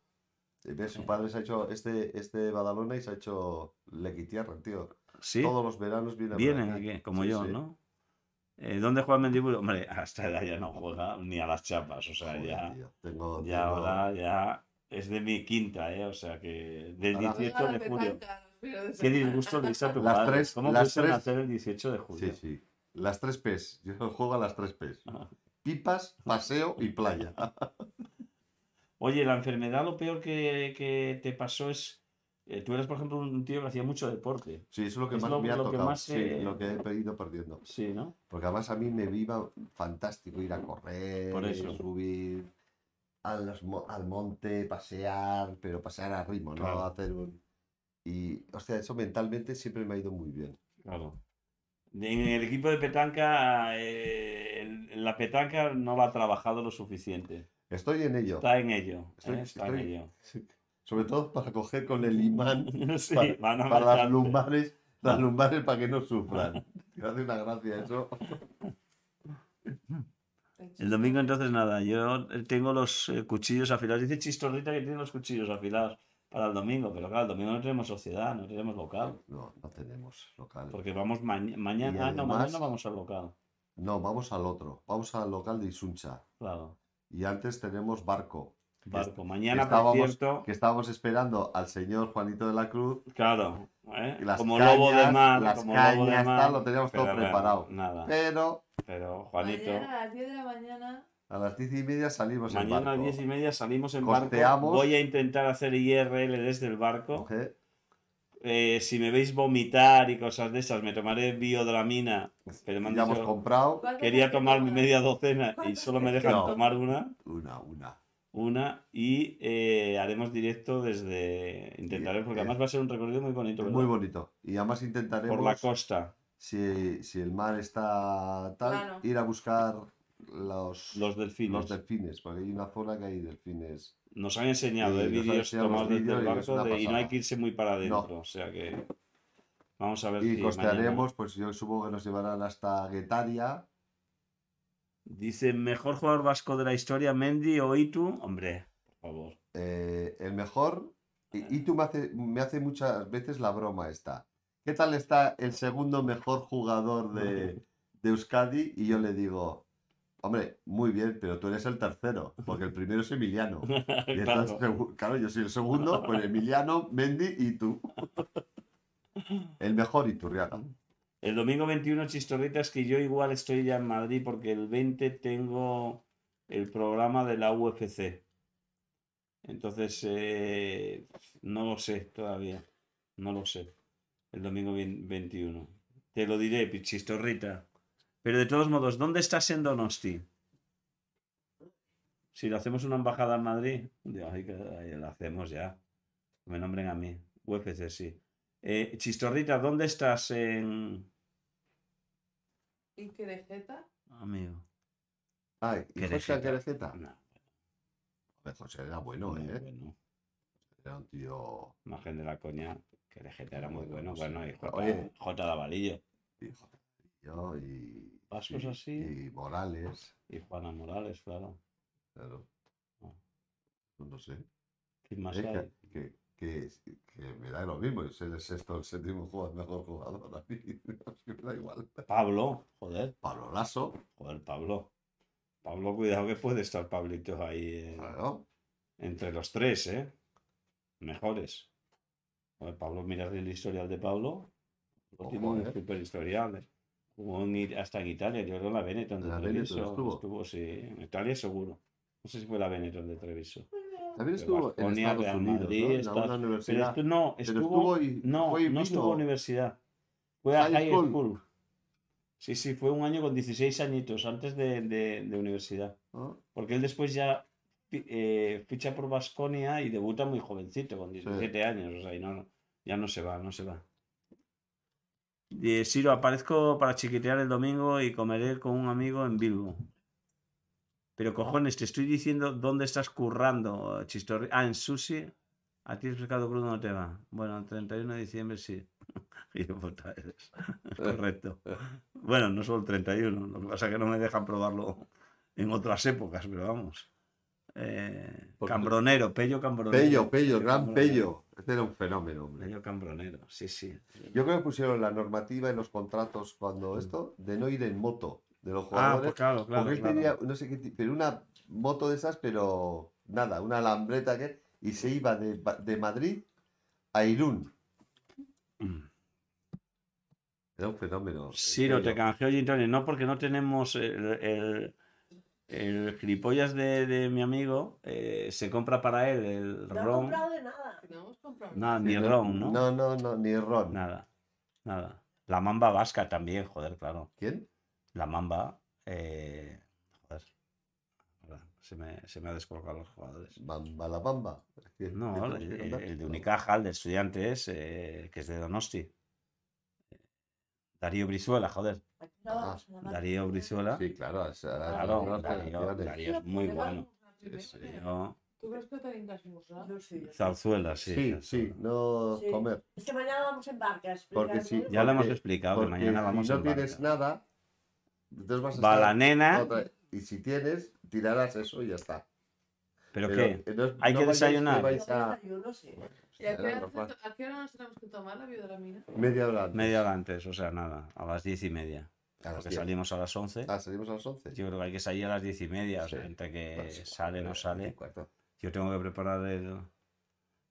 ¿Ves? Su padre se ha hecho este, este Badalona y se ha hecho Lequitierra, tío. ¿Sí? Todos los veranos viene aquí. como Sí, yo, sí. ¿no? Eh, ¿Dónde juega Mendiburo? Hombre, hasta edad ya no juega ni a las chapas, o sea, Joder, ya, tío, Tengo, ya tengo- ahora ya es de mi quinta, ¿eh? O sea que del Ahora- 18 de julio. Qué disgusto le hizo a tu Las tres- ¿Cómo las tres- nacer el 18 de julio? Sí, sí. Las tres P's. Yo juego a las tres P's. Pipas, paseo y playa. Oye, la enfermedad lo peor que, que te pasó es... eh, tú eres, por ejemplo, un tío que hacía mucho deporte. Sí, eso es lo que Es más lo- me ha lo que tocado. más, Sí, eh, lo que he ido perdiendo. Sí, ¿no? Porque además a mí me viva fantástico ir a correr, Por eso. subir a los mo- al monte, pasear, pero pasear a ritmo, no Claro. hacer un... Y, hostia, eso mentalmente siempre me ha ido muy bien. Claro. En el equipo de petanca, eh, la petanca no la ha trabajado lo suficiente. Estoy en ello. Está en ello. Estoy- ¿eh? Está estoy- en ello. Sobre todo para coger con el imán Sí, para, van a para las lumbares, las lumbares para que no sufran. Me hace una gracia eso. El domingo entonces nada, yo tengo los eh, cuchillos afilados. Dice Chistorrita que tiene los cuchillos afilados para el domingo, pero claro, el domingo no tenemos sociedad, no tenemos local. No, no tenemos local. Porque vamos mañana, Y ah, no, además- mañana vamos al local. No, vamos al otro. Vamos al local de Isuncha. Claro, Y antes tenemos barco. Barco. que Mañana, por estábamos- cierto, Que estábamos esperando al señor Juanito de la Cruz. claro, ¿eh? Las como cañas, lobo de mar, las como lobo de cañas, mar. tal, lo teníamos todo pero bueno, preparado. Nada, Pero pero Juanito, Mañana a las 10 de la mañana. a las diez y media salimos en mañana a barco. diez y media salimos en barco. Costeamos. Voy a intentar hacer IRL desde el barco. Mujer, Eh, si me veis vomitar y cosas de esas, me tomaré biodramina. Pero me han ya hemos dicho- comprado ¿Cuántas quería hay que tomar mi tomar? media docena y ¿Cuántas solo me que dejan tomar? tomar una. una, una. Una y eh, haremos directo desde. Intentaremos, porque además va a ser un recorrido muy bonito. ¿verdad? Muy bonito. Y además intentaremos, Por la costa. si, si el mar está tal, ir a buscar los, Los delfines. los delfines. Porque hay una zona que hay delfines. Nos han enseñado Sí, eh, vídeos tomados desde vídeos el barco y no hay que irse muy para adentro. O sea que. Vamos a ver Y si costearemos, mañana- pues yo supongo que nos llevarán hasta Guetaria. Dice: mejor jugador vasco de la historia, Mendy o Itu. Hombre, por favor. Eh, el mejor. Tú me hace, me hace muchas veces la broma esta. ¿Qué tal está el segundo mejor jugador de, de Euskadi? Y yo le digo, hombre, muy bien, pero tú eres el tercero, porque el primero es Emiliano. Y Claro. claro, yo soy el segundo, pues Emiliano, Mendy y tú. El mejor Iturriaga. El domingo 21, chistorritas, que yo igual estoy ya en Madrid porque el 20 tengo el programa de la UFC. Entonces, eh, no lo sé todavía. No lo sé. El domingo vein- 21. Te lo diré, chistorrita. Pero de todos modos, ¿dónde estás en Donosti? Si le hacemos una embajada en Madrid, ahí la hacemos ya. Me nombren a mí. UFC, sí. Eh, Chistorrita, ¿dónde estás en... ¿Y qué de jeta? Amigo. Ay, ¿y José Querejeta. No, Joder, José era bueno, muy ¿eh? bueno. Era un tío. Margen de la coña, que de gente era muy Bueno, bueno. y J, Oye. J. Davalillo. Hijo, yo y. Vascos y- así. Y Morales, Y Juana Morales, claro. claro. Ah. No sé. ¿Quién más Es hay? que, que, que, que me da lo mismo, ser el sexto o el séptimo jugador, mejor jugador. A mí, es que me da igual. Pablo, joder, Pablo Lasso, joder, Pablo. Pablo, cuidado que puede estar Pablito ahí eh, claro. entre los tres, ¿eh? mejores. Joder, Pablo, miras el historial de Pablo. Ojo, tiene un super historial. eh. Jugó en hasta en Italia, yo creo la Benetton de ¿En la Benetton Treviso. estuvo? sí. En Italia seguro. No sé si fue la Benetton de Treviso. También estuvo en Estados Real Unidos, Madrid, alguna Pero universidad. estu- no, estuvo, y- no, fue no estuvo universidad. Fue a High school. school. Sí, sí, fue un año con 16 añitos antes de, de- de universidad. ¿no? Porque él después ya eh, ficha por Basconia y debuta muy jovencito, con 17 años. O sea, y no, ya no se va, no se va. Eh, Siro, aparezco para chiquitear el domingo y comeré con un amigo en Bilbo. Pero cojones, te estoy diciendo dónde estás currando, chistorri. Ah, en sushi. A ti el pescado crudo no te va. Bueno, el 31 de diciembre sí. Hijo puta eres. Correcto. Bueno, no solo el 31. Lo que pasa es que no me dejan probarlo en otras épocas, pero vamos. Eh, cambronero, Pello Cambronero. Pello, Pello, gran. Pello. Este era un fenómeno, hombre. Pello Cambronero, sí, sí. Yo creo que pusieron la normativa en los contratos cuando esto de no ir en moto de los Ah, jugadores. pues claro, claro. porque él claro. tenía, no sé qué, pero una moto de esas, pero nada, una lambreta que y se iba de, de Madrid a Irún. Mm. Era un fenómeno. el Siro, te Pello. canjeo gin tonic. No, porque no tenemos el, el, el gilipollas de, de mi amigo. eh, se compra para él el No he ron. comprado de nada. No hemos comprado. Nada, ni Sí, ron, ¿no? No, no, no, ni ron. Nada, nada. La mamba vasca también, joder, claro. ¿Quién? La mamba, eh, joder. Ahora, Se me, se me ha descolgado los jugadores. Bamba la bamba. ¿Qué- qué No, el, el de No. Unicaja, el de estudiantes, eh, que es de Donosti. Darío Brizuela, joder. Aquí no vamos a la Darío. Brizuela. Sí, claro. esa- Claro, unas Darío, es muy bueno. Sí. Yo- ¿Tú crees que? Yo sí. Zarzuela, sí. Sí, sí, no Sí. comer. Es que mañana vamos en barcas. Porque sí, Ya lo hemos Porque- explicado, que mañana vamos si no en tienes barca. nada, entonces vas a Va la nena, otra- Y si tienes, tirarás eso y ya está. ¿pero Pero, qué? Hay no que vayáis desayunar. vais a- Desayuno, sí. ¿Y a qué, hora, a qué hora nos tenemos que tomar la biodramina? Media hora antes. Media hora antes, o sea, nada, a las diez y media. A las Porque diez. salimos a las once. Ah, salimos a las 11. Yo creo que hay que salir a las diez y media, o sea, entre que Bueno, sí, sale o no sale. cuarto. Yo tengo que preparar el,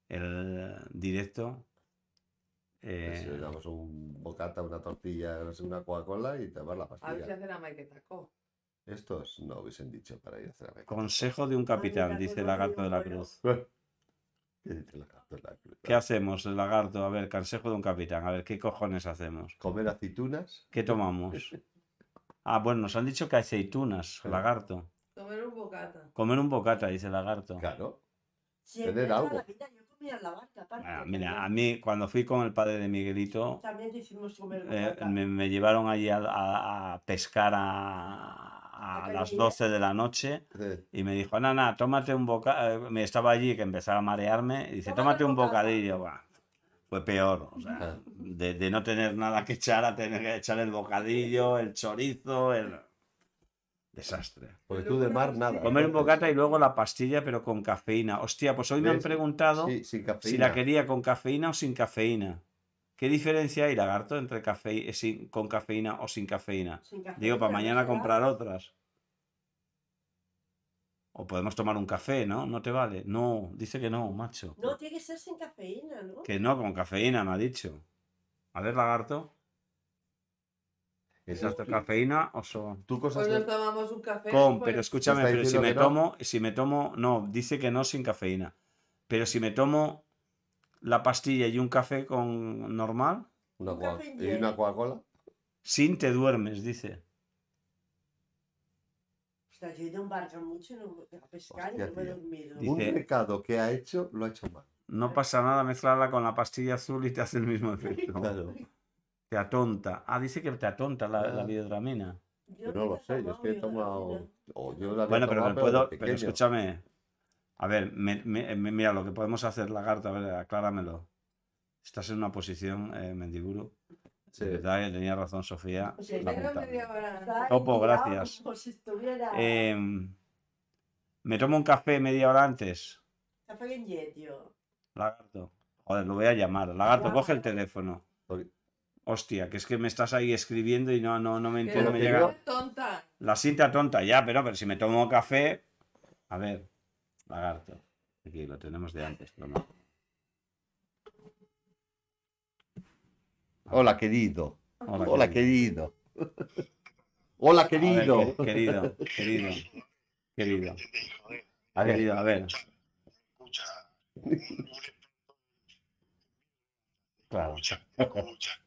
el directo. Pues, Eh, eh, damos un bocata, una tortilla, no sé, una Coca-Cola y tomar la A ver si pastilla. hacen a Mike Taco. Estos no hubiesen dicho para ir a hacer a consejo de un capitán, dice el lagarto de la cruz. ¿Qué dice la carta de la cruz? ¿Qué hacemos, el lagarto? A ver, consejo de un capitán. A ver, ¿qué cojones hacemos? Comer aceitunas. ¿Qué tomamos? Ah, bueno, nos han dicho que aceitunas, Sí. lagarto. Comer un bocata. Comer un bocata, dice el lagarto. Claro. Tener algo. la vida yo comía en la barca, aparte. Ah, mira, a mí cuando fui con el padre de Miguelito, También te hicimos comer eh, me, me llevaron allí a, a- a pescar a, a ¿A las Cañilla? 12 de la noche Eh, y me dijo, nana, tómate un bocadillo. Me estaba allí que empezaba a marearme y dice, Tómate un bocata". bocadillo. Fue peor, o sea, Ah. de, de no tener nada que echar a tener que echar el bocadillo, el chorizo, el... Desastre. Porque tú de mar nada. Comer un bocata y luego la pastilla, pero con cafeína. Hostia, pues hoy me han preguntado Sí, sin cafeína. si la quería con cafeína o sin cafeína. ¿Qué diferencia hay, lagarto, entre cafe... sin... con cafeína o sin cafeína? Sin café, Digo, para mañana comprar otras. O podemos tomar un café, ¿no? ¿No te vale? No, dice que no, macho. No, tiene que ser sin cafeína, ¿no? Que no, con cafeína, me ha dicho. A ver, lagarto. ¿Es cafeína o son...? Tú cosas Pues nos tomamos un café. Con, pues- pero escúchame, pero si me no. tomo, si me tomo, no, dice que no sin cafeína. Pero si me tomo la pastilla y un café con normal, una, Un y una. Coca-Cola. sin te duermes, dice. Ostras, yo he ido en barca mucho no, a pescar Hostia, y no me he dormido. Dice- Un pecado que ha hecho, lo ha hecho mal. No pasa nada, mezclarla con la pastilla azul y te hace el mismo efecto. Claro. Te atonta. Ah, dice que te atonta la, la Ah. videodramina. Yo no lo sé, yo es que he tomado. biodramina. yo la Bueno, pero tomado, me puedo. Pero escúchame. A ver, me- me- me- mira lo que podemos hacer, lagarto. A ver, acláramelo. Estás en una posición, eh, Mendiguro. Sí. De verdad que tenía razón Sofía. Sí. Está Topo, gracias. Como si estuviera Em, me tomo un café media hora antes. café en tío. Lagarto. Joder, lo voy a llamar. Lagarto, coge el teléfono. Hostia, que es que me estás ahí escribiendo y no, no, no me entiendo. Me llega... Tonta. La cinta tonta, ya, pero, pero si me tomo café. A ver, lagarto. Aquí lo tenemos de antes, no. Hola, querido. Hola, Hola querido. Hola, querido. Querido, querido. Querido. A ver, querido, a ver. Escucha. Claro. Escucha.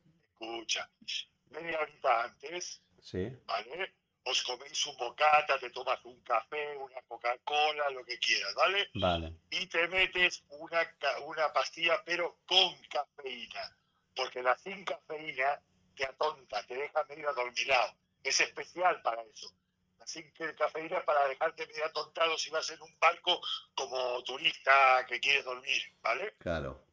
Media horita antes, Sí. ¿vale? Os coméis un bocata, te tomas un café, una Coca-Cola, lo que quieras, ¿vale? Vale. Y te metes una, una pastilla, pero con cafeína. Porque la sin cafeína te atonta, te deja medio adormilado. Es especial para eso. La sin que- cafeína es para dejarte medio atontado si vas en un barco como turista que quieres dormir, ¿vale? Claro,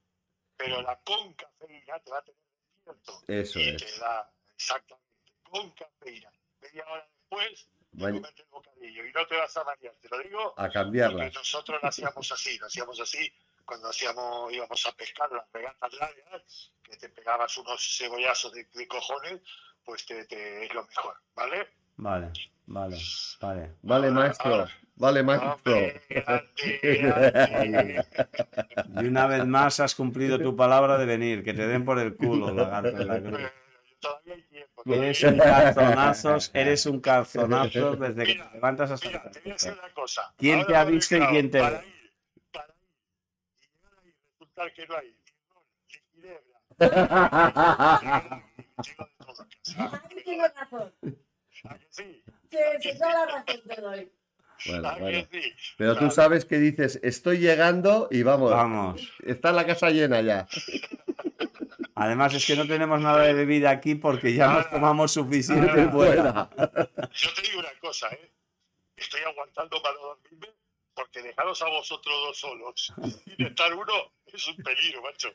Pero la con cafeína te va a tener despierto. eso y es. te da exactamente con cafeína. Media hora después, te comete el bocadillo y no te vas a marear. Te lo digo A porque cambiarlas. nosotros lo hacíamos así, lo hacíamos así cuando hacíamos, íbamos a pescar las regatas largas, que te pegabas unos cebollazos de, de cojones, pues te, te- es lo mejor, ¿vale? Vale, vale, vale. Vale, maestro. Vale, maestro. Y una vez más has cumplido tu palabra de venir, que te den por el culo, lagarto de la cruz. Todavía hay tiempo. Eres un hay calzonazos, eres un calzonazo desde que te levantas hasta Mira, te voy a decir una cosa. ¿Quién Ahora te ha visto y quién te para ve? ir, para ir, y llegar ahí y resultar que no hay ni ron, ni ginebra. Llego de todo a casa. Ahí tienes razón. Sí, sí, toda la razón te doy. Bueno, ¿A que bueno. sí? Pero tú sabes que dices, estoy llegando y vamos, Vamos. está la casa llena ya. Además es que no tenemos nada de bebida aquí porque ya nos tomamos suficiente Ahora, fuera. Yo te digo una cosa, ¿eh? Estoy aguantando para dormirme porque dejaros a vosotros dos solos sin estar uno es un peligro, macho.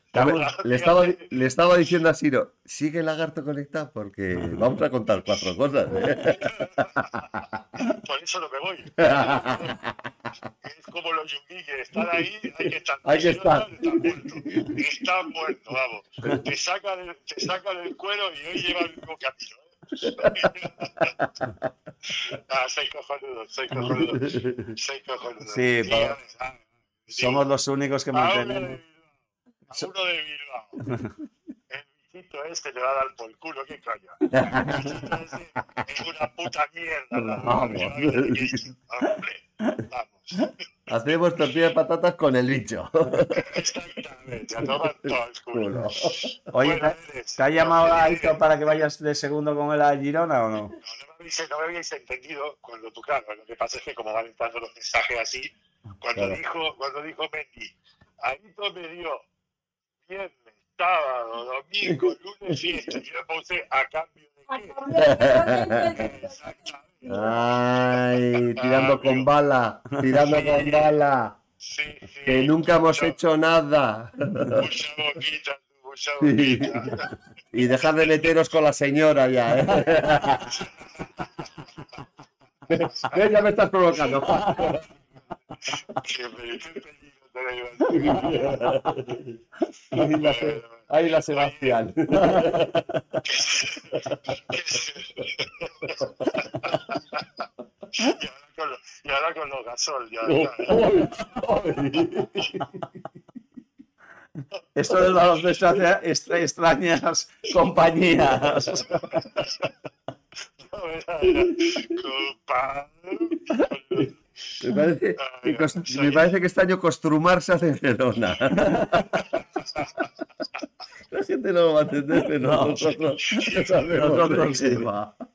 Le estaba, le estaba diciendo a Siro, sigue el lagarto conectado porque vamos a contar cuatro cosas. ¿eh? Por eso no me voy. Es como los yungui que están ahí, hay que estar. Hay que estar. Están muertos. Están muertos, vamos. Te sacan, el, te sacan el cuero y hoy llevan el mismo camino. ah, soy cojonudo, soy cojonudo. Soy cojonudo. Sí, ver, ah, Somos los únicos que mantenemos. A uno de Bilbao. El bichito este le va a dar por culo, ¿qué coño? El bichito ese es una puta mierda. que- Hombre, vamos. Hacemos tortilla de patatas con el bicho. Exactamente, a tomar todo el culo. Culo. Oye, Bueno, ¿te, eres- te ha llamado no, Aito para que vayas de segundo con él a Girona o no? No, no me, habéis, no me habíais entendido cuando tú, claro, lo que pasa es que como van entrando los mensajes así, cuando Claro. dijo, cuando dijo Mendy, Aito me dio viernes, sábado, domingo, lunes, fiesta, y yo le puse a cambio A de qué. Exactamente. Ay, tirando con bala, tirando con bala. Sí, sí. Que nunca hemos Mucha- hecho nada. Mucha boquita, mucha boquita. Y dejar de meteros con la señora ya, ¿eh? Ya me estás provocando. Que me lo. Ahí la, la Sebastián. y, ahora con los, y ahora con los gasol. Ya, Esto del baloncesto hace extra- extrañas compañías. Compadre. Me parece, que cos- me parece que este año Costrumar se hace en Gerona. La gente no lo va a entender, pero No. nosotros ya sabemos Nosotros de sí. va.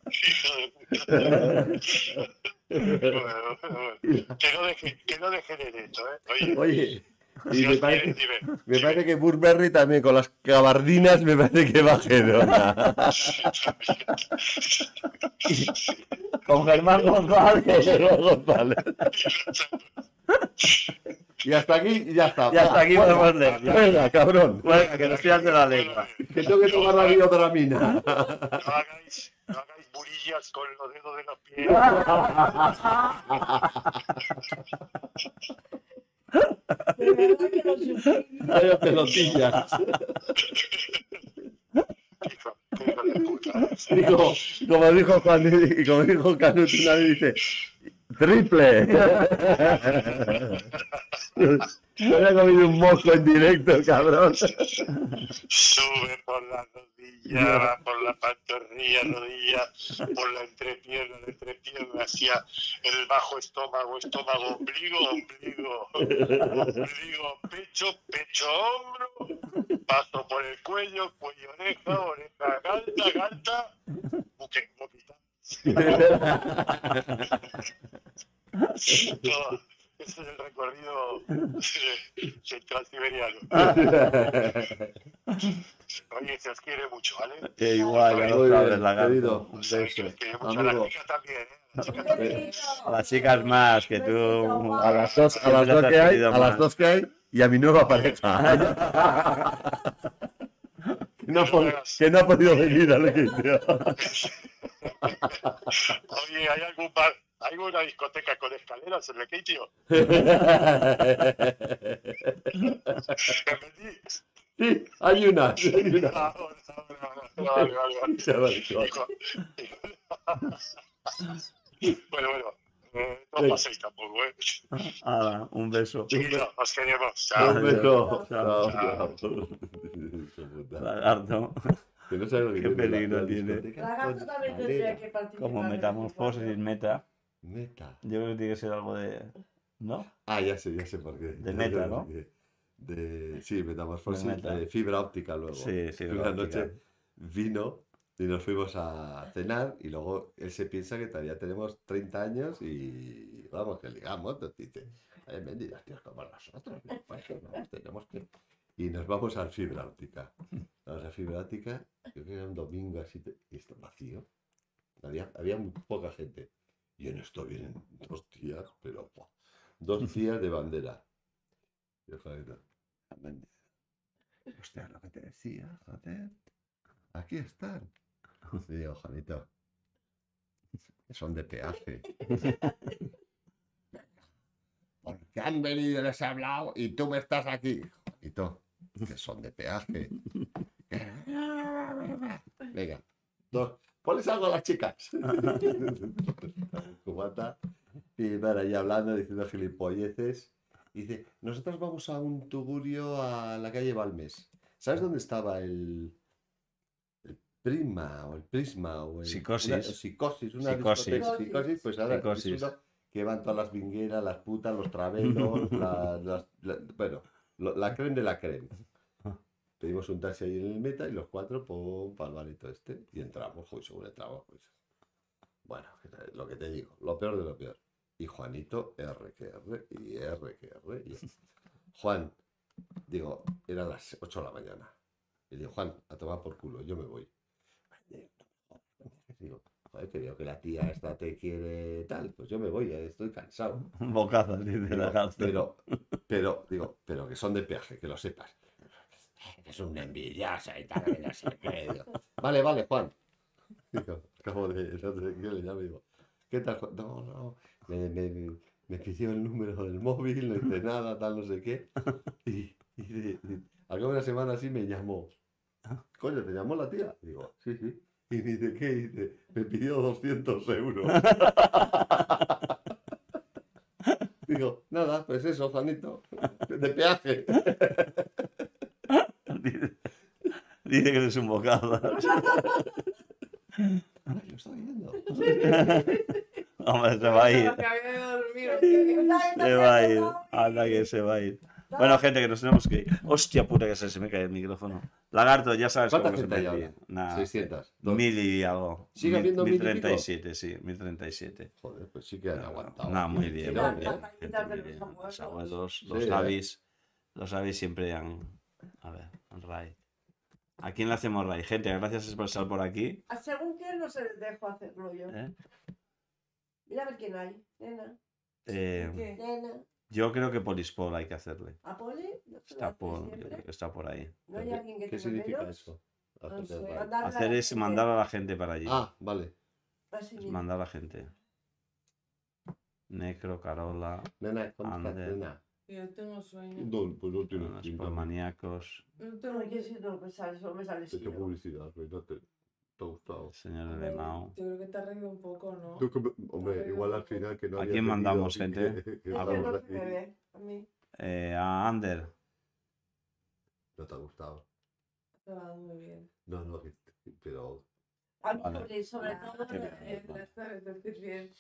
Bueno, bueno. Que no deje, que no degenere esto, ¿eh? Oye, Oye, y me parece, quieres, dime. me parece que Burberry también con las gabardinas me parece que va a Gerona. Con Germán González. González. Y hasta aquí, ya está. Y hasta aquí Fuera. podemos leer, ya. Venga, cabrón. Bueno, que nos tiras de la lengua. Que tengo que tomar la biodramina. No hagáis, no hagáis burillas con los dedos de los pies. De. Y como, dijo Juan, y como dijo Canut una dice, triple. Se ha comido un moco en directo, cabrón. Sube por la rodilla, va por la pantorrilla, rodilla, por la entrepierna, la entrepierna, hacia el bajo estómago, estómago, ombligo, ombligo, ombligo, pecho, pecho, hombro, paso por el cuello, cuello, oreja, oreja, galta, galta, buque, boquita. Todo. Ese es el recorrido central siberiano. Oye, se os quiere mucho, ¿vale? Que igual, lo sabes, bien, lagarto. querido. Un beso. os quiere mucho. A las Amigo. chicas también, ¿eh? A las chicas Un también. besito. A las chicas más, que tú... A las dos, a las dos que hay, a las dos que hay y a mi nueva pareja. que, no ha pod- que no ha podido venir al. Oye, ¿hay algún bar, hay alguna discoteca con escaleras en? ¿Me metí? sí, hay una. Hay una. Ah. Bueno, bueno. Eh, no paséis tampoco, ¿eh? Hala, un beso. Chiquillos, os queremos. Chao. Un beso. Chao. Chao. Lagarto. Que no sabe lo que Qué peligro tiene. Lagarto también tendría que participar. Como en metamorfosis y meta. Meta. Yo creo que tiene que ser algo de... ¿No? Ah, ya sé, ya sé por qué. De meta, ¿no? De, sí, metamorfosis, De meta. de fibra óptica luego. Sí, fibra Una óptica. noche vino y nos fuimos a cenar y luego él se piensa que todavía tenemos 30 años y vamos, que ligamos, nos dice, eh, benditas tíos como nosotros, ¿no? Pues que no, tenemos que... Y nos vamos al fibra óptica. Vamos a fibra óptica, creo que era un domingo así, y está vacío. Había, había muy poca gente. Y en esto vienen dos días, pero dos días de bandera. Y Hostia, lo que te decía, joder. Aquí están. Y digo, Juanito, son de peaje. Porque han venido, les he hablado y tú me estás aquí. Juanito, que son de peaje. Venga, dos. Ponles algo a las chicas. Cubata. Y para ahí hablando, diciendo gilipolleces. Y dice, nosotros vamos a un tugurio a la calle Balmes. ¿Sabes dónde estaba el, el Prisma o el Prisma o el, Psicosis. una- psicosis, una Psicosis. psicosis, pues ahora Psicosis. que van todas las vingueras, las putas, los travelos, la- las- la- bueno, lo- la creen de la creen. Pedimos un taxi ahí en el meta y los cuatro pum, para el barito este y entramos, joder, según entramos, pues. Bueno, lo que te digo, lo peor de lo peor. Y Juanito, R que R, y R que R. y- Juan, digo, eran las 8 de la mañana. Y digo, Juan, a tomar por culo, yo me voy. Digo, joder, que veo que la tía esta te quiere tal, pues yo me voy, estoy cansado. Bocazas, dice lagarto. pero, pero, digo, pero que son de peaje, que lo sepas. Es una envidiosa y tal, que no sé qué. Digo, vale, vale, Juan. Digo, acabo de, no sé le llamo, digo, ¿qué tal? Juan? No, no, me, me, me pidió el número del móvil, no hice nada, tal, no sé qué. Y, y, de- y al cabo de una semana así me llamó. Coño, ¿te llamó la tía? Digo, sí, sí. Y dice, ¿qué? Y dice, me pidió 200 euros. Digo, nada, pues eso, Juanito, de peaje. Dice, dice que eres un bocado. Ay, lo estoy viendo. Hombre, se va a ir. Se va a ir. Anda que se va a ir. Bueno, gente, que nos tenemos que ir. Hostia puta, que se, se me cae el micrófono. Lagarto, ya sabes ¿Cuánta cómo se gente hay me ahora? pide. Nada. 600. Dos. Mil y algo. ¿Sigue Mil- habiendo mil y pico? 1037, sí, 1037. Joder, pues sí que han aguantado. Nada, muy bien. Los Los abuelos. los Sí, ¿eh? avis, los avis siempre han. A ver, raid. ¿A quién le hacemos raid? Gente, gracias por estar por aquí. A Según que no se dejo hacerlo yo. ¿eh? Mira a ver quién hay. Nena, Eh, ¿Qué? nena. yo creo que Polispol hay que hacerle. ¿A Poli? No Está por, yo siempre. creo que está por ahí. ¿No hay alguien que ¿Qué significa eso? No Hacer sé, es gente. mandar a la gente para allí. Ah, vale. Así Es mismo. mandar a la gente. Necro, Carola, Nena, ¿cuánto estás, Ander. nena? Yo tengo sueño. No, pues no tienes los pinta. maníacos, No tengo No, que si no me sale, solo me sale Te hecho estilo. publicidad, no te, te ha gustado. señor Hombre, Alemão. Yo creo que te ha reído un poco, ¿no? Tú que hombre, igual al final que no ¿A quién venido mandamos, gente? que- que Es que A estamos no ver. se me aquí. ve. A mí. eh, a Ander. No te ha gustado. Ah, muy bien. No, no, que- pero. A mí Vale. sobre, sobre Ah, todo, Qué bien. eh, está, entonces bien.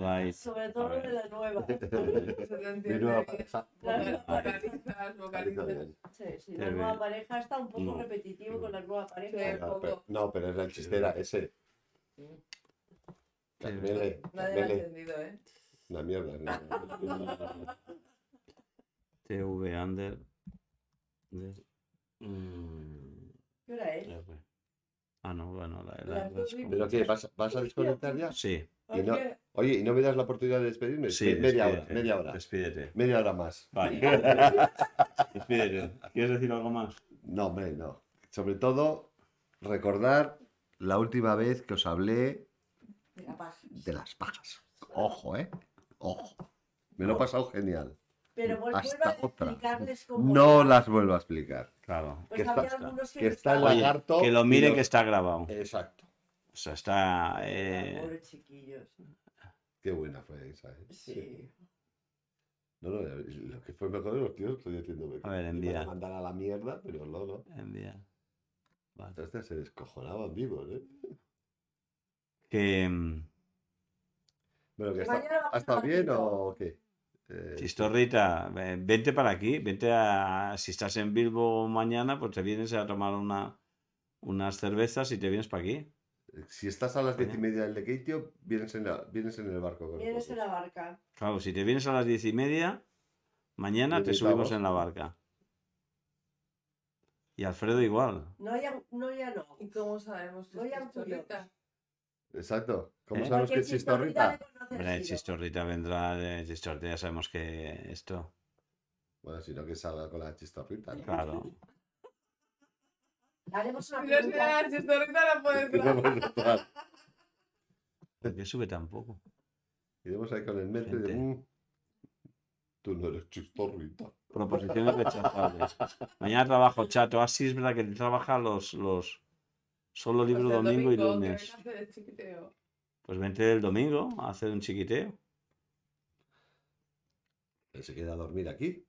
Right. sobre todo lo de la nueva. Nueva pareja. Claro. Vocalizas, vocalizas. bien. Sí, sí, la nueva bien. pareja está un poco No. repetitivo con la nueva pareja. No, pero era el chiste, era ese. Nadie lo ha entendido, ¿eh? una mierda. TV Mm, ¿Qué hora es? Ah, no, bueno, la, la- la- ¿Pero qué? ¿Vas, vas a desconectar ya? Sí, Y no- Oye, ¿y no me das la oportunidad de despedirme? sí. Me- media hora, despídete, media hora. Despídete. Media hora más. Vale. despídete. ¿Quieres decir algo más? No, hombre, no. Sobre todo, recordar la última vez que os hablé De la paz. de las pajas. Ojo, ¿eh? Ojo. Me lo he pasado genial. Pero vuelvo Hasta a otra. explicarles cómo. No era. las vuelvo a explicar. Claro. Pues que había está- algunos que, Que no está el estaban. Oye, lagarto. que lo y mire los- que está grabado. Exacto. O sea, está. eh, Pobres chiquillos. Qué buena fue esa, ¿eh? Sí. No, no, lo que fue mejor de los tíos estoy diciéndome. A ver, que envía. a mandar a la mierda, pero no, no. envía. Vale. Entonces se descojonaban vivos, ¿eh? Que. mm, Bueno, que está, vamos ¿ha estado al bien o qué? Eh, Chistorrita, ve- vente para aquí, vente a. Si estás en Bilbo mañana, pues te vienes a tomar una, unas cervezas y te vienes para aquí. Si estás a las diez y media del Lekeitio, vienes en, la- vienes en el barco Vienes en la barca. Claro, si te vienes a las diez y media, mañana te subimos en la barca. Y Alfredo igual. No, ya no. Ya no. ¿y cómo sabemos que Voy es a chistorrita? Exacto. ¿Cómo Eh. sabes que es Chistorrita? conoce Hombre. Chistorrita vendrá, eh, Chistorrita ya sabemos que esto. Bueno, sino que salga con la Chistorrita. ¿no? Claro. Haremos una Si no da chistorrita, no a tocar. ¿Por qué sube tan poco? Iremos ahí con el metro y de. "Mm, Tú no eres Chistorrita. Proposiciones rechazables. Mañana trabajo chato. Así es verdad que trabaja los, los solo libro Hasta el domingo y lunes. Pues vente el domingo a hacer un chiquiteo. Él se queda a dormir aquí.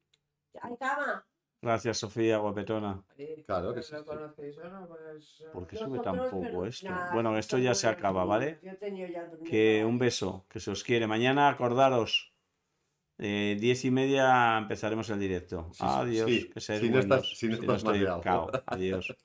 Hay cama. Gracias, Sofía, guapetona. Claro que ¿pero sí, ¿Lo sí. conocéis o no? Pues, ¿Por qué sube tan poco esto? Bueno, esto ya se acaba. ¿vale? Yo he tenido ya dormido Que un beso, que se os quiere. Mañana acordaros, eh, diez y media empezaremos el directo. Sí, Adiós, sí. que Si no estás- si no estás estoy mareado. cao. Adiós.